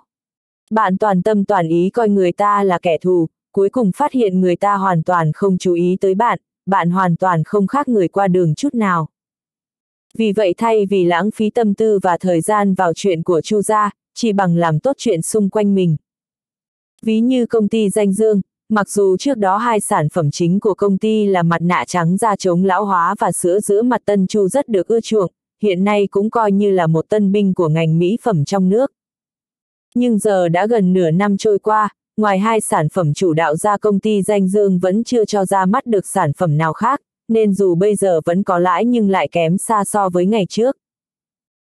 Bạn toàn tâm toàn ý coi người ta là kẻ thù, cuối cùng phát hiện người ta hoàn toàn không chú ý tới bạn, bạn hoàn toàn không khác người qua đường chút nào. Vì vậy thay vì lãng phí tâm tư và thời gian vào chuyện của Chu gia, chỉ bằng làm tốt chuyện xung quanh mình. Ví như công ty danh dương, mặc dù trước đó hai sản phẩm chính của công ty là mặt nạ trắng da chống lão hóa và sữa giữa mặt tân chu rất được ưa chuộng, hiện nay cũng coi như là một tân binh của ngành mỹ phẩm trong nước. Nhưng giờ đã gần nửa năm trôi qua, ngoài hai sản phẩm chủ đạo ra công ty danh dương vẫn chưa cho ra mắt được sản phẩm nào khác, nên dù bây giờ vẫn có lãi nhưng lại kém xa so với ngày trước.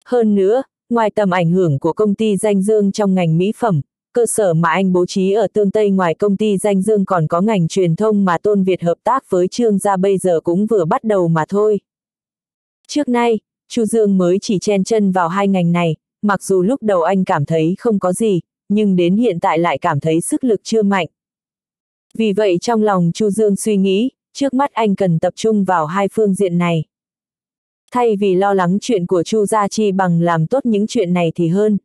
Hơn nữa, ngoài tầm ảnh hưởng của công ty danh dương trong ngành mỹ phẩm, cơ sở mà anh bố trí ở tương Tây ngoài công ty danh dương còn có ngành truyền thông mà Tôn Việt hợp tác với Trương gia bây giờ cũng vừa bắt đầu mà thôi. Trước nay, Chu Dương mới chỉ chen chân vào hai ngành này, mặc dù lúc đầu anh cảm thấy không có gì, nhưng đến hiện tại lại cảm thấy sức lực chưa mạnh. Vì vậy trong lòng Chu Dương suy nghĩ, trước mắt anh cần tập trung vào hai phương diện này. Thay vì lo lắng chuyện của Chu Gia Chi bằng làm tốt những chuyện này thì hơn.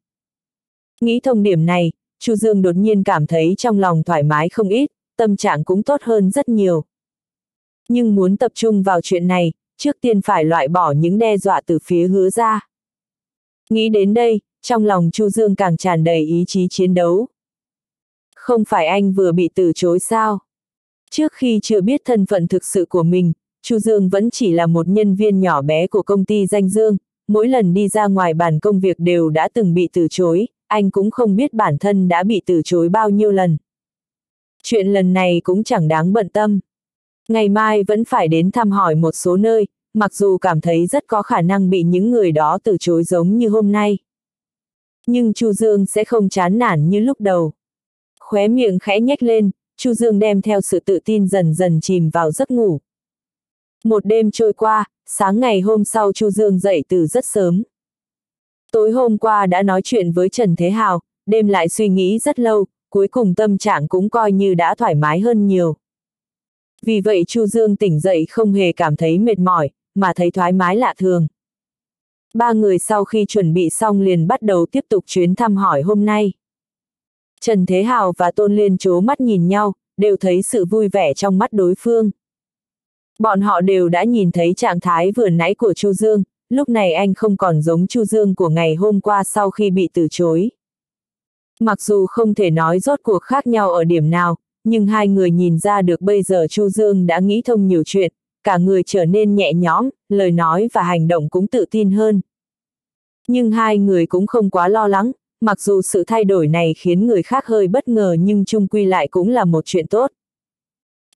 Nghĩ thông điểm này, Chu Dương đột nhiên cảm thấy trong lòng thoải mái không ít, tâm trạng cũng tốt hơn rất nhiều. Nhưng muốn tập trung vào chuyện này, trước tiên phải loại bỏ những đe dọa từ phía hứa ra. Nghĩ đến đây, trong lòng Chu Dương càng tràn đầy ý chí chiến đấu. Không phải anh vừa bị từ chối sao? Trước khi chưa biết thân phận thực sự của mình, Chu Dương vẫn chỉ là một nhân viên nhỏ bé của công ty danh dương, mỗi lần đi ra ngoài bàn công việc đều đã từng bị từ chối, anh cũng không biết bản thân đã bị từ chối bao nhiêu lần. Chuyện lần này cũng chẳng đáng bận tâm. Ngày mai vẫn phải đến thăm hỏi một số nơi, mặc dù cảm thấy rất có khả năng bị những người đó từ chối giống như hôm nay. Nhưng Chu Dương sẽ không chán nản như lúc đầu. Khóe miệng khẽ nhếch lên, Chu Dương đem theo sự tự tin dần dần chìm vào giấc ngủ. Một đêm trôi qua, sáng ngày hôm sau Chu Dương dậy từ rất sớm. Tối hôm qua đã nói chuyện với Trần Thế Hào, đêm lại suy nghĩ rất lâu, cuối cùng tâm trạng cũng coi như đã thoải mái hơn nhiều. Vì vậy Chu Dương tỉnh dậy không hề cảm thấy mệt mỏi, mà thấy thoải mái lạ thường. Ba người sau khi chuẩn bị xong liền bắt đầu tiếp tục chuyến thăm hỏi hôm nay. Trần Thế Hào và Tôn Liên chố mắt nhìn nhau, đều thấy sự vui vẻ trong mắt đối phương. Bọn họ đều đã nhìn thấy trạng thái vừa nãy của Chu Dương, lúc này anh không còn giống Chu Dương của ngày hôm qua sau khi bị từ chối. Mặc dù không thể nói rốt cuộc khác nhau ở điểm nào, nhưng hai người nhìn ra được bây giờ Chu Dương đã nghĩ thông nhiều chuyện, cả người trở nên nhẹ nhõm, lời nói và hành động cũng tự tin hơn. Nhưng hai người cũng không quá lo lắng, mặc dù sự thay đổi này khiến người khác hơi bất ngờ nhưng chung quy lại cũng là một chuyện tốt.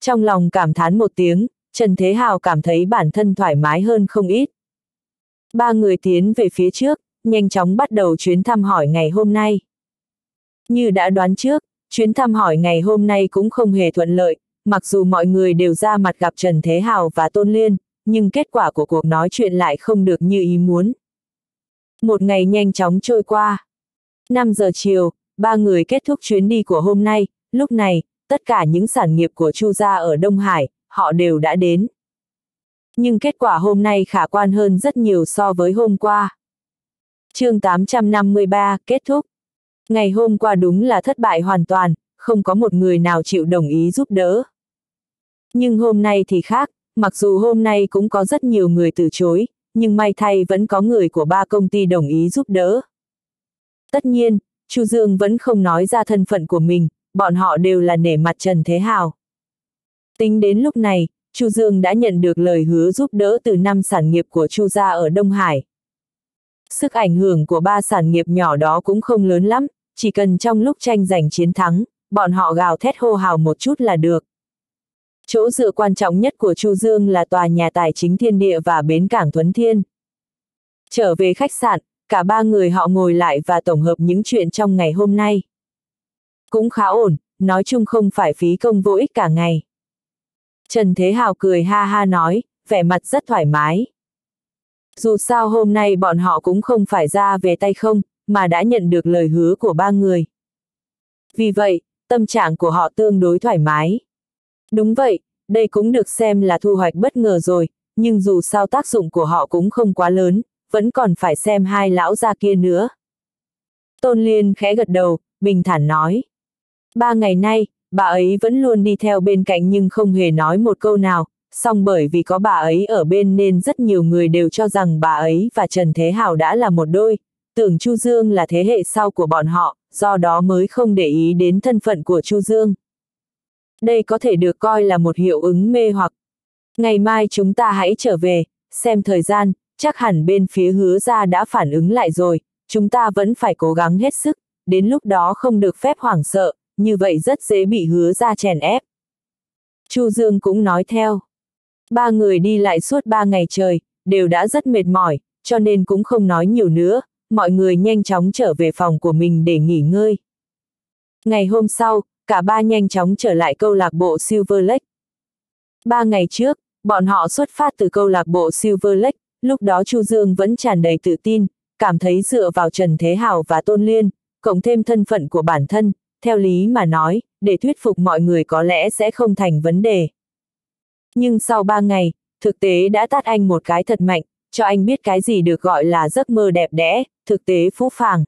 Trong lòng cảm thán một tiếng, Trần Thế Hào cảm thấy bản thân thoải mái hơn không ít. Ba người tiến về phía trước, nhanh chóng bắt đầu chuyến thăm hỏi ngày hôm nay. Như đã đoán trước, chuyến thăm hỏi ngày hôm nay cũng không hề thuận lợi, mặc dù mọi người đều ra mặt gặp Trần Thế Hào và Tôn Liên, nhưng kết quả của cuộc nói chuyện lại không được như ý muốn. Một ngày nhanh chóng trôi qua. 5 giờ chiều, ba người kết thúc chuyến đi của hôm nay, lúc này, tất cả những sản nghiệp của Chu gia ở Đông Hải, họ đều đã đến. Nhưng kết quả hôm nay khả quan hơn rất nhiều so với hôm qua. chương 853, kết thúc. Ngày hôm qua đúng là thất bại hoàn toàn, không có một người nào chịu đồng ý giúp đỡ. Nhưng hôm nay thì khác, mặc dù hôm nay cũng có rất nhiều người từ chối, nhưng may thay vẫn có người của ba công ty đồng ý giúp đỡ. Tất nhiên, Chu Dương vẫn không nói ra thân phận của mình, bọn họ đều là nể mặt Trần Thế Hào. Tính đến lúc này, Chu Dương đã nhận được lời hứa giúp đỡ từ năm sản nghiệp của Chu gia ở Đông Hải. Sức ảnh hưởng của ba sản nghiệp nhỏ đó cũng không lớn lắm, chỉ cần trong lúc tranh giành chiến thắng, bọn họ gào thét hô hào một chút là được. Chỗ dựa quan trọng nhất của Chu Dương là tòa nhà tài chính thiên địa và bến cảng Thuấn Thiên. Trở về khách sạn, cả ba người họ ngồi lại và tổng hợp những chuyện trong ngày hôm nay. Cũng khá ổn, nói chung không phải phí công vô ích cả ngày. Trần Thế Hào cười ha ha nói, vẻ mặt rất thoải mái. Dù sao hôm nay bọn họ cũng không phải ra về tay không, mà đã nhận được lời hứa của ba người. Vì vậy, tâm trạng của họ tương đối thoải mái. Đúng vậy, đây cũng được xem là thu hoạch bất ngờ rồi, nhưng dù sao tác dụng của họ cũng không quá lớn, vẫn còn phải xem hai lão gia kia nữa. Tôn Liên khẽ gật đầu, bình thản nói. Ba ngày nay, bà ấy vẫn luôn đi theo bên cạnh nhưng không hề nói một câu nào, song bởi vì có bà ấy ở bên nên rất nhiều người đều cho rằng bà ấy và Trần Thế Hào đã là một đôi, tưởng Chu Dương là thế hệ sau của bọn họ, do đó mới không để ý đến thân phận của Chu Dương. Đây có thể được coi là một hiệu ứng mê hoặc. Ngày mai chúng ta hãy trở về, xem thời gian, chắc hẳn bên phía hứa ra đã phản ứng lại rồi, chúng ta vẫn phải cố gắng hết sức, đến lúc đó không được phép hoảng sợ, như vậy rất dễ bị hứa ra chèn ép. Chu Dương cũng nói theo. Ba người đi lại suốt ba ngày trời, đều đã rất mệt mỏi, cho nên cũng không nói nhiều nữa, mọi người nhanh chóng trở về phòng của mình để nghỉ ngơi. Ngày hôm sau, cả ba nhanh chóng trở lại câu lạc bộ Silver Lake. Ba ngày trước, bọn họ xuất phát từ câu lạc bộ Silver Lake, lúc đó Chu Dương vẫn tràn đầy tự tin, cảm thấy dựa vào Trần Thế Hào và Tôn Liên, cộng thêm thân phận của bản thân, theo lý mà nói, để thuyết phục mọi người có lẽ sẽ không thành vấn đề. Nhưng sau ba ngày, thực tế đã tát anh một cái thật mạnh, cho anh biết cái gì được gọi là giấc mơ đẹp đẽ, thực tế phũ phàng.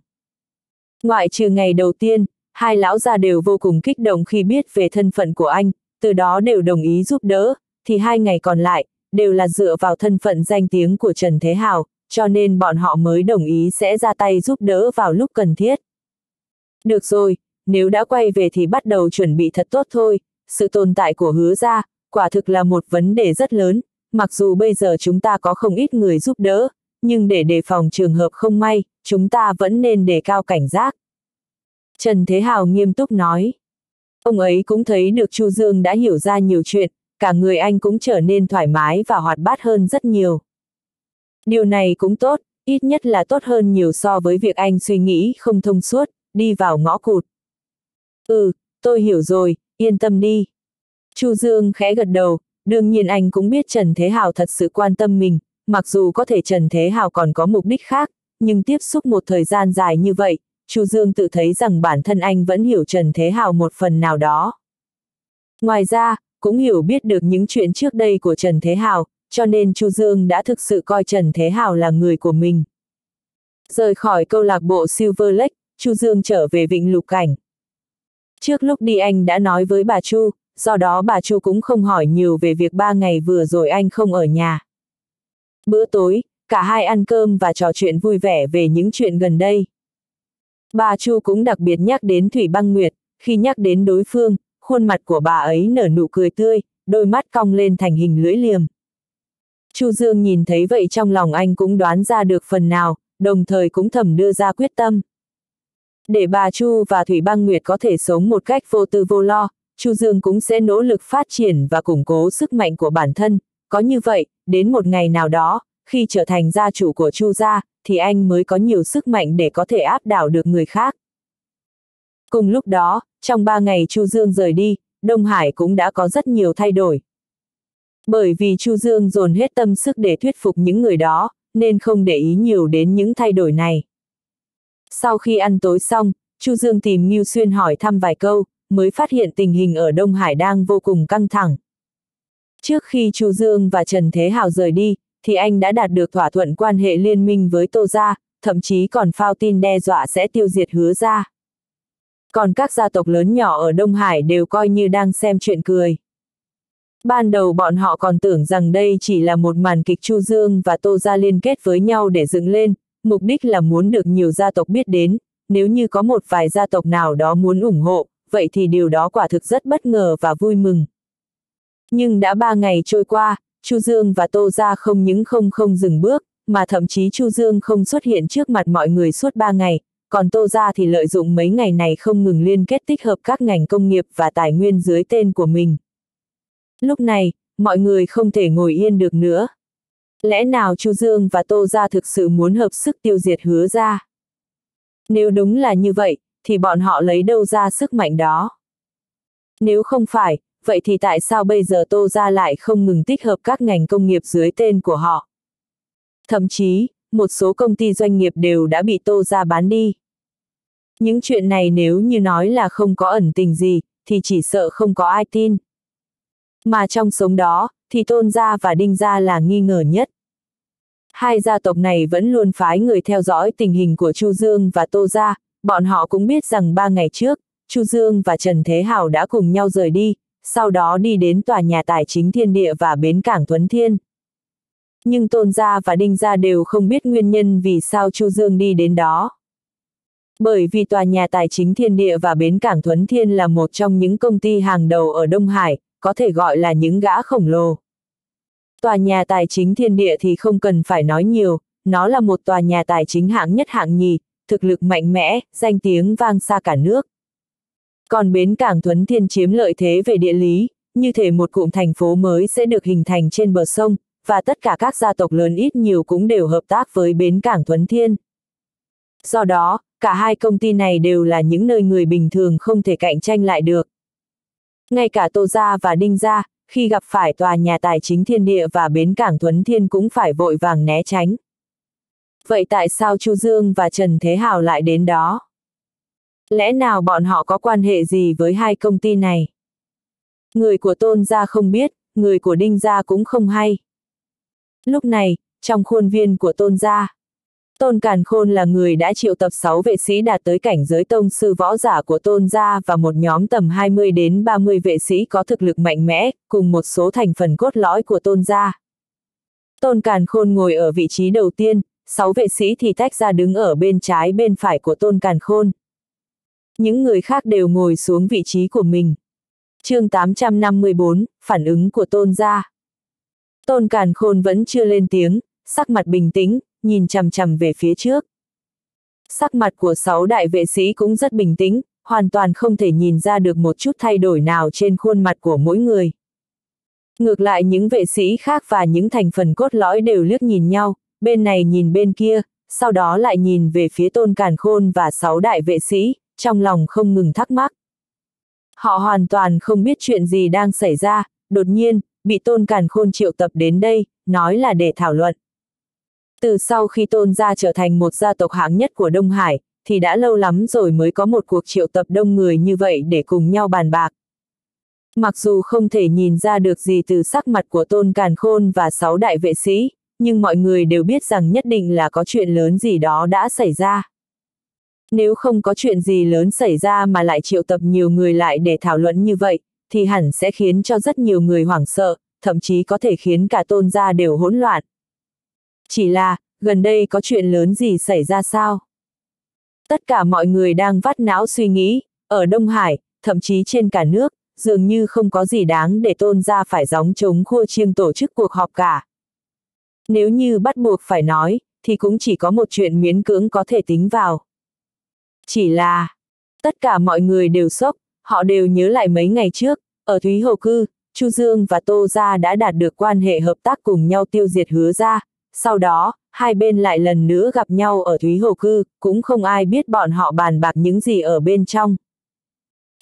Ngoại trừ ngày đầu tiên, hai lão gia đều vô cùng kích động khi biết về thân phận của anh, từ đó đều đồng ý giúp đỡ, thì hai ngày còn lại, đều là dựa vào thân phận danh tiếng của Trần Thế Hào, cho nên bọn họ mới đồng ý sẽ ra tay giúp đỡ vào lúc cần thiết. Được rồi, nếu đã quay về thì bắt đầu chuẩn bị thật tốt thôi, sự tồn tại của hứa ra, quả thực là một vấn đề rất lớn, mặc dù bây giờ chúng ta có không ít người giúp đỡ, nhưng để đề phòng trường hợp không may, chúng ta vẫn nên đề cao cảnh giác. Trần Thế Hào nghiêm túc nói. Ông ấy cũng thấy được Chu Dương đã hiểu ra nhiều chuyện, cả người anh cũng trở nên thoải mái và hoạt bát hơn rất nhiều. Điều này cũng tốt, ít nhất là tốt hơn nhiều so với việc anh suy nghĩ không thông suốt, đi vào ngõ cụt. Ừ, tôi hiểu rồi, yên tâm đi. Chu Dương khẽ gật đầu, đương nhiên anh cũng biết Trần Thế Hào thật sự quan tâm mình, mặc dù có thể Trần Thế Hào còn có mục đích khác, nhưng tiếp xúc một thời gian dài như vậy, Chu Dương tự thấy rằng bản thân anh vẫn hiểu Trần Thế Hào một phần nào đó. Ngoài ra, cũng hiểu biết được những chuyện trước đây của Trần Thế Hào, cho nên Chu Dương đã thực sự coi Trần Thế Hào là người của mình. Rời khỏi câu lạc bộ Silver Lake, Chu Dương trở về Vịnh Lục Cảnh. Trước lúc đi anh đã nói với bà Chu, do đó bà Chu cũng không hỏi nhiều về việc ba ngày vừa rồi anh không ở nhà. Bữa tối, cả hai ăn cơm và trò chuyện vui vẻ về những chuyện gần đây. Bà Chu cũng đặc biệt nhắc đến Thủy Băng Nguyệt, khi nhắc đến đối phương, khuôn mặt của bà ấy nở nụ cười tươi, đôi mắt cong lên thành hình lưỡi liềm. Chu Dương nhìn thấy vậy trong lòng anh cũng đoán ra được phần nào, đồng thời cũng thầm đưa ra quyết tâm. Để bà Chu và Thủy Băng Nguyệt có thể sống một cách vô tư vô lo, Chu Dương cũng sẽ nỗ lực phát triển và củng cố sức mạnh của bản thân, có như vậy, đến một ngày nào đó, khi trở thành gia chủ của Chu gia, thì anh mới có nhiều sức mạnh để có thể áp đảo được người khác. Cùng lúc đó, trong ba ngày Chu Dương rời đi, Đông Hải cũng đã có rất nhiều thay đổi. Bởi vì Chu Dương dồn hết tâm sức để thuyết phục những người đó, nên không để ý nhiều đến những thay đổi này. Sau khi ăn tối xong, Chu Dương tìm Ngưu Xuyên hỏi thăm vài câu, mới phát hiện tình hình ở Đông Hải đang vô cùng căng thẳng. Trước khi Chu Dương và Trần Thế Hào rời đi, thì anh đã đạt được thỏa thuận quan hệ liên minh với Tô Gia, thậm chí còn phao tin đe dọa sẽ tiêu diệt hứa gia. Còn các gia tộc lớn nhỏ ở Đông Hải đều coi như đang xem chuyện cười. Ban đầu bọn họ còn tưởng rằng đây chỉ là một màn kịch Chu Dương và Tô Gia liên kết với nhau để dựng lên, mục đích là muốn được nhiều gia tộc biết đến, nếu như có một vài gia tộc nào đó muốn ủng hộ, vậy thì điều đó quả thực rất bất ngờ và vui mừng. Nhưng đã ba ngày trôi qua, Chu Dương và Tô Gia không những không không dừng bước, mà thậm chí Chu Dương không xuất hiện trước mặt mọi người suốt ba ngày, còn Tô Gia thì lợi dụng mấy ngày này không ngừng liên kết tích hợp các ngành công nghiệp và tài nguyên dưới tên của mình. Lúc này, mọi người không thể ngồi yên được nữa. Lẽ nào Chu Dương và Tô Gia thực sự muốn hợp sức tiêu diệt hứa ra? Nếu đúng là như vậy, thì bọn họ lấy đâu ra sức mạnh đó? Nếu không phải, vậy thì tại sao bây giờ Tô Gia lại không ngừng tích hợp các ngành công nghiệp dưới tên của họ? Thậm chí, một số công ty doanh nghiệp đều đã bị Tô Gia bán đi. Những chuyện này nếu như nói là không có ẩn tình gì, thì chỉ sợ không có ai tin. Mà trong sống đó, thì Tôn Gia và Đinh Gia là nghi ngờ nhất. Hai gia tộc này vẫn luôn phái người theo dõi tình hình của Chu Dương và Tô Gia, bọn họ cũng biết rằng ba ngày trước, Chu Dương và Trần Thế hảo đã cùng nhau rời đi, sau đó đi đến tòa nhà tài chính thiên địa và bến cảng Tuấn Thiên. Nhưng Tôn Gia và Đinh Gia đều không biết nguyên nhân vì sao Chu Dương đi đến đó. Bởi vì tòa nhà tài chính thiên địa và bến cảng thuấn Thiên là một trong những công ty hàng đầu ở Đông Hải, có thể gọi là những gã khổng lồ. Tòa nhà tài chính thiên địa thì không cần phải nói nhiều, nó là một tòa nhà tài chính hạng nhất hạng nhì, thực lực mạnh mẽ, danh tiếng vang xa cả nước. Còn bến cảng Thuấn Thiên chiếm lợi thế về địa lý, như thể một cụm thành phố mới sẽ được hình thành trên bờ sông, và tất cả các gia tộc lớn ít nhiều cũng đều hợp tác với bến cảng Thuấn Thiên. Do đó, cả hai công ty này đều là những nơi người bình thường không thể cạnh tranh lại được. Ngay cả Tô Gia và Đinh Gia, khi gặp phải tòa nhà tài chính thiên địa và bến cảng Thuấn Thiên cũng phải vội vàng né tránh. Vậy tại sao Chu Dương và Trần Thế Hào lại đến đó? Lẽ nào bọn họ có quan hệ gì với hai công ty này? Người của Tôn gia không biết, người của Đinh gia cũng không hay. Lúc này, trong khuôn viên của Tôn gia, Tôn Càn Khôn là người đã triệu tập 6 vệ sĩ đạt tới cảnh giới tông sư võ giả của Tôn gia và một nhóm tầm 20 đến 30 vệ sĩ có thực lực mạnh mẽ, cùng một số thành phần cốt lõi của Tôn gia. Tôn Càn Khôn ngồi ở vị trí đầu tiên, 6 vệ sĩ thì tách ra đứng ở bên trái bên phải của Tôn Càn Khôn. Những người khác đều ngồi xuống vị trí của mình. chương 854, phản ứng của Tôn gia. Tôn Càn Khôn vẫn chưa lên tiếng, sắc mặt bình tĩnh, nhìn chằm chằm về phía trước. Sắc mặt của sáu đại vệ sĩ cũng rất bình tĩnh, hoàn toàn không thể nhìn ra được một chút thay đổi nào trên khuôn mặt của mỗi người. Ngược lại những vệ sĩ khác và những thành phần cốt lõi đều liếc nhìn nhau, bên này nhìn bên kia, sau đó lại nhìn về phía tôn càn khôn và sáu đại vệ sĩ, trong lòng không ngừng thắc mắc. Họ hoàn toàn không biết chuyện gì đang xảy ra, đột nhiên, bị tôn càn khôn triệu tập đến đây, nói là để thảo luận. Từ sau khi tôn gia trở thành một gia tộc hạng nhất của Đông Hải, thì đã lâu lắm rồi mới có một cuộc triệu tập đông người như vậy để cùng nhau bàn bạc. Mặc dù không thể nhìn ra được gì từ sắc mặt của tôn càn khôn và sáu đại vệ sĩ, nhưng mọi người đều biết rằng nhất định là có chuyện lớn gì đó đã xảy ra. Nếu không có chuyện gì lớn xảy ra mà lại triệu tập nhiều người lại để thảo luận như vậy, thì hẳn sẽ khiến cho rất nhiều người hoảng sợ, thậm chí có thể khiến cả tôn gia đều hỗn loạn. Chỉ là, gần đây có chuyện lớn gì xảy ra sao? Tất cả mọi người đang vắt não suy nghĩ, ở Đông Hải, thậm chí trên cả nước, dường như không có gì đáng để tôn gia phải gióng chống khua chiêng tổ chức cuộc họp cả. Nếu như bắt buộc phải nói, thì cũng chỉ có một chuyện miễn cưỡng có thể tính vào. Chỉ là, tất cả mọi người đều sốc, họ đều nhớ lại mấy ngày trước, ở Thúy Hồ Cư, Chu Dương và Tô Gia đã đạt được quan hệ hợp tác cùng nhau tiêu diệt hứa ra, sau đó, hai bên lại lần nữa gặp nhau ở Thúy Hồ Cư, cũng không ai biết bọn họ bàn bạc những gì ở bên trong.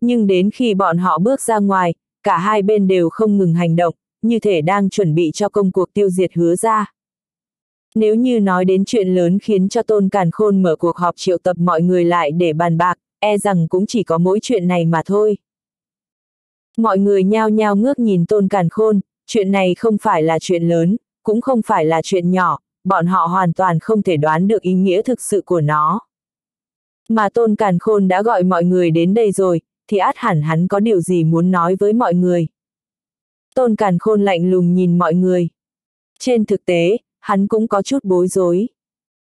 Nhưng đến khi bọn họ bước ra ngoài, cả hai bên đều không ngừng hành động, như thể đang chuẩn bị cho công cuộc tiêu diệt hứa ra. Nếu như nói đến chuyện lớn khiến cho Tôn Càn Khôn mở cuộc họp triệu tập mọi người lại để bàn bạc, e rằng cũng chỉ có mỗi chuyện này mà thôi. Mọi người nhao nhao ngước nhìn Tôn Càn Khôn, chuyện này không phải là chuyện lớn, cũng không phải là chuyện nhỏ, bọn họ hoàn toàn không thể đoán được ý nghĩa thực sự của nó. Mà Tôn Càn Khôn đã gọi mọi người đến đây rồi, thì át hẳn hắn có điều gì muốn nói với mọi người. Tôn Càn Khôn lạnh lùng nhìn mọi người. Trên thực tế, hắn cũng có chút bối rối.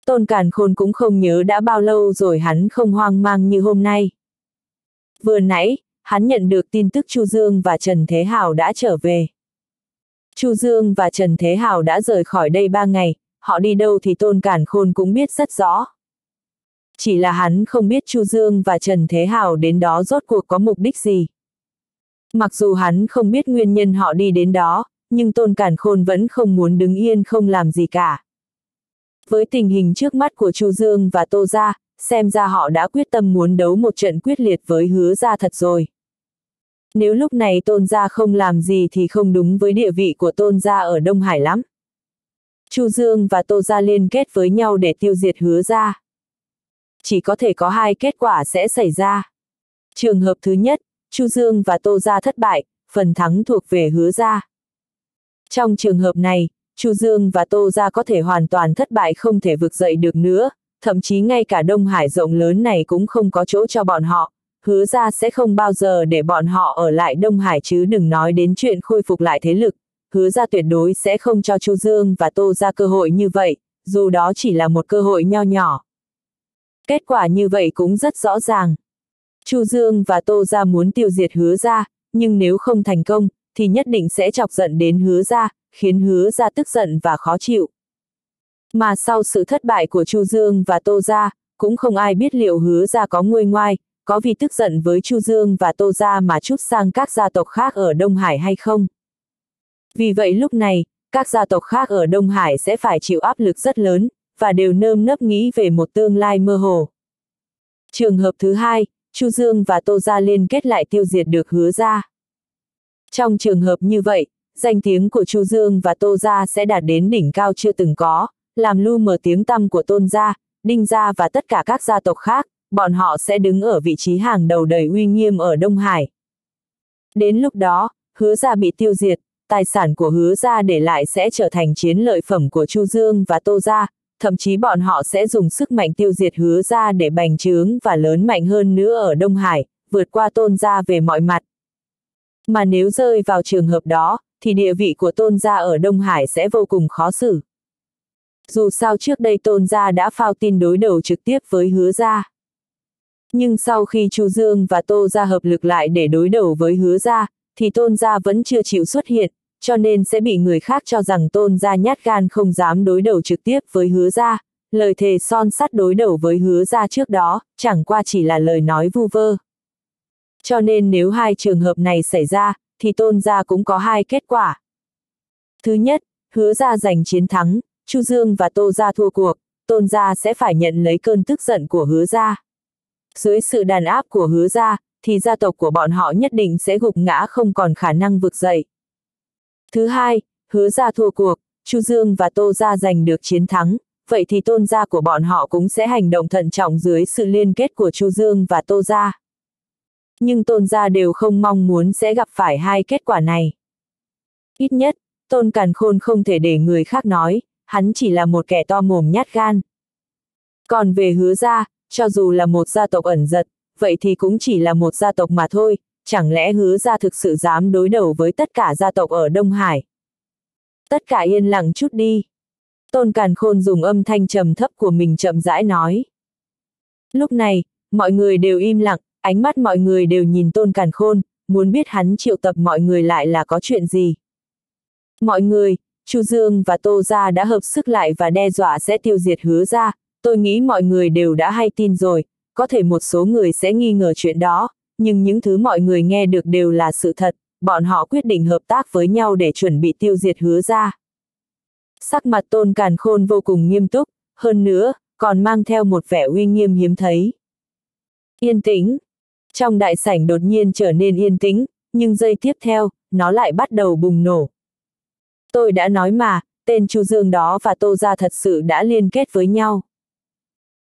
Tôn Càn Khôn cũng không nhớ đã bao lâu rồi hắn không hoang mang như hôm nay. Vừa nãy, hắn nhận được tin tức Chu Dương và Trần Thế Hào đã trở về. Chu Dương và Trần Thế Hào đã rời khỏi đây ba ngày, họ đi đâu thì Tôn Càn Khôn cũng biết rất rõ. Chỉ là hắn không biết Chu Dương và Trần Thế Hào đến đó rốt cuộc có mục đích gì. Mặc dù hắn không biết nguyên nhân họ đi đến đó, nhưng Tôn Càn Khôn vẫn không muốn đứng yên không làm gì cả. Với tình hình trước mắt của Chu Dương và Tô Gia, xem ra họ đã quyết tâm muốn đấu một trận quyết liệt với hứa gia thật rồi. Nếu lúc này Tôn Gia không làm gì thì không đúng với địa vị của Tôn Gia ở Đông Hải lắm. Chu Dương và Tô Gia liên kết với nhau để tiêu diệt hứa gia. Chỉ có thể có hai kết quả sẽ xảy ra. Trường hợp thứ nhất, Chu Dương và Tô Gia thất bại, phần thắng thuộc về hứa gia. Trong trường hợp này, Chu Dương và Tô Gia có thể hoàn toàn thất bại không thể vực dậy được nữa, thậm chí ngay cả Đông Hải rộng lớn này cũng không có chỗ cho bọn họ, hứa ra sẽ không bao giờ để bọn họ ở lại Đông Hải chứ đừng nói đến chuyện khôi phục lại thế lực, hứa ra tuyệt đối sẽ không cho Chu Dương và Tô Gia cơ hội như vậy, dù đó chỉ là một cơ hội nho nhỏ. Kết quả như vậy cũng rất rõ ràng. Chu Dương và Tô Gia muốn tiêu diệt hứa ra, nhưng nếu không thành công, thì nhất định sẽ chọc giận đến hứa ra, khiến hứa ra tức giận và khó chịu. Mà sau sự thất bại của Chu Dương và Tô Gia, cũng không ai biết liệu hứa ra có nguôi ngoai, có vì tức giận với Chu Dương và Tô Gia mà chút sang các gia tộc khác ở Đông Hải hay không. Vì vậy lúc này, các gia tộc khác ở Đông Hải sẽ phải chịu áp lực rất lớn, và đều nơm nấp nghĩ về một tương lai mơ hồ. Trường hợp thứ hai, Chu Dương và Tô Gia liên kết lại tiêu diệt được hứa ra. Trong trường hợp như vậy, danh tiếng của Chu Dương và Tô Gia sẽ đạt đến đỉnh cao chưa từng có, làm lu mờ tiếng tăm của Tôn Gia, Đinh Gia và tất cả các gia tộc khác, bọn họ sẽ đứng ở vị trí hàng đầu đầy uy nghiêm ở Đông Hải. Đến lúc đó, hứa gia bị tiêu diệt, tài sản của hứa gia để lại sẽ trở thành chiến lợi phẩm của Chu Dương và Tô Gia, thậm chí bọn họ sẽ dùng sức mạnh tiêu diệt hứa gia để bành trướng và lớn mạnh hơn nữa ở Đông Hải, vượt qua tôn gia về mọi mặt. Mà nếu rơi vào trường hợp đó, thì địa vị của tôn gia ở Đông Hải sẽ vô cùng khó xử. Dù sao trước đây tôn gia đã phao tin đối đầu trực tiếp với hứa gia. Nhưng sau khi Chu Dương và Tô gia hợp lực lại để đối đầu với hứa gia, thì tôn gia vẫn chưa chịu xuất hiện, cho nên sẽ bị người khác cho rằng tôn gia nhát gan không dám đối đầu trực tiếp với hứa gia, lời thề son sắt đối đầu với hứa gia trước đó, chẳng qua chỉ là lời nói vu vơ. Cho nên nếu hai trường hợp này xảy ra, thì tôn gia cũng có hai kết quả. Thứ nhất, hứa gia giành chiến thắng, Chu Dương và Tô gia thua cuộc, tôn gia sẽ phải nhận lấy cơn tức giận của hứa gia. Dưới sự đàn áp của hứa gia, thì gia tộc của bọn họ nhất định sẽ gục ngã không còn khả năng vực dậy. Thứ hai, hứa gia thua cuộc, Chu Dương và Tô gia giành được chiến thắng, vậy thì tôn gia của bọn họ cũng sẽ hành động thận trọng dưới sự liên kết của Chu Dương và Tô gia. Nhưng tôn gia đều không mong muốn sẽ gặp phải hai kết quả này. Ít nhất, tôn càn khôn không thể để người khác nói, hắn chỉ là một kẻ to mồm nhát gan. Còn về hứa gia, cho dù là một gia tộc ẩn giật, vậy thì cũng chỉ là một gia tộc mà thôi, chẳng lẽ hứa gia thực sự dám đối đầu với tất cả gia tộc ở Đông Hải. Tất cả yên lặng chút đi. Tôn Càn Khôn dùng âm thanh trầm thấp của mình chậm rãi nói. Lúc này, mọi người đều im lặng, ánh mắt mọi người đều nhìn Tôn Càn Khôn, muốn biết hắn triệu tập mọi người lại là có chuyện gì. Mọi người, Chu Dương và Tô Gia đã hợp sức lại và đe dọa sẽ tiêu diệt hứa ra, tôi nghĩ mọi người đều đã hay tin rồi, có thể một số người sẽ nghi ngờ chuyện đó, nhưng những thứ mọi người nghe được đều là sự thật, bọn họ quyết định hợp tác với nhau để chuẩn bị tiêu diệt hứa ra. Sắc mặt tôn càn khôn vô cùng nghiêm túc, hơn nữa, còn mang theo một vẻ uy nghiêm hiếm thấy. Yên tĩnh. Trong đại sảnh đột nhiên trở nên yên tĩnh, nhưng giây tiếp theo, nó lại bắt đầu bùng nổ. Tôi đã nói mà, tên Chu Dương đó và Tô Gia thật sự đã liên kết với nhau.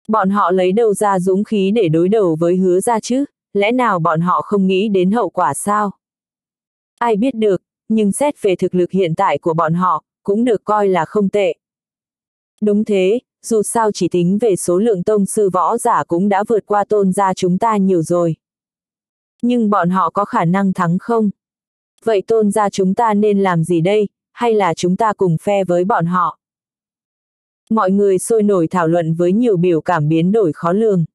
Bọn họ lấy đầu ra dũng khí để đối đầu với hứa ra chứ, lẽ nào bọn họ không nghĩ đến hậu quả sao? Ai biết được, nhưng xét về thực lực hiện tại của bọn họ, cũng được coi là không tệ. Đúng thế, dù sao chỉ tính về số lượng tông sư võ giả cũng đã vượt qua tôn gia chúng ta nhiều rồi. Nhưng bọn họ có khả năng thắng không? Vậy tôn gia chúng ta nên làm gì đây, hay là chúng ta cùng phe với bọn họ? Mọi người sôi nổi thảo luận với nhiều biểu cảm biến đổi khó lường.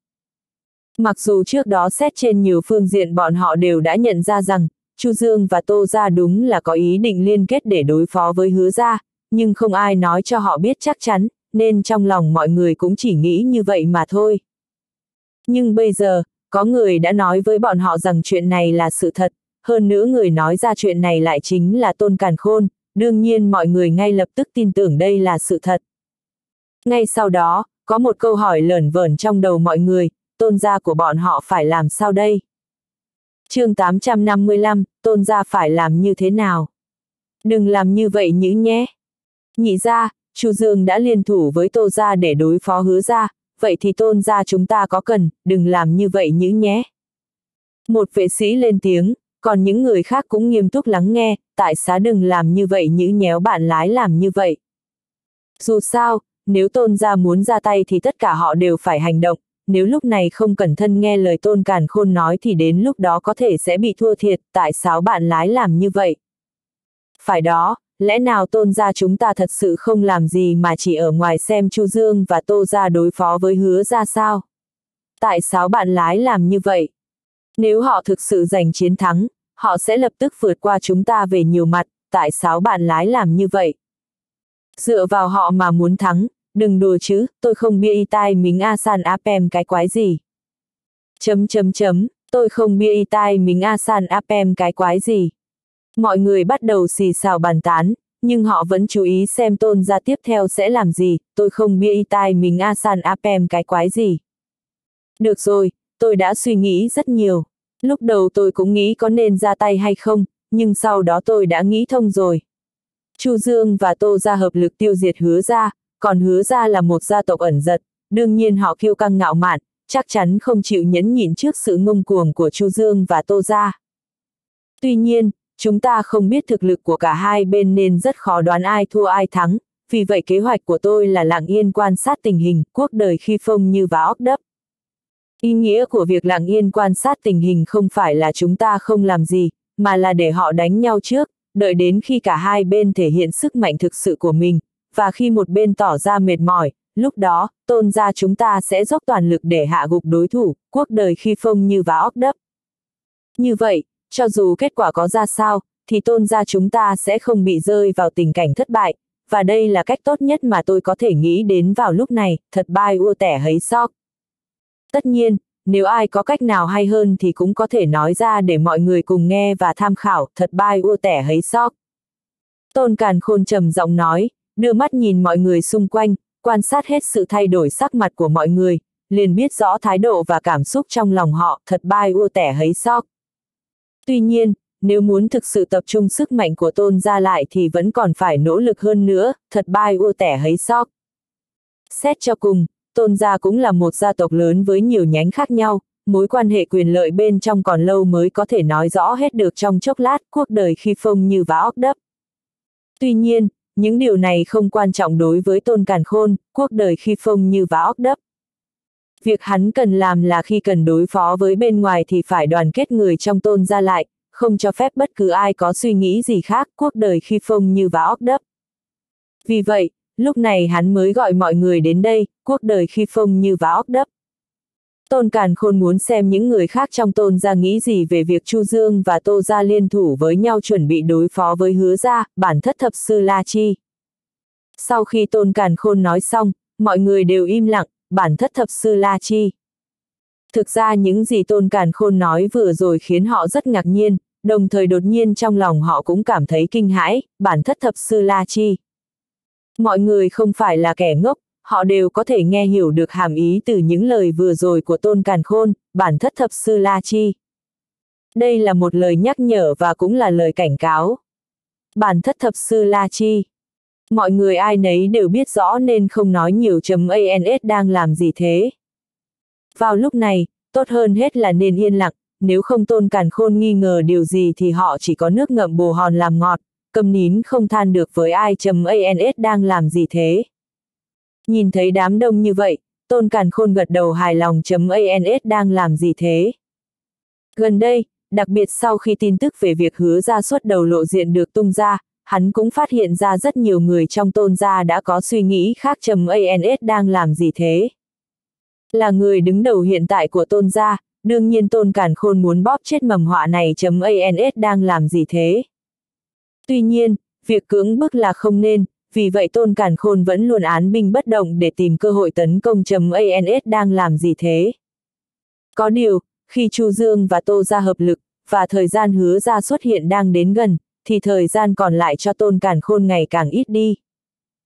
Mặc dù trước đó xét trên nhiều phương diện bọn họ đều đã nhận ra rằng, Chu Dương và Tô Gia đúng là có ý định liên kết để đối phó với hứa gia, nhưng không ai nói cho họ biết chắc chắn, nên trong lòng mọi người cũng chỉ nghĩ như vậy mà thôi. Nhưng bây giờ, có người đã nói với bọn họ rằng chuyện này là sự thật, hơn nữa người nói ra chuyện này lại chính là Tôn Càn Khôn, đương nhiên mọi người ngay lập tức tin tưởng đây là sự thật. Ngay sau đó, có một câu hỏi lởn vởn trong đầu mọi người, tôn gia của bọn họ phải làm sao đây? chương 855, tôn gia phải làm như thế nào? Đừng làm như vậy nhữ nhé. Nhị ra, Chu Dương đã liên thủ với Tô gia để đối phó hứa gia, vậy thì tôn gia chúng ta có cần, đừng làm như vậy nhữ nhé. Một vệ sĩ lên tiếng, còn những người khác cũng nghiêm túc lắng nghe, tại sao đừng làm như vậy nhữ nhéo bạn lái làm như vậy. Dù sao, nếu tôn gia muốn ra tay thì tất cả họ đều phải hành động, nếu lúc này không cẩn thận nghe lời tôn càn khôn nói thì đến lúc đó có thể sẽ bị thua thiệt, tại sao bạn lái làm như vậy? Phải đó, lẽ nào tôn gia chúng ta thật sự không làm gì mà chỉ ở ngoài xem Chu Dương và Tô gia đối phó với hứa ra sao? Tại sao bạn lái làm như vậy? Nếu họ thực sự giành chiến thắng, họ sẽ lập tức vượt qua chúng ta về nhiều mặt, tại sao bạn lái làm như vậy? Dựa vào họ mà muốn thắng, đừng đùa chứ, tôi không bia y tai mình a san apem cái quái gì. Chấm chấm chấm, tôi không bia y tai mình a san apem cái quái gì. Mọi người bắt đầu xì xào bàn tán, nhưng họ vẫn chú ý xem tôn gia tiếp theo sẽ làm gì, tôi không bia y tai mình a san apem cái quái gì. Được rồi, tôi đã suy nghĩ rất nhiều. Lúc đầu tôi cũng nghĩ có nên ra tay hay không, nhưng sau đó tôi đã nghĩ thông rồi. Chu Dương và Tô gia hợp lực tiêu diệt hứa ra, còn hứa ra là một gia tộc ẩn giật, đương nhiên họ kiêu căng ngạo mạn, chắc chắn không chịu nhẫn nhịn trước sự ngông cuồng của Chu Dương và Tô gia. Tuy nhiên, chúng ta không biết thực lực của cả hai bên nên rất khó đoán ai thua ai thắng, vì vậy kế hoạch của tôi là lặng yên quan sát tình hình, quốc đời khi phong như vá óc đấp. Ý nghĩa của việc lặng yên quan sát tình hình không phải là chúng ta không làm gì, mà là để họ đánh nhau trước, đợi đến khi cả hai bên thể hiện sức mạnh thực sự của mình, và khi một bên tỏ ra mệt mỏi, lúc đó, tôn gia chúng ta sẽ dốc toàn lực để hạ gục đối thủ, quốc đời khi phong như vá óc đấp. Như vậy, cho dù kết quả có ra sao, thì tôn gia chúng ta sẽ không bị rơi vào tình cảnh thất bại, và đây là cách tốt nhất mà tôi có thể nghĩ đến vào lúc này, thật bai ua tẻ hấy sóc. Tất nhiên, nếu ai có cách nào hay hơn thì cũng có thể nói ra để mọi người cùng nghe và tham khảo, thật bai ua tẻ hấy sóc. Tôn Càn Khôn trầm giọng nói, đưa mắt nhìn mọi người xung quanh, quan sát hết sự thay đổi sắc mặt của mọi người, liền biết rõ thái độ và cảm xúc trong lòng họ, thật bai ua tẻ hấy sóc. Tuy nhiên, nếu muốn thực sự tập trung sức mạnh của tôn ra lại thì vẫn còn phải nỗ lực hơn nữa, thật bai ua tẻ hấy sóc. Xét cho cùng, tôn gia cũng là một gia tộc lớn với nhiều nhánh khác nhau, mối quan hệ quyền lợi bên trong còn lâu mới có thể nói rõ hết được trong chốc lát, cuộc đời khi phong như vá óc đấp. Tuy nhiên, những điều này không quan trọng đối với tôn càn khôn, quốc đời khi phong như vá óc đấp. Việc hắn cần làm là khi cần đối phó với bên ngoài thì phải đoàn kết người trong tôn ra lại, không cho phép bất cứ ai có suy nghĩ gì khác, quốc đời khi phong như vá óc đấp. Vì vậy, lúc này hắn mới gọi mọi người đến đây, quốc đời khi phong như vá óc đấp. Tôn Càn Khôn muốn xem những người khác trong tôn ra nghĩ gì về việc Chu Dương và Tô gia liên thủ với nhau chuẩn bị đối phó với hứa gia, bản thất thập sư La Chi. Sau khi Tôn Càn Khôn nói xong, mọi người đều im lặng, bản thất thập sư La Chi. Thực ra những gì Tôn Càn Khôn nói vừa rồi khiến họ rất ngạc nhiên, đồng thời đột nhiên trong lòng họ cũng cảm thấy kinh hãi, bản thất thập sư La Chi. Mọi người không phải là kẻ ngốc, họ đều có thể nghe hiểu được hàm ý từ những lời vừa rồi của Tôn Càn Khôn, bản thất thập sư La Chi. Đây là một lời nhắc nhở và cũng là lời cảnh cáo. Bản thất thập sư La Chi. Mọi người ai nấy đều biết rõ nên không nói nhiều chấm ANS đang làm gì thế. Vào lúc này, tốt hơn hết là nên yên lặng, nếu không tôn càn khôn nghi ngờ điều gì thì họ chỉ có nước ngậm bồ hòn làm ngọt, cầm nín không than được với ai chấm ANS đang làm gì thế. Nhìn thấy đám đông như vậy, tôn càn khôn gật đầu hài lòng chấm ANS đang làm gì thế. Gần đây, đặc biệt sau khi tin tức về việc hứa ra suất đầu lộ diện được tung ra, hắn cũng phát hiện ra rất nhiều người trong tôn gia đã có suy nghĩ khác trầm ANS đang làm gì thế. Là người đứng đầu hiện tại của tôn gia, đương nhiên tôn cản khôn muốn bóp chết mầm họa này chấm ANS đang làm gì thế. Tuy nhiên, việc cưỡng bức là không nên, vì vậy tôn cản khôn vẫn luôn án binh bất động để tìm cơ hội tấn công chấm ANS đang làm gì thế. Có điều, khi Chu Dương và Tô ra hợp lực, và thời gian hứa ra xuất hiện đang đến gần, thì thời gian còn lại cho tôn càn khôn ngày càng ít đi.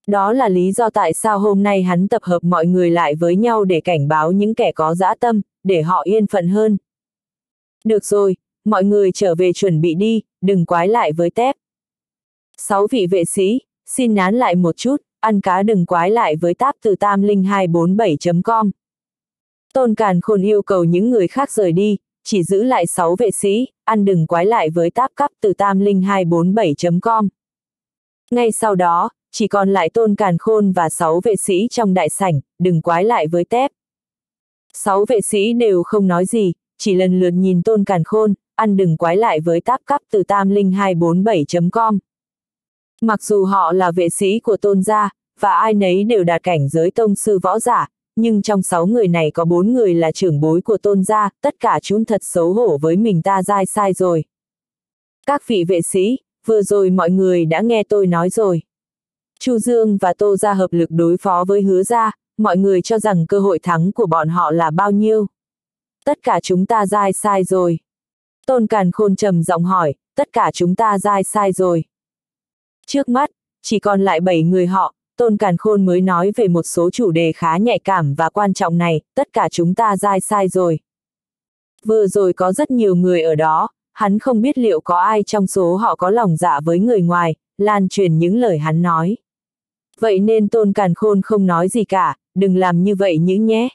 Đó là lý do tại sao hôm nay hắn tập hợp mọi người lại với nhau để cảnh báo những kẻ có dã tâm, để họ yên phận hơn. Được rồi, mọi người trở về chuẩn bị đi, đừng quái lại với tép. Sáu vị vệ sĩ, xin nán lại một chút, ăn cá đừng quái lại với táp từ tam linh 247.com. Tôn Càn Khôn yêu cầu những người khác rời đi, chỉ giữ lại 6 vệ sĩ, ăn đừng quái lại với táp cấp từ tam linh 247.com. Ngay sau đó, chỉ còn lại tôn càn khôn và 6 vệ sĩ trong đại sảnh, đừng quái lại với tép. 6 vệ sĩ đều không nói gì, chỉ lần lượt nhìn tôn càn khôn, ăn đừng quái lại với táp cấp từ tam linh 247.com. Mặc dù họ là vệ sĩ của tôn gia, và ai nấy đều đạt cảnh giới tông sư võ giả, nhưng trong sáu người này có bốn người là trưởng bối của tôn gia, tất cả chúng thật xấu hổ với mình ta dai sai rồi. Các vị vệ sĩ, vừa rồi mọi người đã nghe tôi nói rồi. Chu Dương và Tô gia hợp lực đối phó với hứa gia, mọi người cho rằng cơ hội thắng của bọn họ là bao nhiêu. Tất cả chúng ta dai sai rồi. Tôn Càn Khôn trầm giọng hỏi, tất cả chúng ta dai sai rồi. Trước mắt, chỉ còn lại bảy người họ, Tôn Càn Khôn mới nói về một số chủ đề khá nhạy cảm và quan trọng này, tất cả chúng ta dai sai rồi. Vừa rồi có rất nhiều người ở đó, hắn không biết liệu có ai trong số họ có lòng dạ với người ngoài, lan truyền những lời hắn nói. Vậy nên Tôn Càn Khôn không nói gì cả, đừng làm như vậy những nhé.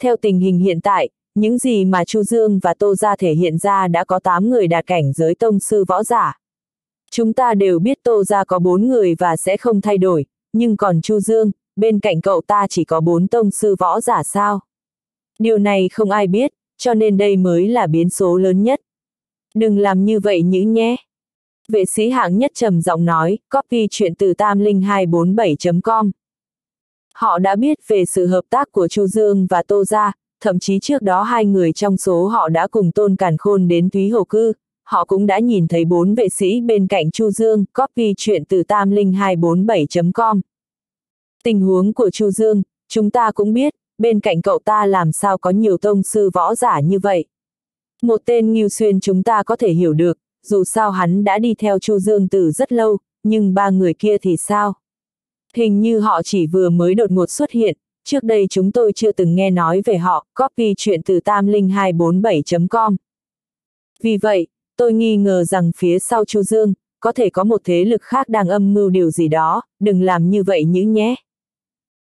Theo tình hình hiện tại, những gì mà Chu Dương và Tô Gia thể hiện ra đã có 8 người đạt cảnh giới tông sư võ giả. Chúng ta đều biết Tô Gia có bốn người và sẽ không thay đổi, nhưng còn Chu Dương, bên cạnh cậu ta chỉ có bốn tông sư võ giả sao? Điều này không ai biết, cho nên đây mới là biến số lớn nhất. Đừng làm như vậy nhữ nhé. Vệ sĩ hạng nhất trầm giọng nói, copy chuyện từ tam linh 247.com. Họ đã biết về sự hợp tác của Chu Dương và Tô Gia, thậm chí trước đó hai người trong số họ đã cùng Tôn Càn Khôn đến Thúy Hồ Cư, họ cũng đã nhìn thấy bốn vệ sĩ bên cạnh Chu Dương, copy chuyện từ tam linh 247.com. Tình huống của Chu Dương, chúng ta cũng biết, bên cạnh cậu ta làm sao có nhiều tông sư võ giả như vậy. Một tên nghiêu Xuyên chúng ta có thể hiểu được, dù sao hắn đã đi theo Chu Dương từ rất lâu, nhưng ba người kia thì sao? Hình như họ chỉ vừa mới đột ngột xuất hiện, trước đây chúng tôi chưa từng nghe nói về họ, copy chuyện từ tam linh 247.com. Vì vậy, tôi nghi ngờ rằng phía sau Chu Dương, có thể có một thế lực khác đang âm mưu điều gì đó, đừng làm như vậy nhữ nhé.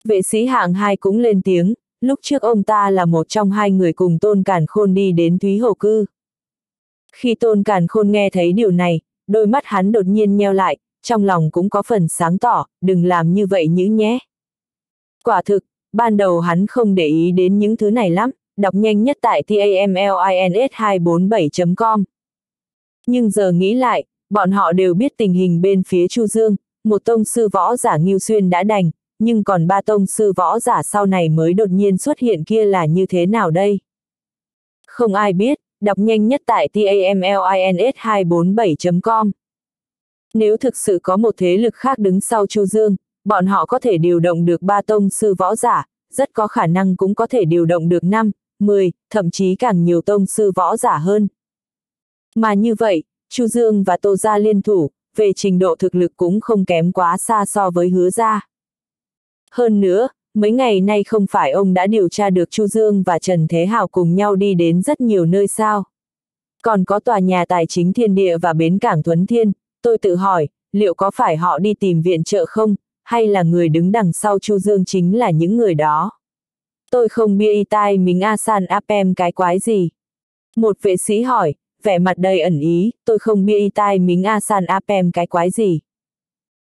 Vệ sĩ hạng hai cũng lên tiếng, lúc trước ông ta là một trong hai người cùng Tôn Cản Khôn đi đến Thúy Hồ Cư. Khi Tôn Cản Khôn nghe thấy điều này, đôi mắt hắn đột nhiên nheo lại, trong lòng cũng có phần sáng tỏ, đừng làm như vậy nhữ nhé. Quả thực, ban đầu hắn không để ý đến những thứ này lắm, đọc nhanh nhất tại tamlins247.com. Nhưng giờ nghĩ lại, bọn họ đều biết tình hình bên phía Chu Dương, một tông sư võ giả Ngưu Xuyên đã đành, nhưng còn ba tông sư võ giả sau này mới đột nhiên xuất hiện kia là như thế nào đây? Không ai biết, đọc nhanh nhất tại tamlins247.com. Nếu thực sự có một thế lực khác đứng sau Chu Dương, bọn họ có thể điều động được ba tông sư võ giả, rất có khả năng cũng có thể điều động được 5, 10, thậm chí càng nhiều tông sư võ giả hơn. Mà như vậy, Chu Dương và Tô Gia liên thủ, về trình độ thực lực cũng không kém quá xa so với hứa gia. Hơn nữa, mấy ngày nay không phải ông đã điều tra được Chu Dương và Trần Thế Hào cùng nhau đi đến rất nhiều nơi sao. Còn có tòa nhà tài chính thiên địa và bến cảng Thuấn Thiên, tôi tự hỏi, liệu có phải họ đi tìm viện trợ không, hay là người đứng đằng sau Chu Dương chính là những người đó. Tôi không bia y tai mình Asan Apem cái quái gì. Một vệ sĩ hỏi, vẻ mặt đầy ẩn ý, tôi không bia y tai mình a Apem cái quái gì.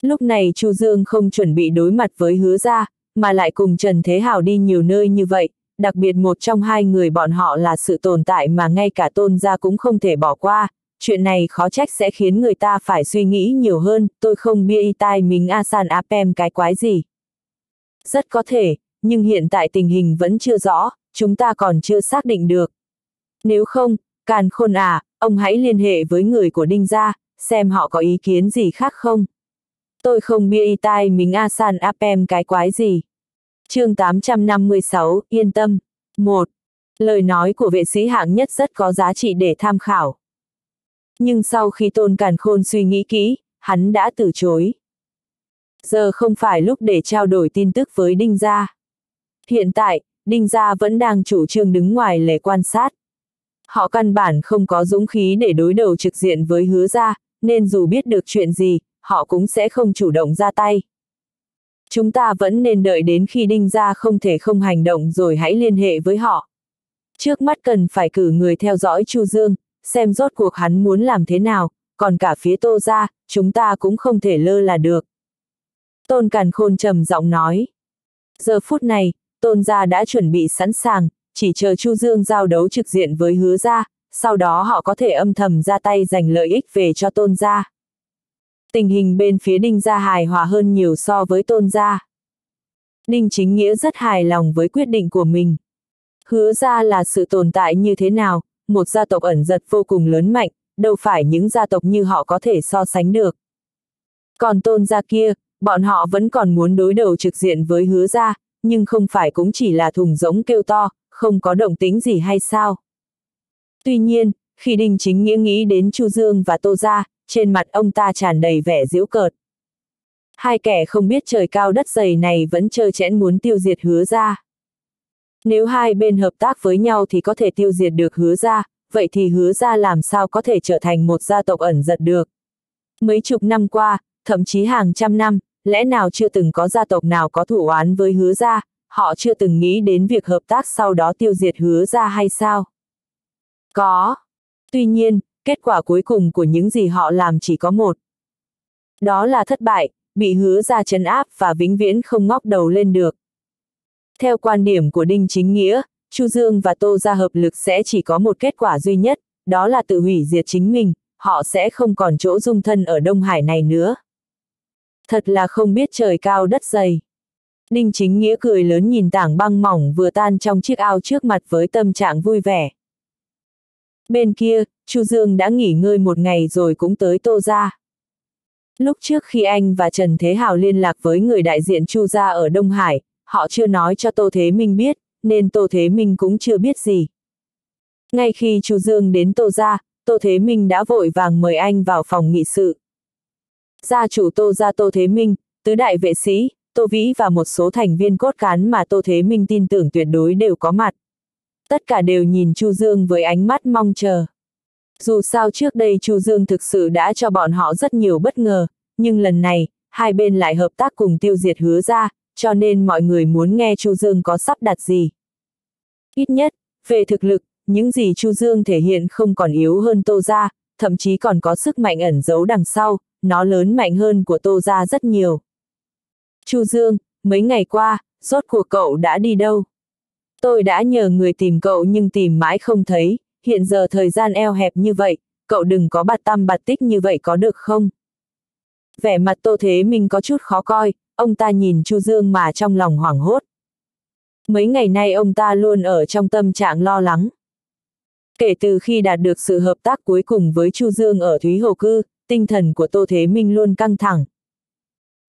Lúc này Chu Dương không chuẩn bị đối mặt với hứa ra, mà lại cùng Trần Thế Hào đi nhiều nơi như vậy, đặc biệt một trong hai người bọn họ là sự tồn tại mà ngay cả tôn gia cũng không thể bỏ qua, chuyện này khó trách sẽ khiến người ta phải suy nghĩ nhiều hơn, tôi không bia y tai mình a Apem cái quái gì. Rất có thể, nhưng hiện tại tình hình vẫn chưa rõ, chúng ta còn chưa xác định được. Nếu không, Càn Khôn à, ông hãy liên hệ với người của Đinh Gia, xem họ có ý kiến gì khác không. Tôi không bia y tai mình Asan Apem cái quái gì. chương 856, yên tâm. 1. Lời nói của vệ sĩ hạng nhất rất có giá trị để tham khảo. Nhưng sau khi Tôn Càn Khôn suy nghĩ kỹ, hắn đã từ chối. Giờ không phải lúc để trao đổi tin tức với Đinh Gia. Hiện tại, Đinh Gia vẫn đang chủ trương đứng ngoài lề quan sát. Họ căn bản không có dũng khí để đối đầu trực diện với hứa gia, nên dù biết được chuyện gì, họ cũng sẽ không chủ động ra tay. Chúng ta vẫn nên đợi đến khi Đinh Gia không thể không hành động rồi hãy liên hệ với họ. Trước mắt cần phải cử người theo dõi Chu Dương, xem rốt cuộc hắn muốn làm thế nào, còn cả phía Tô Gia, chúng ta cũng không thể lơ là được. Tôn Càn Khôn trầm giọng nói. Giờ phút này, Tôn Gia đã chuẩn bị sẵn sàng, chỉ chờ Chu Dương giao đấu trực diện với hứa gia, sau đó họ có thể âm thầm ra tay giành lợi ích về cho Tôn Gia. Tình hình bên phía Đinh Gia hài hòa hơn nhiều so với Tôn Gia. Đinh Chính Nghĩa rất hài lòng với quyết định của mình. Hứa gia là sự tồn tại như thế nào, một gia tộc ẩn giật vô cùng lớn mạnh, đâu phải những gia tộc như họ có thể so sánh được. Còn tôn gia kia, bọn họ vẫn còn muốn đối đầu trực diện với hứa gia, nhưng không phải cũng chỉ là thùng giống kêu to, không có động tính gì hay sao. Tuy nhiên, khi Đinh Chính Nghĩa nghĩ đến Chu Dương và Tô Gia, trên mặt ông ta tràn đầy vẻ giễu cợt. Hai kẻ không biết trời cao đất dày này vẫn chơi chẽn muốn tiêu diệt hứa ra. Nếu hai bên hợp tác với nhau thì có thể tiêu diệt được hứa ra, vậy thì hứa ra làm sao có thể trở thành một gia tộc ẩn giật được. Mấy chục năm qua, thậm chí hàng trăm năm, lẽ nào chưa từng có gia tộc nào có thủ oán với hứa ra, họ chưa từng nghĩ đến việc hợp tác sau đó tiêu diệt hứa ra hay sao? Có. Tuy nhiên, kết quả cuối cùng của những gì họ làm chỉ có một. Đó là thất bại, bị hứa ra chấn áp và vĩnh viễn không ngóc đầu lên được. Theo quan điểm của Đinh Chính Nghĩa, Chu Dương và Tô Gia hợp lực sẽ chỉ có một kết quả duy nhất, đó là tự hủy diệt chính mình, họ sẽ không còn chỗ dung thân ở Đông Hải này nữa. Thật là không biết trời cao đất dày. Ninh Chính Nghĩa cười lớn nhìn tảng băng mỏng vừa tan trong chiếc ao trước mặt với tâm trạng vui vẻ. Bên kia, Chu Dương đã nghỉ ngơi một ngày rồi cũng tới Tô Gia. Lúc trước khi anh và Trần Thế Hào liên lạc với người đại diện Chu Gia ở Đông Hải, họ chưa nói cho Tô Thế Minh biết, nên Tô Thế Minh cũng chưa biết gì. Ngay khi Chu Dương đến Tô Gia, Tô Thế Minh đã vội vàng mời anh vào phòng nghị sự. Gia chủ Tô Gia Tô Thế Minh, tứ đại vệ sĩ, Tô Vĩ và một số thành viên cốt cán mà Tô Thế Minh tin tưởng tuyệt đối đều có mặt. Tất cả đều nhìn Chu Dương với ánh mắt mong chờ. Dù sao trước đây Chu Dương thực sự đã cho bọn họ rất nhiều bất ngờ, nhưng lần này, hai bên lại hợp tác cùng tiêu diệt hứa ra, cho nên mọi người muốn nghe Chu Dương có sắp đặt gì. Ít nhất, về thực lực, những gì Chu Dương thể hiện không còn yếu hơn Tô Gia, thậm chí còn có sức mạnh ẩn giấu đằng sau, nó lớn mạnh hơn của Tô Gia rất nhiều. Chu Dương, mấy ngày qua, rốt cuộc cậu đã đi đâu? Tôi đã nhờ người tìm cậu nhưng tìm mãi không thấy, hiện giờ thời gian eo hẹp như vậy, cậu đừng có bạt tâm bạt tích như vậy có được không? Vẻ mặt Tô Thế Minh có chút khó coi, ông ta nhìn Chu Dương mà trong lòng hoảng hốt. Mấy ngày nay ông ta luôn ở trong tâm trạng lo lắng. Kể từ khi đạt được sự hợp tác cuối cùng với Chu Dương ở Thúy Hồ Cư, tinh thần của Tô Thế Minh luôn căng thẳng.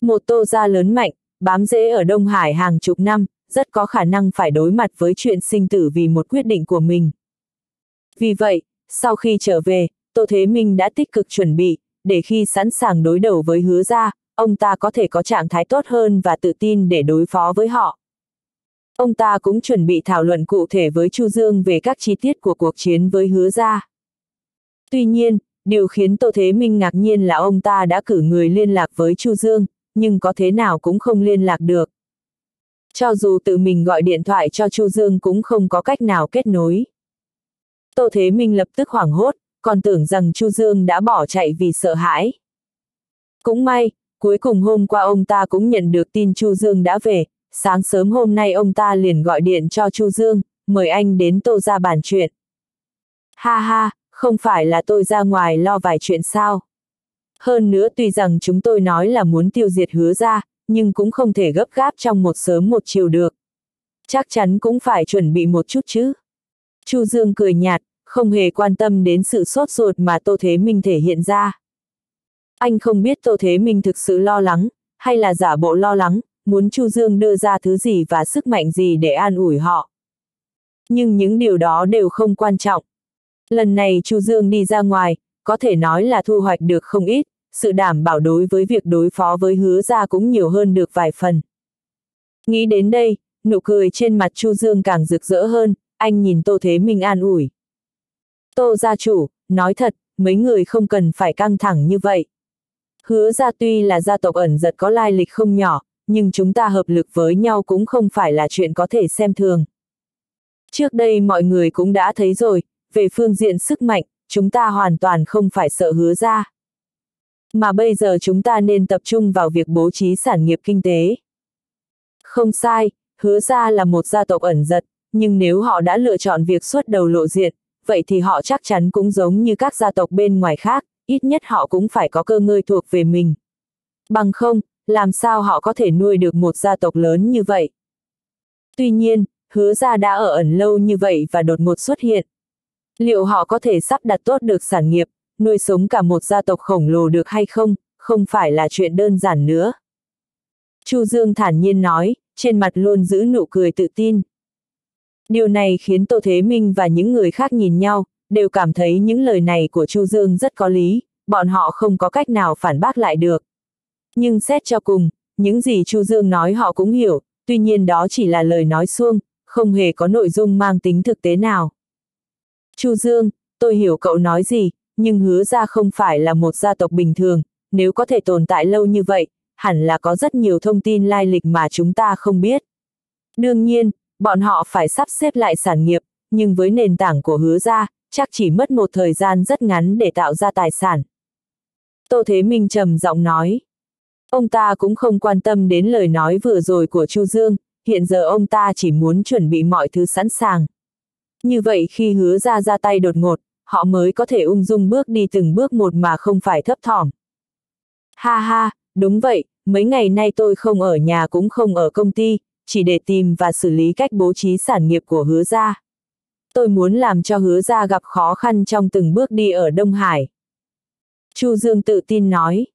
Một tô gia lớn mạnh, bám rễ ở Đông Hải hàng chục năm, rất có khả năng phải đối mặt với chuyện sinh tử vì một quyết định của mình. Vì vậy, sau khi trở về, Tô Thế Minh đã tích cực chuẩn bị, để khi sẵn sàng đối đầu với hứa gia, ông ta có thể có trạng thái tốt hơn và tự tin để đối phó với họ. Ông ta cũng chuẩn bị thảo luận cụ thể với Chu Dương về các chi tiết của cuộc chiến với hứa gia. Tuy nhiên, điều khiến Tô Thế Minh ngạc nhiên là ông ta đã cử người liên lạc với Chu Dương, nhưng có thế nào cũng không liên lạc được. Cho dù tự mình gọi điện thoại cho Chu Dương cũng không có cách nào kết nối. Tô Thế Minh lập tức hoảng hốt, còn tưởng rằng Chu Dương đã bỏ chạy vì sợ hãi. Cũng may, cuối cùng hôm qua ông ta cũng nhận được tin Chu Dương đã về, sáng sớm hôm nay ông ta liền gọi điện cho Chu Dương, mời anh đến Tô ra bàn chuyện. Ha ha, không phải là tôi ra ngoài lo vài chuyện sao. Hơn nữa tuy rằng chúng tôi nói là muốn tiêu diệt hứa ra, nhưng cũng không thể gấp gáp trong một sớm một chiều được. Chắc chắn cũng phải chuẩn bị một chút chứ. Chu Dương cười nhạt, không hề quan tâm đến sự sốt ruột mà Tô Thế Minh thể hiện ra. Anh không biết Tô Thế Minh thực sự lo lắng, hay là giả bộ lo lắng, muốn Chu Dương đưa ra thứ gì và sức mạnh gì để an ủi họ. Nhưng những điều đó đều không quan trọng. Lần này Chu Dương đi ra ngoài, có thể nói là thu hoạch được không ít, sự đảm bảo đối với việc đối phó với hứa ra cũng nhiều hơn được vài phần. Nghĩ đến đây, nụ cười trên mặt Chu Dương càng rực rỡ hơn, anh nhìn Tô Thế Minh an ủi. Tô gia chủ, nói thật, mấy người không cần phải căng thẳng như vậy. Hứa ra tuy là gia tộc ẩn giật có lai lịch không nhỏ, nhưng chúng ta hợp lực với nhau cũng không phải là chuyện có thể xem thường. Trước đây mọi người cũng đã thấy rồi, về phương diện sức mạnh, chúng ta hoàn toàn không phải sợ hứa ra. Mà bây giờ chúng ta nên tập trung vào việc bố trí sản nghiệp kinh tế. Không sai, hứa ra là một gia tộc ẩn giật, nhưng nếu họ đã lựa chọn việc xuất đầu lộ diện, vậy thì họ chắc chắn cũng giống như các gia tộc bên ngoài khác, ít nhất họ cũng phải có cơ ngơi thuộc về mình. Bằng không, làm sao họ có thể nuôi được một gia tộc lớn như vậy? Tuy nhiên, hứa ra đã ở ẩn lâu như vậy và đột ngột xuất hiện. Liệu họ có thể sắp đặt tốt được sản nghiệp, nuôi sống cả một gia tộc khổng lồ được hay không, không phải là chuyện đơn giản nữa. Chu Dương thản nhiên nói, trên mặt luôn giữ nụ cười tự tin. Điều này khiến Tô Thế Minh và những người khác nhìn nhau, đều cảm thấy những lời này của Chu Dương rất có lý, bọn họ không có cách nào phản bác lại được. Nhưng xét cho cùng, những gì Chu Dương nói họ cũng hiểu, tuy nhiên đó chỉ là lời nói suông, không hề có nội dung mang tính thực tế nào. Chu Dương, tôi hiểu cậu nói gì, nhưng hứa ra không phải là một gia tộc bình thường, nếu có thể tồn tại lâu như vậy, hẳn là có rất nhiều thông tin lai lịch mà chúng ta không biết. Đương nhiên, bọn họ phải sắp xếp lại sản nghiệp, nhưng với nền tảng của hứa ra, chắc chỉ mất một thời gian rất ngắn để tạo ra tài sản. Tô Thế Minh trầm giọng nói. Ông ta cũng không quan tâm đến lời nói vừa rồi của Chu Dương, hiện giờ ông ta chỉ muốn chuẩn bị mọi thứ sẵn sàng. Như vậy khi hứa ra ra tay đột ngột, họ mới có thể ung dung bước đi từng bước một mà không phải thấp thỏm. Ha ha, đúng vậy, mấy ngày nay tôi không ở nhà cũng không ở công ty, chỉ để tìm và xử lý cách bố trí sản nghiệp của hứa gia. Tôi muốn làm cho hứa gia gặp khó khăn trong từng bước đi ở Đông Hải. Chu Dương tự tin nói.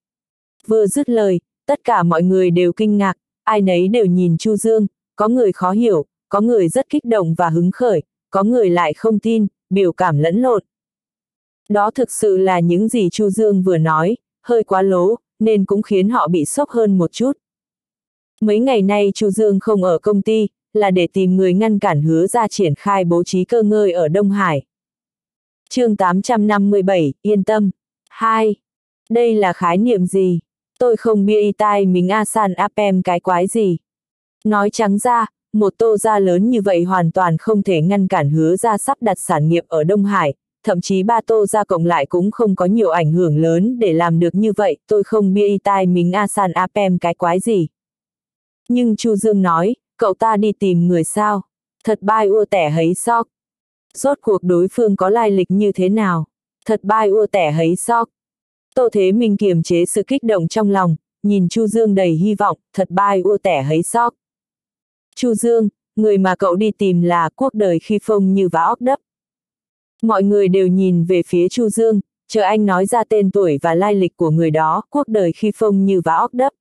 Vừa dứt lời, tất cả mọi người đều kinh ngạc, ai nấy đều nhìn Chu Dương, có người khó hiểu, có người rất kích động và hứng khởi, có người lại không tin, biểu cảm lẫn lộn. Đó thực sự là những gì Chu Dương vừa nói, hơi quá lố, nên cũng khiến họ bị sốc hơn một chút. Mấy ngày nay Chu Dương không ở công ty, là để tìm người ngăn cản hứa ra triển khai bố trí cơ ngơi ở Đông Hải. chương 857, yên tâm. 2. Đây là khái niệm gì? Tôi không bia y tai mình Asan Apem cái quái gì. Nói trắng ra, một tô gia lớn như vậy hoàn toàn không thể ngăn cản hứa ra sắp đặt sản nghiệp ở Đông Hải, thậm chí ba tô ra cộng lại cũng không có nhiều ảnh hưởng lớn để làm được như vậy, tôi không bia y tai mình Asan Apem cái quái gì. Nhưng Chu Dương nói, cậu ta đi tìm người sao? Thật bai ua tẻ hấy sóc. Rốt cuộc đối phương có lai lịch như thế nào? Thật bai ua tẻ hấy sóc. Tô Thế Minh kiềm chế sự kích động trong lòng, nhìn Chu Dương đầy hy vọng, thật bai ua tẻ hấy sóc. Chu Dương, người mà cậu đi tìm là quốc đời khi phong như vã óc đấp. Mọi người đều nhìn về phía Chu Dương, chờ anh nói ra tên tuổi và lai lịch của người đó, quốc đời khi phong như vá óc đấp.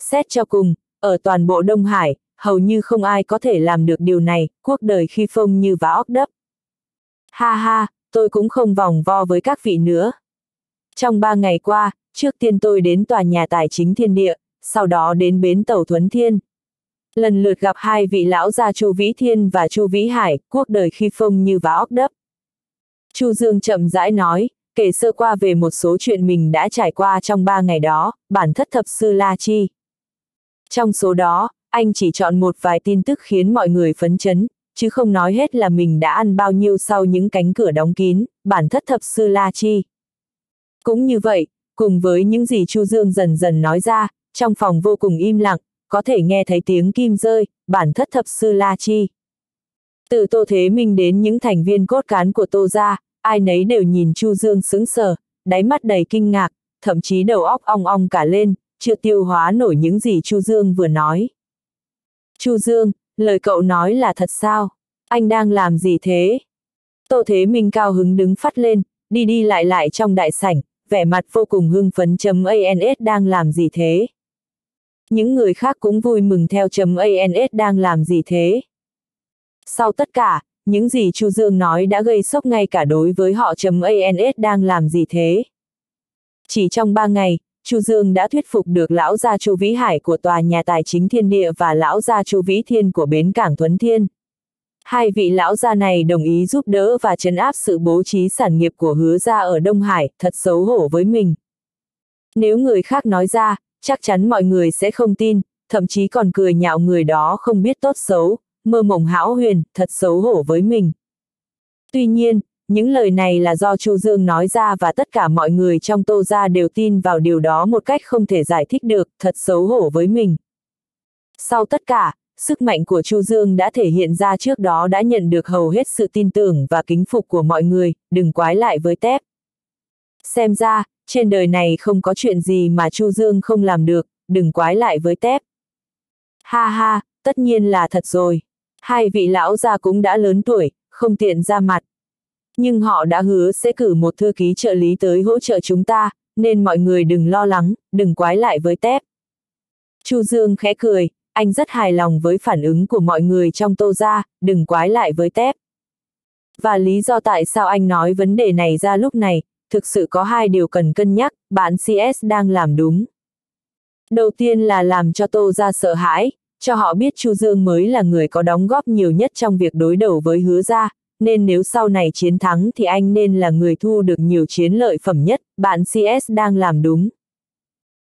Xét cho cùng, ở toàn bộ Đông Hải, hầu như không ai có thể làm được điều này, quốc đời khi phong như vá óc đấp. Ha ha, tôi cũng không vòng vo với các vị nữa. Trong ba ngày qua, trước tiên tôi đến tòa nhà tài chính thiên địa, sau đó đến bến tàu Thuấn Thiên. Lần lượt gặp hai vị lão gia Chu Vĩ Thiên và Chu Vĩ Hải, quốc đời khi phong như vá óc đấp. Chu Dương chậm rãi nói, kể sơ qua về một số chuyện mình đã trải qua trong ba ngày đó, bản thất thập sư La Chi. Trong số đó, anh chỉ chọn một vài tin tức khiến mọi người phấn chấn, chứ không nói hết là mình đã ăn bao nhiêu sau những cánh cửa đóng kín, bản thất thập sư La Chi. Cũng như vậy, cùng với những gì Chu Dương dần dần nói ra, trong phòng vô cùng im lặng, có thể nghe thấy tiếng kim rơi, bản thất thập sư La Chi. Từ Tô Thế Minh đến những thành viên cốt cán của Tô gia, ai nấy đều nhìn Chu Dương sững sờ, đáy mắt đầy kinh ngạc, thậm chí đầu óc ong ong cả lên, chưa tiêu hóa nổi những gì Chu Dương vừa nói. Chu Dương, lời cậu nói là thật sao? Anh đang làm gì thế? Tô Thế Minh cao hứng đứng phát lên, đi đi lại lại trong đại sảnh, vẻ mặt vô cùng hưng phấn chấm ANS đang làm gì thế? Những người khác cũng vui mừng theo chấm ANS đang làm gì thế? Sau tất cả, những gì Chu Dương nói đã gây sốc ngay cả đối với họ chấm ANS đang làm gì thế? Chỉ trong ba ngày, Chu Dương đã thuyết phục được lão gia Chu Vĩ Hải của tòa nhà tài chính Thiên Địa và lão gia Chu Vĩ Thiên của bến cảng Thuấn Thiên. Hai vị lão gia này đồng ý giúp đỡ và chấn áp sự bố trí sản nghiệp của hứa gia ở Đông Hải, thật xấu hổ với mình. Nếu người khác nói ra, chắc chắn mọi người sẽ không tin, thậm chí còn cười nhạo người đó không biết tốt xấu, mơ mộng hão huyền, thật xấu hổ với mình. Tuy nhiên, những lời này là do Chu Dương nói ra và tất cả mọi người trong Tô gia đều tin vào điều đó một cách không thể giải thích được, thật xấu hổ với mình. Sau tất cả, sức mạnh của Chu Dương đã thể hiện ra trước đó đã nhận được hầu hết sự tin tưởng và kính phục của mọi người, đừng quái lại với tép. Xem ra, trên đời này không có chuyện gì mà Chu Dương không làm được, đừng quái lại với tép. Ha ha, tất nhiên là thật rồi. Hai vị lão gia cũng đã lớn tuổi, không tiện ra mặt. Nhưng họ đã hứa sẽ cử một thư ký trợ lý tới hỗ trợ chúng ta, nên mọi người đừng lo lắng, đừng quái lại với tép. Chu Dương khẽ cười, anh rất hài lòng với phản ứng của mọi người trong tô gia, đừng quái lại với tép. Và lý do tại sao anh nói vấn đề này ra lúc này, thực sự có hai điều cần cân nhắc, bạn CS đang làm đúng. Đầu tiên là làm cho tô gia sợ hãi, cho họ biết Chu Dương mới là người có đóng góp nhiều nhất trong việc đối đầu với hứa gia, nên nếu sau này chiến thắng thì anh nên là người thu được nhiều chiến lợi phẩm nhất, bạn CS đang làm đúng.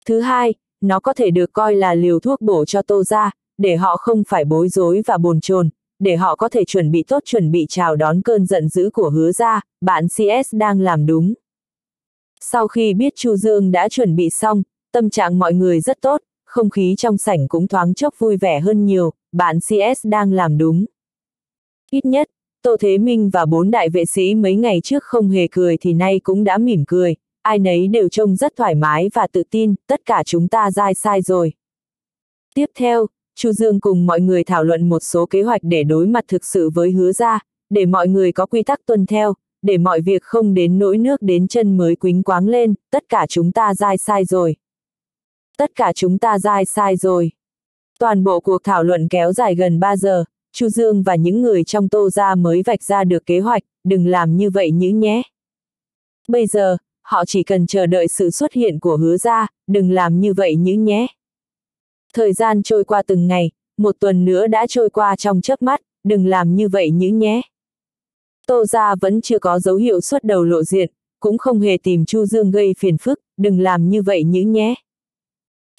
Thứ hai, nó có thể được coi là liều thuốc bổ cho Tô gia, để họ không phải bối rối và bồn chồn, để họ có thể chuẩn bị tốt chuẩn bị chào đón cơn giận dữ của hứa gia, bạn CS đang làm đúng. Sau khi biết Chu Dương đã chuẩn bị xong, tâm trạng mọi người rất tốt, không khí trong sảnh cũng thoáng chốc vui vẻ hơn nhiều, bạn CS đang làm đúng. Ít nhất, Tô Thế Minh và bốn đại vệ sĩ mấy ngày trước không hề cười thì nay cũng đã mỉm cười, ai nấy đều trông rất thoải mái và tự tin, tất cả chúng ta dai sai rồi. Tiếp theo, Chu Dương cùng mọi người thảo luận một số kế hoạch để đối mặt thực sự với hứa ra, để mọi người có quy tắc tuân theo, để mọi việc không đến nỗi nước đến chân mới quính quáng lên, tất cả chúng ta dai sai rồi. Tất cả chúng ta dai sai rồi. Toàn bộ cuộc thảo luận kéo dài gần 3 giờ, Chu Dương và những người trong tô gia mới vạch ra được kế hoạch, đừng làm như vậy nhữ nhé. Bây giờ, họ chỉ cần chờ đợi sự xuất hiện của hứa gia, đừng làm như vậy nhữ nhé. Thời gian trôi qua từng ngày, một tuần nữa đã trôi qua trong chớp mắt, đừng làm như vậy nhữ nhé. Tô gia vẫn chưa có dấu hiệu xuất đầu lộ diện, cũng không hề tìm Chu Dương gây phiền phức, đừng làm như vậy nhữ nhé.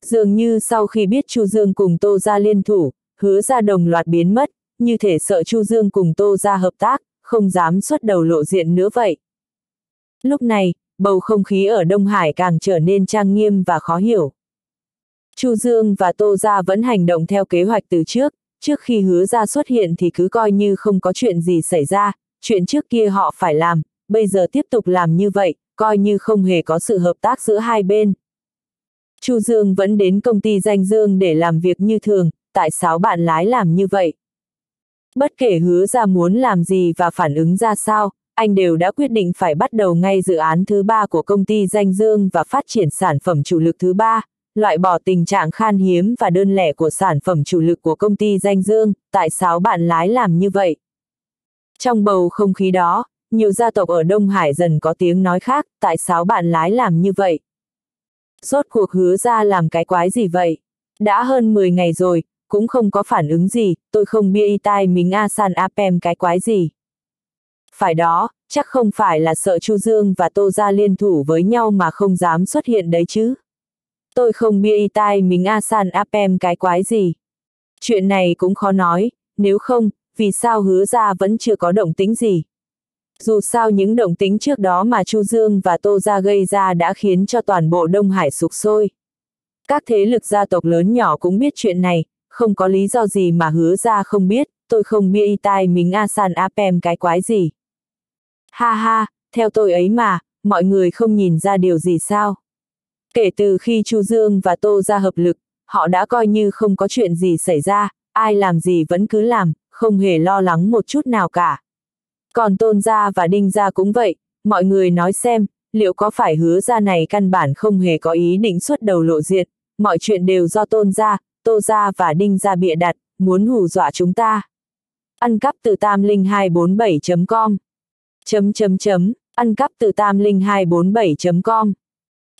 Dường như sau khi biết Chu Dương cùng Tô gia liên thủ, hứa ra đồng loạt biến mất, như thể sợ Chu Dương cùng Tô ra hợp tác, không dám xuất đầu lộ diện nữa vậy. Lúc này, bầu không khí ở Đông Hải càng trở nên trang nghiêm và khó hiểu. Chu Dương và Tô Gia vẫn hành động theo kế hoạch từ trước, trước khi hứa ra xuất hiện thì cứ coi như không có chuyện gì xảy ra, chuyện trước kia họ phải làm, bây giờ tiếp tục làm như vậy, coi như không hề có sự hợp tác giữa hai bên. Chu Dương vẫn đến công ty danh Dương để làm việc như thường, tại sao bạn lái làm như vậy? Bất kể hứa ra muốn làm gì và phản ứng ra sao, anh đều đã quyết định phải bắt đầu ngay dự án thứ ba của công ty danh dương và phát triển sản phẩm chủ lực thứ ba, loại bỏ tình trạng khan hiếm và đơn lẻ của sản phẩm chủ lực của công ty danh dương, tại sao bạn lái làm như vậy? Trong bầu không khí đó, nhiều gia tộc ở Đông Hải dần có tiếng nói khác, tại sao bạn lái làm như vậy? Rốt cuộc hứa ra làm cái quái gì vậy? Đã hơn 10 ngày rồi, cũng không có phản ứng gì, tôi không bia y tai mình a san apem cái quái gì. Phải đó, chắc không phải là sợ Chu Dương và Tô Gia liên thủ với nhau mà không dám xuất hiện đấy chứ. Tôi không bia y tai mình a san apem cái quái gì. Chuyện này cũng khó nói, nếu không, vì sao hứa ra vẫn chưa có động tính gì. Dù sao những động tính trước đó mà Chu Dương và Tô Gia gây ra đã khiến cho toàn bộ Đông Hải sục sôi. Các thế lực gia tộc lớn nhỏ cũng biết chuyện này, không có lý do gì mà hứa ra không biết, tôi không bia y tai mình a san apem cái quái gì. Ha ha, theo tôi ấy mà, mọi người không nhìn ra điều gì sao. Kể từ khi Chu Dương và Tô ra hợp lực, họ đã coi như không có chuyện gì xảy ra, ai làm gì vẫn cứ làm, không hề lo lắng một chút nào cả. Còn Tôn gia và Đinh gia cũng vậy, mọi người nói xem, liệu có phải hứa gia này căn bản không hề có ý định xuất đầu lộ diện, mọi chuyện đều do Tôn gia, Tô gia và Đinh gia bịa đặt, muốn hù dọa chúng ta. Ăn cắp từ tam linh 247.com Chấm chấm chấm, ăn cắp từ tam linh 247.com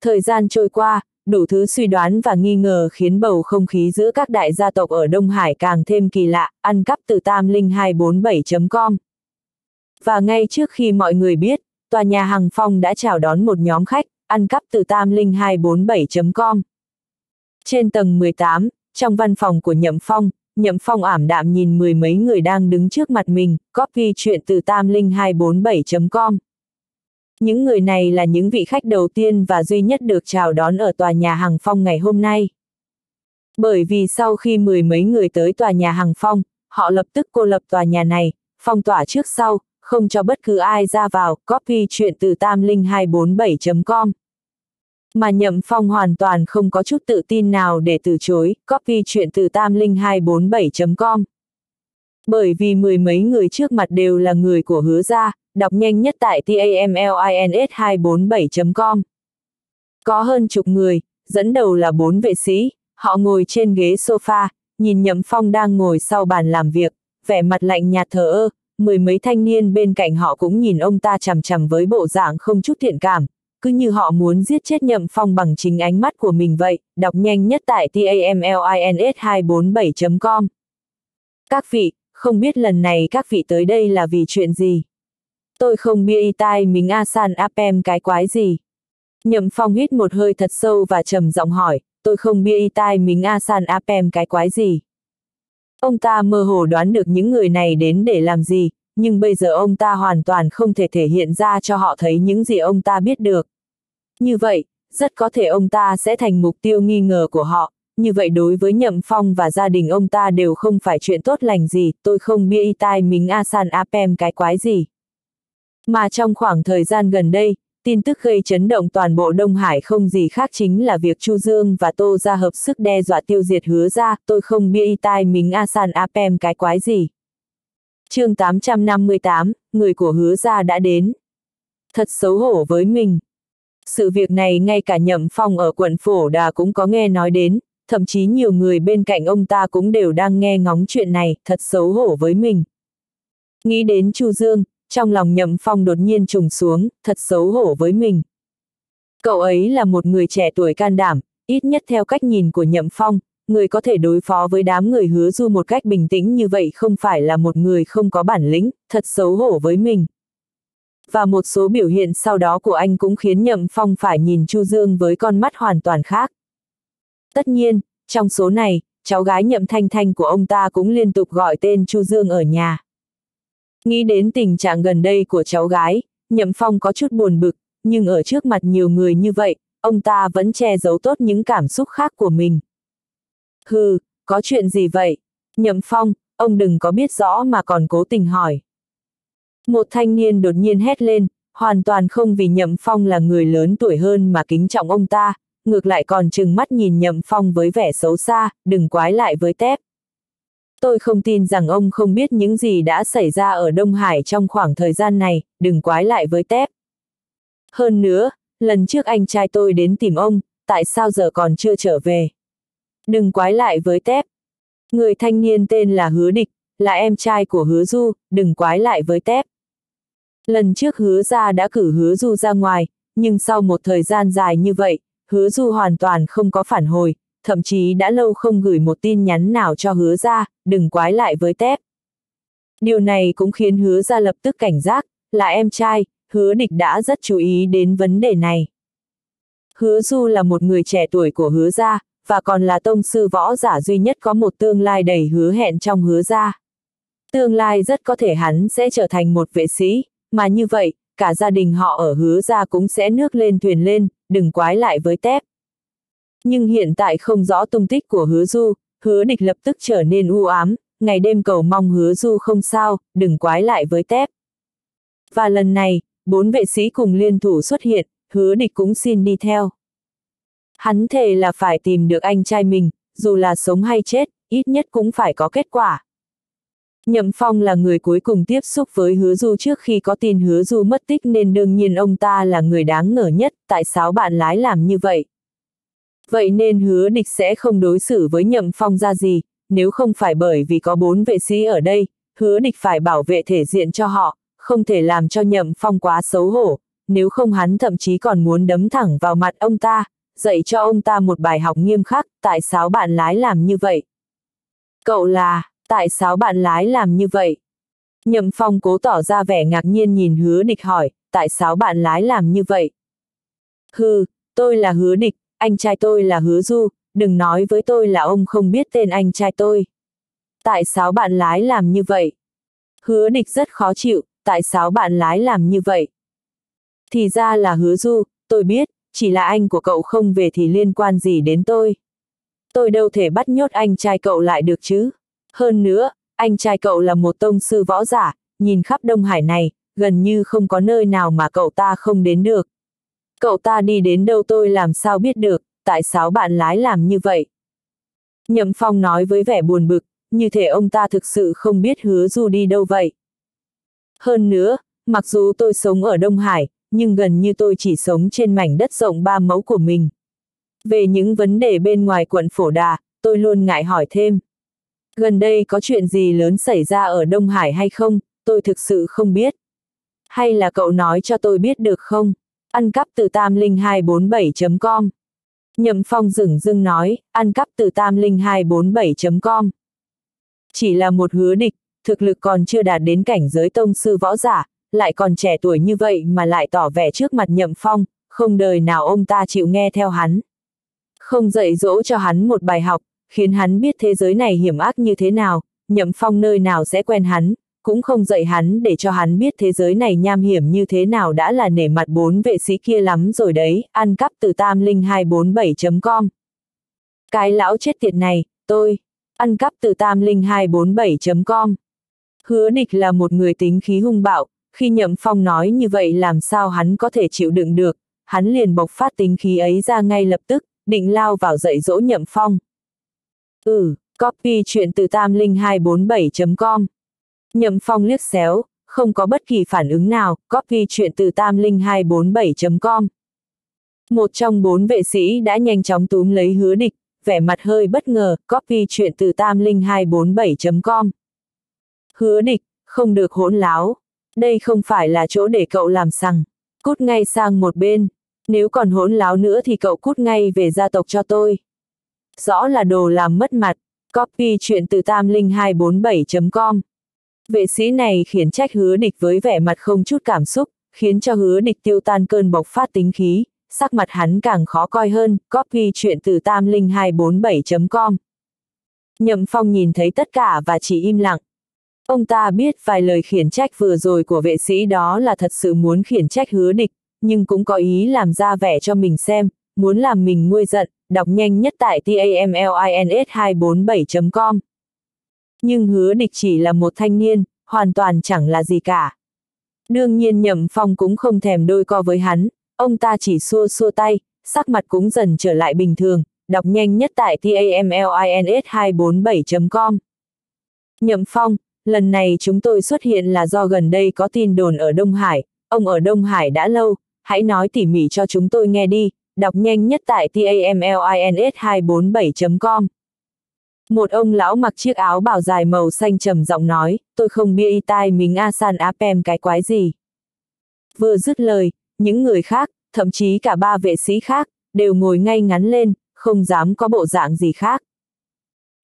Thời gian trôi qua, đủ thứ suy đoán và nghi ngờ khiến bầu không khí giữa các đại gia tộc ở Đông Hải càng thêm kỳ lạ, ăn cắp từ tam linh 247.com. Và ngay trước khi mọi người biết, tòa nhà Hằng Phong đã chào đón một nhóm khách, ăn cắp từ tam linh 247.com. Trên tầng 18, trong văn phòng của Nhậm Phong, Nhậm Phong ảm đạm nhìn mười mấy người đang đứng trước mặt mình, copy chuyện từ tam linh 247.com. Những người này là những vị khách đầu tiên và duy nhất được chào đón ở tòa nhà Hằng Phong ngày hôm nay. Bởi vì sau khi mười mấy người tới tòa nhà Hằng Phong, họ lập tức cô lập tòa nhà này, phong tỏa trước sau, không cho bất cứ ai ra vào, copy chuyện từ tam linh 247.com. Mà Nhậm Phong hoàn toàn không có chút tự tin nào để từ chối, copy chuyện từ tam linh 247.com. Bởi vì mười mấy người trước mặt đều là người của hứa gia, đọc nhanh nhất tại tamlins247.com. Có hơn chục người, dẫn đầu là bốn vệ sĩ, họ ngồi trên ghế sofa, nhìn Nhậm Phong đang ngồi sau bàn làm việc, vẻ mặt lạnh nhạt thờ ơ, mười mấy thanh niên bên cạnh họ cũng nhìn ông ta chằm chằm với bộ dạng không chút thiện cảm, cứ như họ muốn giết chết Nhậm Phong bằng chính ánh mắt của mình vậy, đọc nhanh nhất tại tamlins247.com. Các vị, không biết lần này các vị tới đây là vì chuyện gì? Tôi không bia y tai mình a san apem cái quái gì. Nhậm phong hít một hơi thật sâu và trầm giọng hỏi, tôi không bia y tai mình a san apem cái quái gì. Ông ta mơ hồ đoán được những người này đến để làm gì, nhưng bây giờ ông ta hoàn toàn không thể thể hiện ra cho họ thấy những gì ông ta biết được. Như vậy, rất có thể ông ta sẽ thành mục tiêu nghi ngờ của họ, như vậy đối với Nhậm Phong và gia đình ông ta đều không phải chuyện tốt lành gì, tôi không bia y tai mình a apem cái quái gì. Mà trong khoảng thời gian gần đây, tin tức gây chấn động toàn bộ Đông Hải không gì khác chính là việc Chu Dương và Tô ra hợp sức đe dọa tiêu diệt hứa ra, tôi không bia y tai mình Asan Apem cái quái gì. chương 858, người của hứa ra đã đến. Thật xấu hổ với mình. Sự việc này ngay cả nhậm phong ở quận Phổ Đà cũng có nghe nói đến, thậm chí nhiều người bên cạnh ông ta cũng đều đang nghe ngóng chuyện này, thật xấu hổ với mình. Nghĩ đến Chu Dương, trong lòng nhậm phong đột nhiên trùng xuống, thật xấu hổ với mình. Cậu ấy là một người trẻ tuổi can đảm, ít nhất theo cách nhìn của nhậm phong, người có thể đối phó với đám người hứa du một cách bình tĩnh như vậy không phải là một người không có bản lĩnh, thật xấu hổ với mình. Và một số biểu hiện sau đó của anh cũng khiến nhậm phong phải nhìn Chu Dương với con mắt hoàn toàn khác. Tất nhiên, trong số này, cháu gái nhậm thanh thanh của ông ta cũng liên tục gọi tên Chu Dương ở nhà. Nghĩ đến tình trạng gần đây của cháu gái, Nhậm Phong có chút buồn bực, nhưng ở trước mặt nhiều người như vậy, ông ta vẫn che giấu tốt những cảm xúc khác của mình. Hừ, có chuyện gì vậy? Nhậm Phong, ông đừng có biết rõ mà còn cố tình hỏi. Một thanh niên đột nhiên hét lên, hoàn toàn không vì Nhậm Phong là người lớn tuổi hơn mà kính trọng ông ta, ngược lại còn chừng mắt nhìn Nhậm Phong với vẻ xấu xa, đừng quái lại với tép. Tôi không tin rằng ông không biết những gì đã xảy ra ở Đông Hải trong khoảng thời gian này, đừng quái lại với tép. Hơn nữa, lần trước anh trai tôi đến tìm ông, tại sao giờ còn chưa trở về? Đừng quái lại với tép. Người thanh niên tên là Hứa Địch, là em trai của Hứa Du, đừng quái lại với tép. Lần trước Hứa ra đã cử Hứa Du ra ngoài, nhưng sau một thời gian dài như vậy, Hứa Du hoàn toàn không có phản hồi, thậm chí đã lâu không gửi một tin nhắn nào cho hứa ra, đừng quái lại với tép. Điều này cũng khiến hứa ra lập tức cảnh giác, là em trai, hứa địch đã rất chú ý đến vấn đề này. Hứa Du là một người trẻ tuổi của hứa gia, và còn là tông sư võ giả duy nhất có một tương lai đầy hứa hẹn trong hứa gia. Tương lai rất có thể hắn sẽ trở thành một vệ sĩ, mà như vậy, cả gia đình họ ở hứa gia cũng sẽ nước lên thuyền lên, đừng quái lại với tép. Nhưng hiện tại không rõ tung tích của hứa du, hứa địch lập tức trở nên u ám, ngày đêm cầu mong hứa du không sao, đừng quái lại với tép. Và lần này, bốn vệ sĩ cùng liên thủ xuất hiện, hứa địch cũng xin đi theo. Hắn thề là phải tìm được anh trai mình, dù là sống hay chết, ít nhất cũng phải có kết quả. Nhậm Phong là người cuối cùng tiếp xúc với hứa du trước khi có tin hứa du mất tích nên đương nhiên ông ta là người đáng ngờ nhất, tại sao bạn lái làm như vậy? Vậy nên hứa địch sẽ không đối xử với Nhậm Phong ra gì, nếu không phải bởi vì có bốn vệ sĩ ở đây, hứa địch phải bảo vệ thể diện cho họ, không thể làm cho Nhậm Phong quá xấu hổ, nếu không hắn thậm chí còn muốn đấm thẳng vào mặt ông ta, dạy cho ông ta một bài học nghiêm khắc, tại sao bạn lái làm như vậy? Cậu là, tại sao bạn lái làm như vậy? Nhậm Phong cố tỏ ra vẻ ngạc nhiên nhìn hứa địch hỏi, tại sao bạn lái làm như vậy? Hừ, tôi là hứa địch, anh trai tôi là hứa du, đừng nói với tôi là ông không biết tên anh trai tôi. Tại sao bạn lái làm như vậy? Hứa địch rất khó chịu, tại sao bạn lái làm như vậy? Thì ra là hứa du, tôi biết, chỉ là anh của cậu không về thì liên quan gì đến tôi. Tôi đâu thể bắt nhốt anh trai cậu lại được chứ. Hơn nữa, anh trai cậu là một tông sư võ giả, nhìn khắp Đông Hải này, gần như không có nơi nào mà cậu ta không đến được. Cậu ta đi đến đâu tôi làm sao biết được, tại sao bạn lái làm như vậy? Nhậm Phong nói với vẻ buồn bực, như thể ông ta thực sự không biết hứa du đi đâu vậy. Hơn nữa, mặc dù tôi sống ở Đông Hải, nhưng gần như tôi chỉ sống trên mảnh đất rộng ba mẫu của mình. Về những vấn đề bên ngoài quận Phổ Đà, tôi luôn ngại hỏi thêm. Gần đây có chuyện gì lớn xảy ra ở Đông Hải hay không, tôi thực sự không biết. Hay là cậu nói cho tôi biết được không? Ăn cắp từ tam linh 247.com Nhậm Phong dừng dưng nói, ăn cắp từ tam linh 247.com Chỉ là một hứa địch, thực lực còn chưa đạt đến cảnh giới tông sư võ giả, lại còn trẻ tuổi như vậy mà lại tỏ vẻ trước mặt Nhậm Phong, không đời nào ông ta chịu nghe theo hắn. Không dạy dỗ cho hắn một bài học, khiến hắn biết thế giới này hiểm ác như thế nào, Nhậm Phong nơi nào sẽ quen hắn, cũng không dạy hắn để cho hắn biết thế giới này nham hiểm như thế nào đã là nể mặt bốn vệ sĩ kia lắm rồi đấy, ăn cắp từ tam linh 247.com. Cái lão chết tiệt này, tôi, ăn cắp từ tam linh 247.com. Hứa địch là một người tính khí hung bạo, khi Nhậm Phong nói như vậy làm sao hắn có thể chịu đựng được, hắn liền bộc phát tính khí ấy ra ngay lập tức, định lao vào dạy dỗ Nhậm Phong. Ừ, copy chuyện từ tam linh 247.com. Nhậm Phong liếc xéo, không có bất kỳ phản ứng nào, copy chuyện từ tam linh 247.com. Một trong bốn vệ sĩ đã nhanh chóng túm lấy hứa địch, vẻ mặt hơi bất ngờ, copy chuyện từ tam linh 247.com. Hứa địch, không được hỗn láo. Đây không phải là chỗ để cậu làm sằng. Cút ngay sang một bên. Nếu còn hỗn láo nữa thì cậu cút ngay về gia tộc cho tôi. Rõ là đồ làm mất mặt. Copy chuyện từ tam linh 247.com. Vệ sĩ này khiển trách hứa địch với vẻ mặt không chút cảm xúc, khiến cho hứa địch tiêu tan cơn bộc phát tính khí, sắc mặt hắn càng khó coi hơn, copy chuyện từ tam linh 247.com. Nhậm Phong nhìn thấy tất cả và chỉ im lặng. Ông ta biết vài lời khiển trách vừa rồi của vệ sĩ đó là thật sự muốn khiển trách hứa địch, nhưng cũng có ý làm ra vẻ cho mình xem, muốn làm mình nguôi giận, đọc nhanh nhất tại tamlins247.com. Nhưng hứa địch chỉ là một thanh niên, hoàn toàn chẳng là gì cả. Đương nhiên nhậm phong cũng không thèm đôi co với hắn, ông ta chỉ xua xua tay, sắc mặt cũng dần trở lại bình thường, đọc nhanh nhất tại tamlins247.com. Nhậm phong, lần này chúng tôi xuất hiện là do gần đây có tin đồn ở Đông Hải, ông ở Đông Hải đã lâu, hãy nói tỉ mỉ cho chúng tôi nghe đi, đọc nhanh nhất tại tamlins247.com. Một ông lão mặc chiếc áo bảo dài màu xanh trầm giọng nói, tôi không bia y tai mình a san apem cái quái gì. Vừa dứt lời, những người khác, thậm chí cả ba vệ sĩ khác, đều ngồi ngay ngắn lên, không dám có bộ dạng gì khác.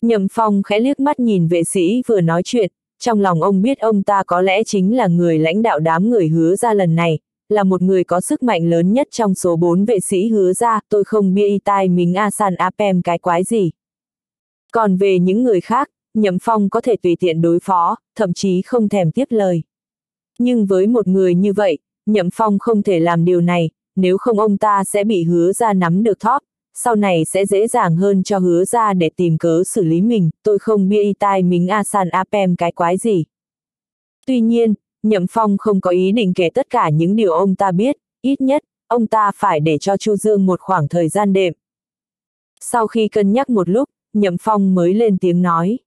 Nhậm Phong khẽ liếc mắt nhìn vệ sĩ vừa nói chuyện, trong lòng ông biết ông ta có lẽ chính là người lãnh đạo đám người hứa ra lần này, là một người có sức mạnh lớn nhất trong số bốn vệ sĩ hứa ra, tôi không bia y tai mình a san apem cái quái gì. Còn về những người khác, Nhậm Phong có thể tùy tiện đối phó, thậm chí không thèm tiếp lời. Nhưng với một người như vậy, Nhậm Phong không thể làm điều này, nếu không ông ta sẽ bị hứa ra nắm được thóp, sau này sẽ dễ dàng hơn cho hứa ra để tìm cớ xử lý mình, tôi không bia y tai mình a san apem cái quái gì. Tuy nhiên, Nhậm Phong không có ý định kể tất cả những điều ông ta biết, ít nhất, ông ta phải để cho Chu Dương một khoảng thời gian đệm. Sau khi cân nhắc một lúc, Nhậm Phong mới lên tiếng nói.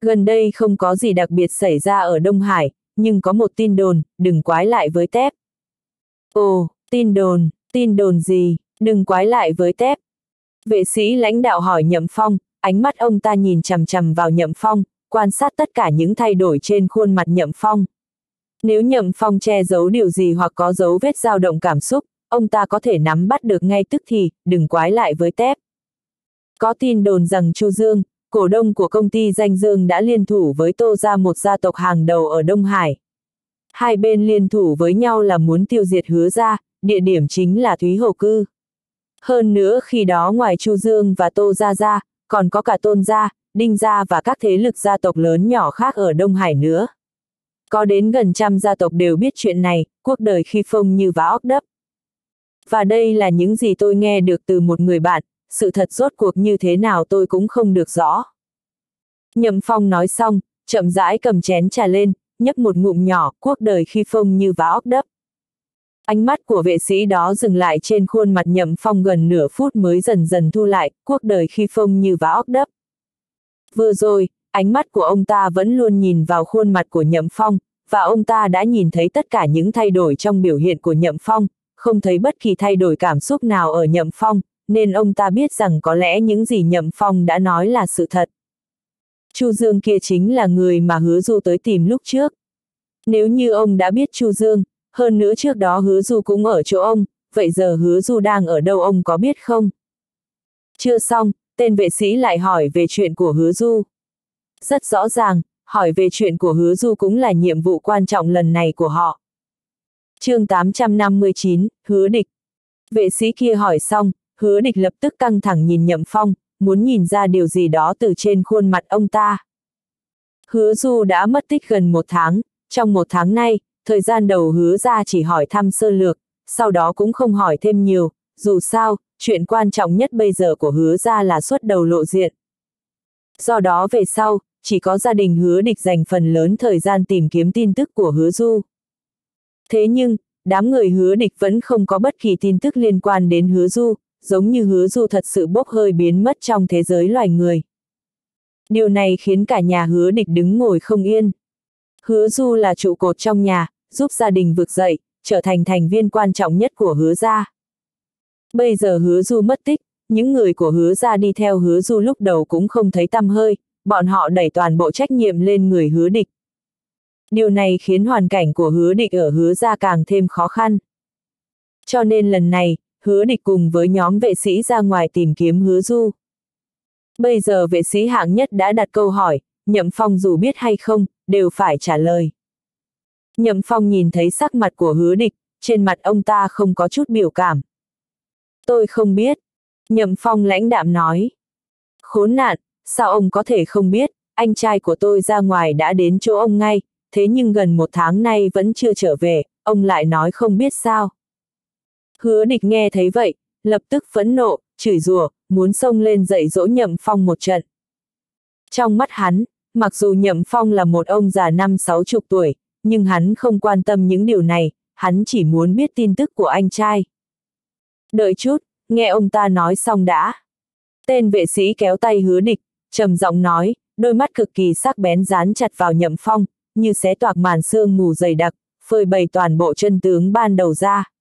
Gần đây không có gì đặc biệt xảy ra ở Đông Hải, nhưng có một tin đồn, đừng quái lại với tép. Ồ, tin đồn, tin đồn gì, đừng quái lại với tép. Vệ sĩ lãnh đạo hỏi Nhậm Phong, ánh mắt ông ta nhìn chằm chằm vào Nhậm Phong, quan sát tất cả những thay đổi trên khuôn mặt Nhậm Phong. Nếu Nhậm Phong che giấu điều gì hoặc có dấu vết dao động cảm xúc, ông ta có thể nắm bắt được ngay tức thì, đừng quái lại với tép. Có tin đồn rằng Chu Dương, cổ đông của công ty danh dương đã liên thủ với Tô ra một gia tộc hàng đầu ở Đông Hải. Hai bên liên thủ với nhau là muốn tiêu diệt hứa ra, địa điểm chính là Thúy Hồ Cư. Hơn nữa khi đó ngoài Chu Dương và Tô Gia Gia, còn có cả Tôn Gia, Đinh Gia và các thế lực gia tộc lớn nhỏ khác ở Đông Hải nữa. Có đến gần trăm gia tộc đều biết chuyện này, cuộc đời khi phông như vá óc đấp. Và đây là những gì tôi nghe được từ một người bạn, sự thật rốt cuộc như thế nào tôi cũng không được rõ. Nhậm Phong nói xong, chậm rãi cầm chén trà lên, nhấp một ngụm nhỏ, cuộc đời khi phông như vá óc đấp. Ánh mắt của vệ sĩ đó dừng lại trên khuôn mặt Nhậm Phong gần nửa phút mới dần dần thu lại, cuộc đời khi phông như vá óc đấp. Vừa rồi, ánh mắt của ông ta vẫn luôn nhìn vào khuôn mặt của Nhậm Phong, và ông ta đã nhìn thấy tất cả những thay đổi trong biểu hiện của Nhậm Phong, không thấy bất kỳ thay đổi cảm xúc nào ở Nhậm Phong, nên ông ta biết rằng có lẽ những gì Nhậm Phong đã nói là sự thật. Chu Dương kia chính là người mà hứa du tới tìm lúc trước. Nếu như ông đã biết Chu Dương, hơn nữa trước đó hứa du cũng ở chỗ ông, vậy giờ hứa du đang ở đâu ông có biết không? Chưa xong, tên vệ sĩ lại hỏi về chuyện của hứa du. Rất rõ ràng, hỏi về chuyện của hứa du cũng là nhiệm vụ quan trọng lần này của họ. chương 859, hứa địch. Vệ sĩ kia hỏi xong, hứa địch lập tức căng thẳng nhìn nhậm phong, muốn nhìn ra điều gì đó từ trên khuôn mặt ông ta. Hứa du đã mất tích gần một tháng, trong một tháng nay, thời gian đầu hứa ra chỉ hỏi thăm sơ lược, sau đó cũng không hỏi thêm nhiều, dù sao, chuyện quan trọng nhất bây giờ của hứa ra là xuất đầu lộ diện. Do đó về sau, chỉ có gia đình hứa địch dành phần lớn thời gian tìm kiếm tin tức của hứa du. Thế nhưng, đám người hứa địch vẫn không có bất kỳ tin tức liên quan đến hứa du, giống như hứa du thật sự bốc hơi biến mất trong thế giới loài người. Điều này khiến cả nhà hứa địch đứng ngồi không yên. Hứa du là trụ cột trong nhà, giúp gia đình vực dậy, trở thành thành viên quan trọng nhất của hứa gia. Bây giờ hứa du mất tích, những người của hứa gia đi theo hứa du lúc đầu cũng không thấy tăm hơi, bọn họ đẩy toàn bộ trách nhiệm lên người hứa địch. Điều này khiến hoàn cảnh của hứa địch ở hứa gia càng thêm khó khăn. Cho nên lần này, hứa địch cùng với nhóm vệ sĩ ra ngoài tìm kiếm hứa du. Bây giờ vệ sĩ hạng nhất đã đặt câu hỏi, Nhậm Phong dù biết hay không, đều phải trả lời. Nhậm Phong nhìn thấy sắc mặt của hứa địch, trên mặt ông ta không có chút biểu cảm. Tôi không biết. Nhậm Phong lãnh đạm nói. Khốn nạn, sao ông có thể không biết, anh trai của tôi ra ngoài đã đến chỗ ông ngay, thế nhưng gần một tháng nay vẫn chưa trở về, ông lại nói không biết sao. Hứa địch nghe thấy vậy, lập tức phẫn nộ, chửi rủa, muốn xông lên dạy dỗ Nhậm Phong một trận. Trong mắt hắn, mặc dù Nhậm Phong là một ông già năm sáu chục tuổi, nhưng hắn không quan tâm những điều này, hắn chỉ muốn biết tin tức của anh trai. Đợi chút, nghe ông ta nói xong đã. Tên vệ sĩ kéo tay hứa địch, trầm giọng nói, đôi mắt cực kỳ sắc bén dán chặt vào nhậm phong, như xé toạc màn xương mù dày đặc, phơi bày toàn bộ chân tướng ban đầu ra.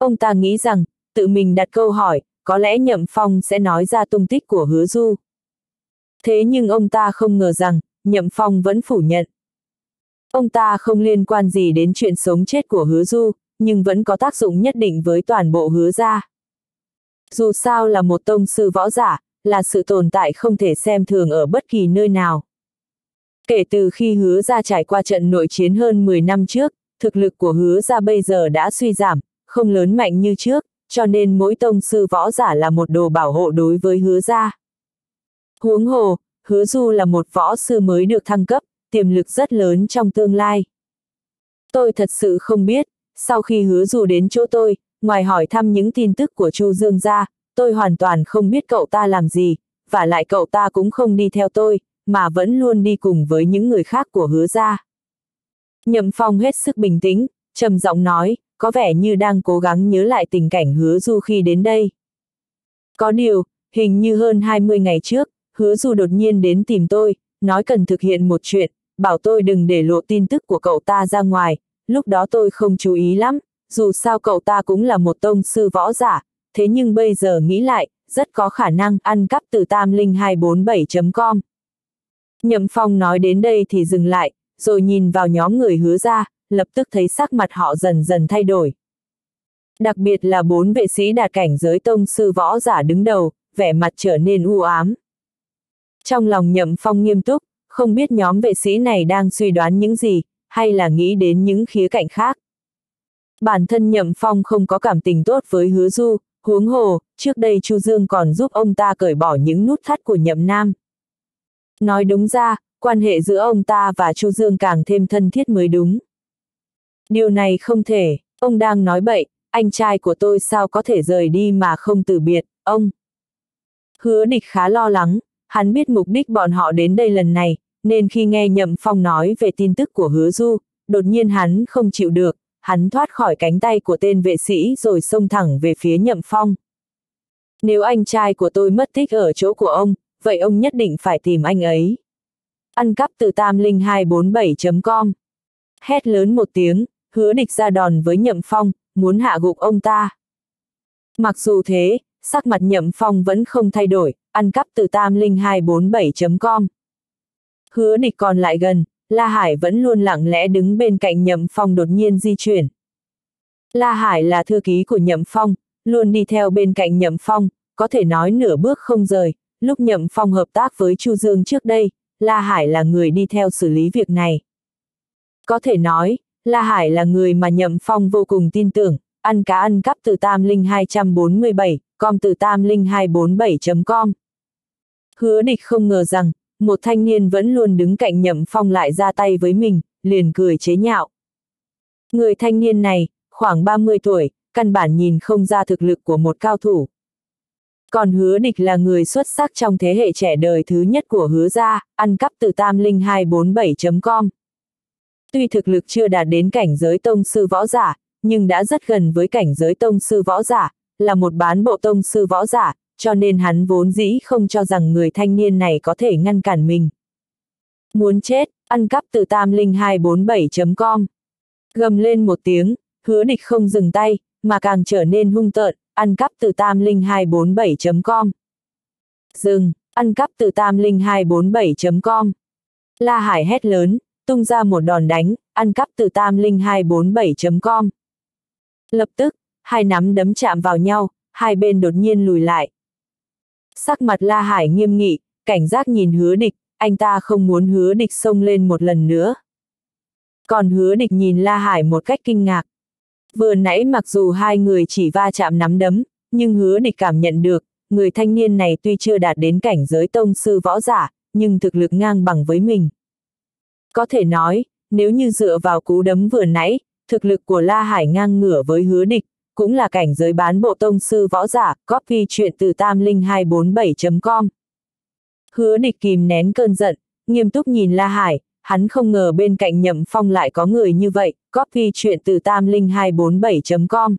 Ông ta nghĩ rằng, tự mình đặt câu hỏi, có lẽ nhậm phong sẽ nói ra tung tích của hứa du. Thế nhưng ông ta không ngờ rằng, nhậm phong vẫn phủ nhận. Ông ta không liên quan gì đến chuyện sống chết của hứa du, nhưng vẫn có tác dụng nhất định với toàn bộ hứa gia. Dù sao là một tông sư võ giả, là sự tồn tại không thể xem thường ở bất kỳ nơi nào. Kể từ khi hứa ra trải qua trận nội chiến hơn 10 năm trước, thực lực của hứa ra bây giờ đã suy giảm, không lớn mạnh như trước, cho nên mỗi tông sư võ giả là một đồ bảo hộ đối với hứa Gia. Huống hồ, hứa du là một võ sư mới được thăng cấp, tiềm lực rất lớn trong tương lai. Tôi thật sự không biết, sau khi hứa du đến chỗ tôi, ngoài hỏi thăm những tin tức của Chu Dương Gia, tôi hoàn toàn không biết cậu ta làm gì, và lại cậu ta cũng không đi theo tôi, mà vẫn luôn đi cùng với những người khác của hứa Gia. Nhậm Phong hết sức bình tĩnh, trầm giọng nói, có vẻ như đang cố gắng nhớ lại tình cảnh hứa du khi đến đây. Có điều, hình như hơn 20 ngày trước, hứa du đột nhiên đến tìm tôi, nói cần thực hiện một chuyện, bảo tôi đừng để lộ tin tức của cậu ta ra ngoài, lúc đó tôi không chú ý lắm, dù sao cậu ta cũng là một tông sư võ giả, thế nhưng bây giờ nghĩ lại, rất có khả năng ăn cắp từ tam linh 247.com. Nhậm Phong nói đến đây thì dừng lại, rồi nhìn vào nhóm người hứa ra, lập tức thấy sắc mặt họ dần dần thay đổi. Đặc biệt là bốn vệ sĩ đạt cảnh giới tông sư võ giả đứng đầu, vẻ mặt trở nên u ám. Trong lòng Nhậm Phong nghiêm túc, không biết nhóm vệ sĩ này đang suy đoán những gì, hay là nghĩ đến những khía cạnh khác. Bản thân Nhậm Phong không có cảm tình tốt với hứa du, huống hồ, trước đây Chu Dương còn giúp ông ta cởi bỏ những nút thắt của Nhậm Nam. Nói đúng ra, quan hệ giữa ông ta và Chu Dương càng thêm thân thiết mới đúng. Điều này không thể, ông đang nói bậy, anh trai của tôi sao có thể rời đi mà không từ biệt, ông. Hứa địch khá lo lắng, hắn biết mục đích bọn họ đến đây lần này, nên khi nghe Nhậm Phong nói về tin tức của hứa du, đột nhiên hắn không chịu được, hắn thoát khỏi cánh tay của tên vệ sĩ rồi xông thẳng về phía Nhậm Phong. Nếu anh trai của tôi mất tích ở chỗ của ông, vậy ông nhất định phải tìm anh ấy. Ăn cắp từ tam linh 247.com. Hét lớn một tiếng, hứa địch ra đòn với Nhậm Phong, muốn hạ gục ông ta. Mặc dù thế, sắc mặt Nhậm Phong vẫn không thay đổi, ăn cắp từ tam linh 247.com. Hứa địch còn lại gần, La Hải vẫn luôn lặng lẽ đứng bên cạnh Nhậm Phong đột nhiên di chuyển. La Hải là thư ký của Nhậm Phong, luôn đi theo bên cạnh Nhậm Phong, có thể nói nửa bước không rời, lúc Nhậm Phong hợp tác với Chu Dương trước đây, La Hải là người đi theo xử lý việc này. Có thể nói, La Hải là người mà Nhậm Phong vô cùng tin tưởng, ăn cá ăn cắp từ tam linh 247, com từ tam linh 247.com. Hứa địch không ngờ rằng, một thanh niên vẫn luôn đứng cạnh Nhậm Phong lại ra tay với mình, liền cười chế nhạo. Người thanh niên này, khoảng 30 tuổi, căn bản nhìn không ra thực lực của một cao thủ. Còn hứa địch là người xuất sắc trong thế hệ trẻ đời thứ nhất của hứa gia, ăn cắp từ tam linh 247.com. Tuy thực lực chưa đạt đến cảnh giới tông sư võ giả, nhưng đã rất gần với cảnh giới tông sư võ giả, là một bán bộ tông sư võ giả, cho nên hắn vốn dĩ không cho rằng người thanh niên này có thể ngăn cản mình. Muốn chết, ăn cắp từ tam linh 247.com. Gầm lên một tiếng, hứa địch không dừng tay, mà càng trở nên hung tợn, ăn cắp từ tam linh 247.com. Dừng, ăn cắp từ tam linh 247.com. La Hải hét lớn, tung ra một đòn đánh, ăn cắp từ tam linh 247.com. Lập tức, hai nắm đấm chạm vào nhau, hai bên đột nhiên lùi lại. Sắc mặt La Hải nghiêm nghị, cảnh giác nhìn hứa địch, anh ta không muốn hứa địch xông lên một lần nữa. Còn hứa địch nhìn La Hải một cách kinh ngạc. Vừa nãy mặc dù hai người chỉ va chạm nắm đấm, nhưng hứa địch cảm nhận được, người thanh niên này tuy chưa đạt đến cảnh giới tông sư võ giả, nhưng thực lực ngang bằng với mình. Có thể nói, nếu như dựa vào cú đấm vừa nãy, thực lực của La Hải ngang ngửa với hứa địch, cũng là cảnh giới bán bộ tông sư võ giả, copy chuyện từ tam linh 247.com. Hứa địch kìm nén cơn giận, nghiêm túc nhìn La Hải, hắn không ngờ bên cạnh nhậm phong lại có người như vậy, copy chuyện từ tam linh 247.com.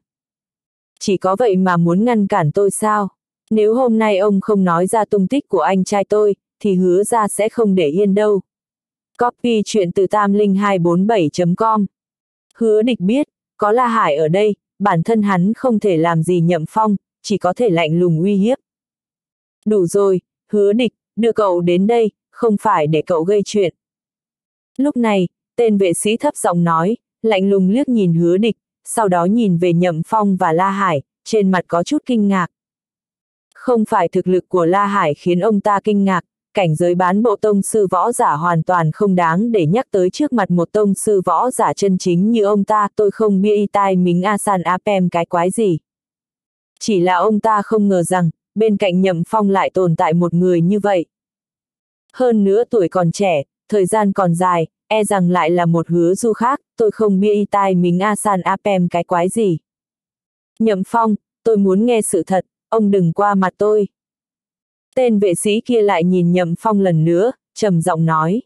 Chỉ có vậy mà muốn ngăn cản tôi sao? Nếu hôm nay ông không nói ra tung tích của anh trai tôi, thì hứa ra sẽ không để yên đâu. Copy chuyện từ tam linh 247.com. Hứa địch biết, có La Hải ở đây, bản thân hắn không thể làm gì nhậm phong, chỉ có thể lạnh lùng uy hiếp. Đủ rồi, hứa địch, đưa cậu đến đây, không phải để cậu gây chuyện. Lúc này, tên vệ sĩ thấp giọng nói, lạnh lùng liếc nhìn hứa địch, sau đó nhìn về nhậm phong và La Hải, trên mặt có chút kinh ngạc. Không phải thực lực của La Hải khiến ông ta kinh ngạc, cảnh giới bán bộ tông sư võ giả hoàn toàn không đáng để nhắc tới trước mặt một tông sư võ giả chân chính như ông ta tôi không bia y tai mình Asan Apem cái quái gì. Chỉ là ông ta không ngờ rằng, bên cạnh nhậm phong lại tồn tại một người như vậy. Hơn nữa tuổi còn trẻ, thời gian còn dài, e rằng lại là một hứa du khác, tôi không bia y tai mình Asan Apem cái quái gì. Nhậm phong, tôi muốn nghe sự thật, ông đừng qua mặt tôi. Tên vệ sĩ kia lại nhìn nhậm phong lần nữa, trầm giọng nói.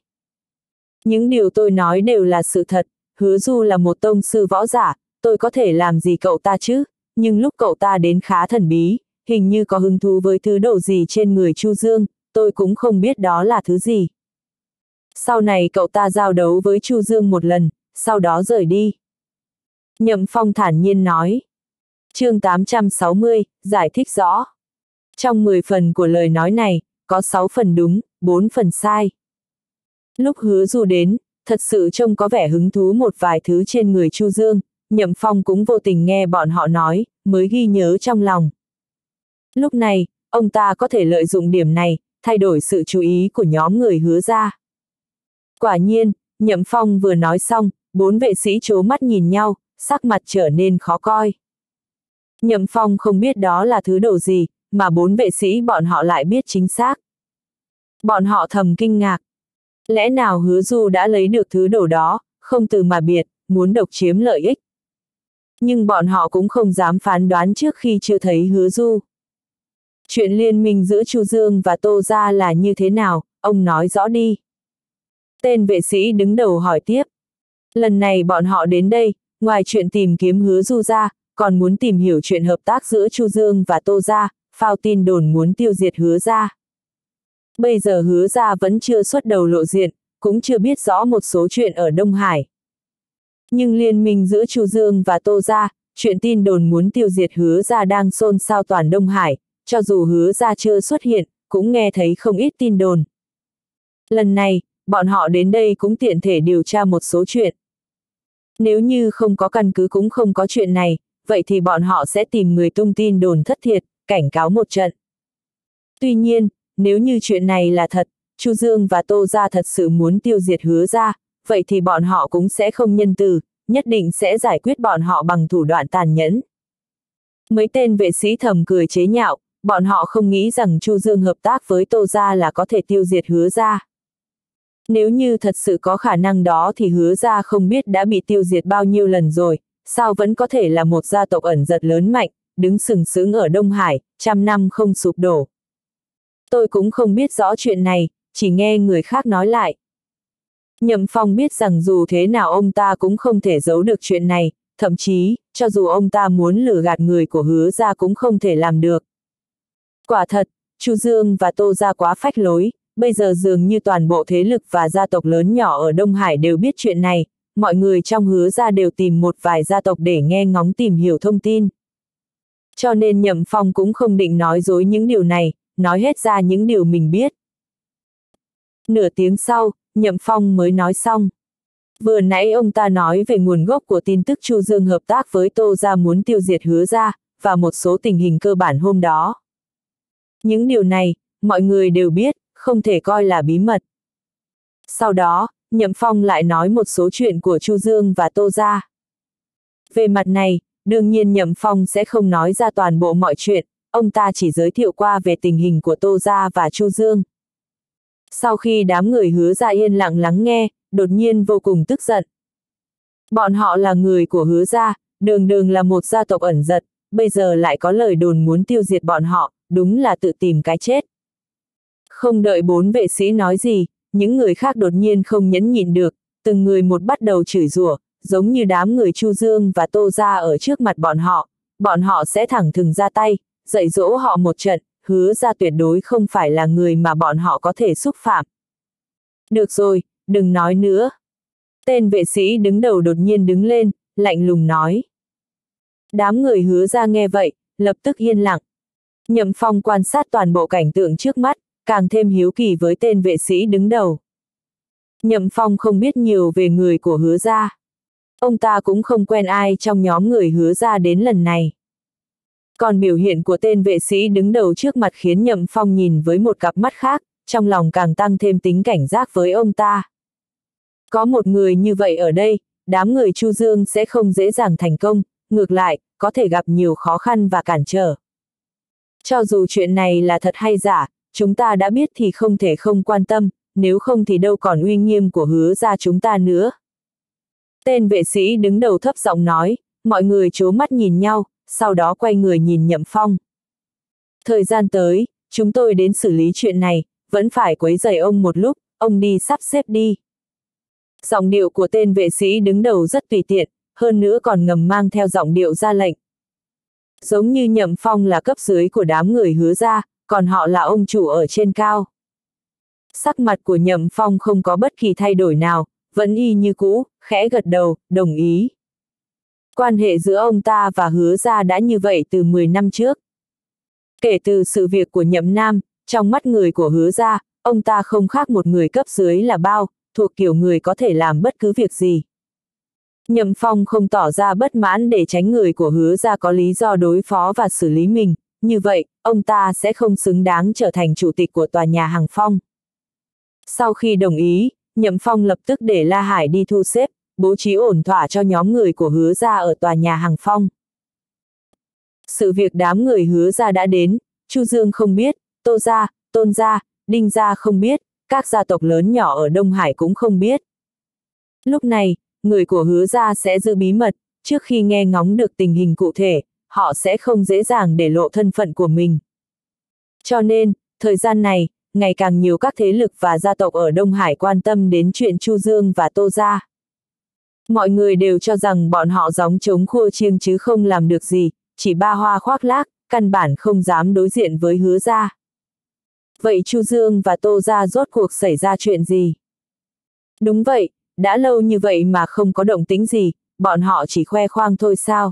Những điều tôi nói đều là sự thật, hứa du là một tông sư võ giả, tôi có thể làm gì cậu ta chứ, nhưng lúc cậu ta đến khá thần bí, hình như có hứng thú với thứ đồ gì trên người Chu Dương, tôi cũng không biết đó là thứ gì. Sau này cậu ta giao đấu với Chu Dương một lần, sau đó rời đi. Nhậm Phong thản nhiên nói. chương 860, giải thích rõ. Trong 10 phần của lời nói này, có 6 phần đúng, 4 phần sai. Lúc hứa du đến, thật sự trông có vẻ hứng thú một vài thứ trên người Chu Dương, Nhậm Phong cũng vô tình nghe bọn họ nói, mới ghi nhớ trong lòng. Lúc này, ông ta có thể lợi dụng điểm này, thay đổi sự chú ý của nhóm người hứa ra. Quả nhiên, Nhậm Phong vừa nói xong, bốn vệ sĩ chố mắt nhìn nhau, sắc mặt trở nên khó coi. Nhậm Phong không biết đó là thứ đồ gì, mà bốn vệ sĩ bọn họ lại biết chính xác. Bọn họ thầm kinh ngạc. Lẽ nào hứa du đã lấy được thứ đồ đó, không từ mà biệt, muốn độc chiếm lợi ích. Nhưng bọn họ cũng không dám phán đoán trước khi chưa thấy hứa du. Chuyện liên minh giữa Chu Dương và Tô Gia là như thế nào, ông nói rõ đi. Tên vệ sĩ đứng đầu hỏi tiếp. Lần này bọn họ đến đây, ngoài chuyện tìm kiếm hứa du ra, còn muốn tìm hiểu chuyện hợp tác giữa Chu Dương và Tô Gia, phao tin đồn muốn tiêu diệt hứa ra. Bây giờ hứa ra vẫn chưa xuất đầu lộ diện, cũng chưa biết rõ một số chuyện ở Đông Hải. Nhưng liên minh giữa Chu Dương và Tô Gia, chuyện tin đồn muốn tiêu diệt hứa ra đang xôn xao toàn Đông Hải, cho dù hứa ra chưa xuất hiện, cũng nghe thấy không ít tin đồn. Lần này, bọn họ đến đây cũng tiện thể điều tra một số chuyện. Nếu như không có căn cứ cũng không có chuyện này, vậy thì bọn họ sẽ tìm người tung tin đồn thất thiệt, cảnh cáo một trận. Tuy nhiên, nếu như chuyện này là thật, Chu Dương và Tô Gia thật sự muốn tiêu diệt hứa ra, vậy thì bọn họ cũng sẽ không nhân từ, nhất định sẽ giải quyết bọn họ bằng thủ đoạn tàn nhẫn. Mấy tên vệ sĩ thầm cười chế nhạo, bọn họ không nghĩ rằng Chu Dương hợp tác với Tô Gia là có thể tiêu diệt hứa ra. Nếu như thật sự có khả năng đó thì hứa ra không biết đã bị tiêu diệt bao nhiêu lần rồi, sao vẫn có thể là một gia tộc ẩn giật lớn mạnh, đứng sừng sững ở Đông Hải, trăm năm không sụp đổ. Tôi cũng không biết rõ chuyện này, chỉ nghe người khác nói lại. Nhậm Phong biết rằng dù thế nào ông ta cũng không thể giấu được chuyện này, thậm chí, cho dù ông ta muốn lừa gạt người của hứa ra cũng không thể làm được. Quả thật, Chu Dương và Tô ra quá phách lối, bây giờ dường như toàn bộ thế lực và gia tộc lớn nhỏ ở Đông Hải đều biết chuyện này, mọi người trong hứa ra đều tìm một vài gia tộc để nghe ngóng tìm hiểu thông tin. Cho nên Nhậm Phong cũng không định nói dối những điều này, nói hết ra những điều mình biết. Nửa tiếng sau, Nhậm Phong mới nói xong. Vừa nãy ông ta nói về nguồn gốc của tin tức Chu Dương hợp tác với Tô Gia muốn tiêu diệt hứa ra, và một số tình hình cơ bản hôm đó. Những điều này, mọi người đều biết, không thể coi là bí mật. Sau đó, Nhậm Phong lại nói một số chuyện của Chu Dương và Tô Gia. Về mặt này, đương nhiên Nhậm Phong sẽ không nói ra toàn bộ mọi chuyện, ông ta chỉ giới thiệu qua về tình hình của Tô Gia và Chu Dương. Sau khi đám người hứa ra yên lặng lắng nghe, đột nhiên vô cùng tức giận. Bọn họ là người của hứa gia, đường đường là một gia tộc ẩn giật, bây giờ lại có lời đồn muốn tiêu diệt bọn họ, đúng là tự tìm cái chết. Không đợi bốn vệ sĩ nói gì, những người khác đột nhiên không nhẫn nhịn được, từng người một bắt đầu chửi rủa, giống như đám người Chu Dương và Tô Gia ở trước mặt bọn họ, bọn họ sẽ thẳng thừng ra tay, dạy dỗ họ một trận, hứa ra tuyệt đối không phải là người mà bọn họ có thể xúc phạm. Được rồi, đừng nói nữa. Tên vệ sĩ đứng đầu đột nhiên đứng lên, lạnh lùng nói. Đám người hứa ra nghe vậy, lập tức yên lặng. Nhậm Phong quan sát toàn bộ cảnh tượng trước mắt, càng thêm hiếu kỳ với tên vệ sĩ đứng đầu. Nhậm Phong không biết nhiều về người của hứa gia. Ông ta cũng không quen ai trong nhóm người hứa ra đến lần này. Còn biểu hiện của tên vệ sĩ đứng đầu trước mặt khiến Nhậm Phong nhìn với một cặp mắt khác, trong lòng càng tăng thêm tính cảnh giác với ông ta. Có một người như vậy ở đây, đám người Chu Dương sẽ không dễ dàng thành công, ngược lại, có thể gặp nhiều khó khăn và cản trở. Cho dù chuyện này là thật hay giả, chúng ta đã biết thì không thể không quan tâm, nếu không thì đâu còn uy nghiêm của hứa ra chúng ta nữa. Tên vệ sĩ đứng đầu thấp giọng nói, mọi người chố mắt nhìn nhau, sau đó quay người nhìn Nhậm Phong. Thời gian tới, chúng tôi đến xử lý chuyện này, vẫn phải quấy rầy ông một lúc, ông đi sắp xếp đi. Giọng điệu của tên vệ sĩ đứng đầu rất tùy tiện, hơn nữa còn ngầm mang theo giọng điệu ra lệnh. Giống như Nhậm Phong là cấp dưới của đám người hứa ra, còn họ là ông chủ ở trên cao. Sắc mặt của Nhậm Phong không có bất kỳ thay đổi nào, vẫn y như cũ, khẽ gật đầu, đồng ý. Quan hệ giữa ông ta và hứa ra đã như vậy từ 10 năm trước. Kể từ sự việc của Nhậm Nam, trong mắt người của hứa ra, ông ta không khác một người cấp dưới là bao, thuộc kiểu người có thể làm bất cứ việc gì. Nhậm Phong không tỏ ra bất mãn để tránh người của hứa ra có lý do đối phó và xử lý mình, như vậy, ông ta sẽ không xứng đáng trở thành chủ tịch của tòa nhà Hàng Phong. Sau khi đồng ý, Nhậm Phong lập tức để La Hải đi thu xếp, bố trí ổn thỏa cho nhóm người của hứa ra ở tòa nhà Hàng Phong. Sự việc đám người hứa ra đã đến, Chu Dương không biết, Tô Gia, Tôn Gia, Đinh Gia không biết, các gia tộc lớn nhỏ ở Đông Hải cũng không biết. Lúc này, người của hứa gia sẽ giữ bí mật, trước khi nghe ngóng được tình hình cụ thể, họ sẽ không dễ dàng để lộ thân phận của mình. Cho nên, thời gian này, ngày càng nhiều các thế lực và gia tộc ở Đông Hải quan tâm đến chuyện Chu Dương và Tô Gia. Mọi người đều cho rằng bọn họ gióng chống khua chiêng chứ không làm được gì, chỉ ba hoa khoác lác, căn bản không dám đối diện với hứa gia. Vậy Chu Dương và Tô Gia rốt cuộc xảy ra chuyện gì? Đúng vậy, đã lâu như vậy mà không có động tính gì, bọn họ chỉ khoe khoang thôi sao?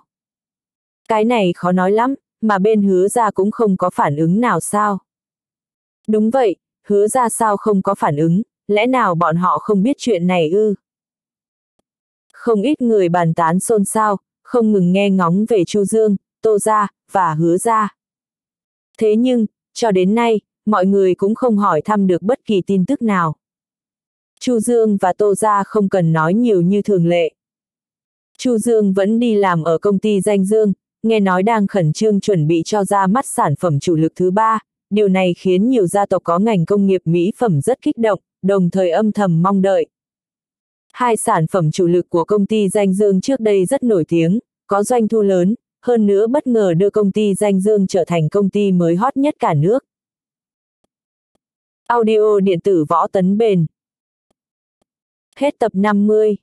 Cái này khó nói lắm, mà bên hứa ra cũng không có phản ứng nào sao? Đúng vậy, hứa ra sao không có phản ứng, lẽ nào bọn họ không biết chuyện này ư? Không ít người bàn tán xôn xao, không ngừng nghe ngóng về Chu Dương, Tô Gia, và hứa Gia. Thế nhưng, cho đến nay, mọi người cũng không hỏi thăm được bất kỳ tin tức nào. Chu Dương và Tô Gia không cần nói nhiều như thường lệ. Chu Dương vẫn đi làm ở công ty danh Dương, nghe nói đang khẩn trương chuẩn bị cho ra mắt sản phẩm chủ lực thứ ba, điều này khiến nhiều gia tộc có ngành công nghiệp mỹ phẩm rất kích động, đồng thời âm thầm mong đợi. Hai sản phẩm chủ lực của công ty danh Dương trước đây rất nổi tiếng, có doanh thu lớn, hơn nữa bất ngờ đưa công ty danh Dương trở thành công ty mới hot nhất cả nước. Audio điện tử võ tấn bền Hết tập 50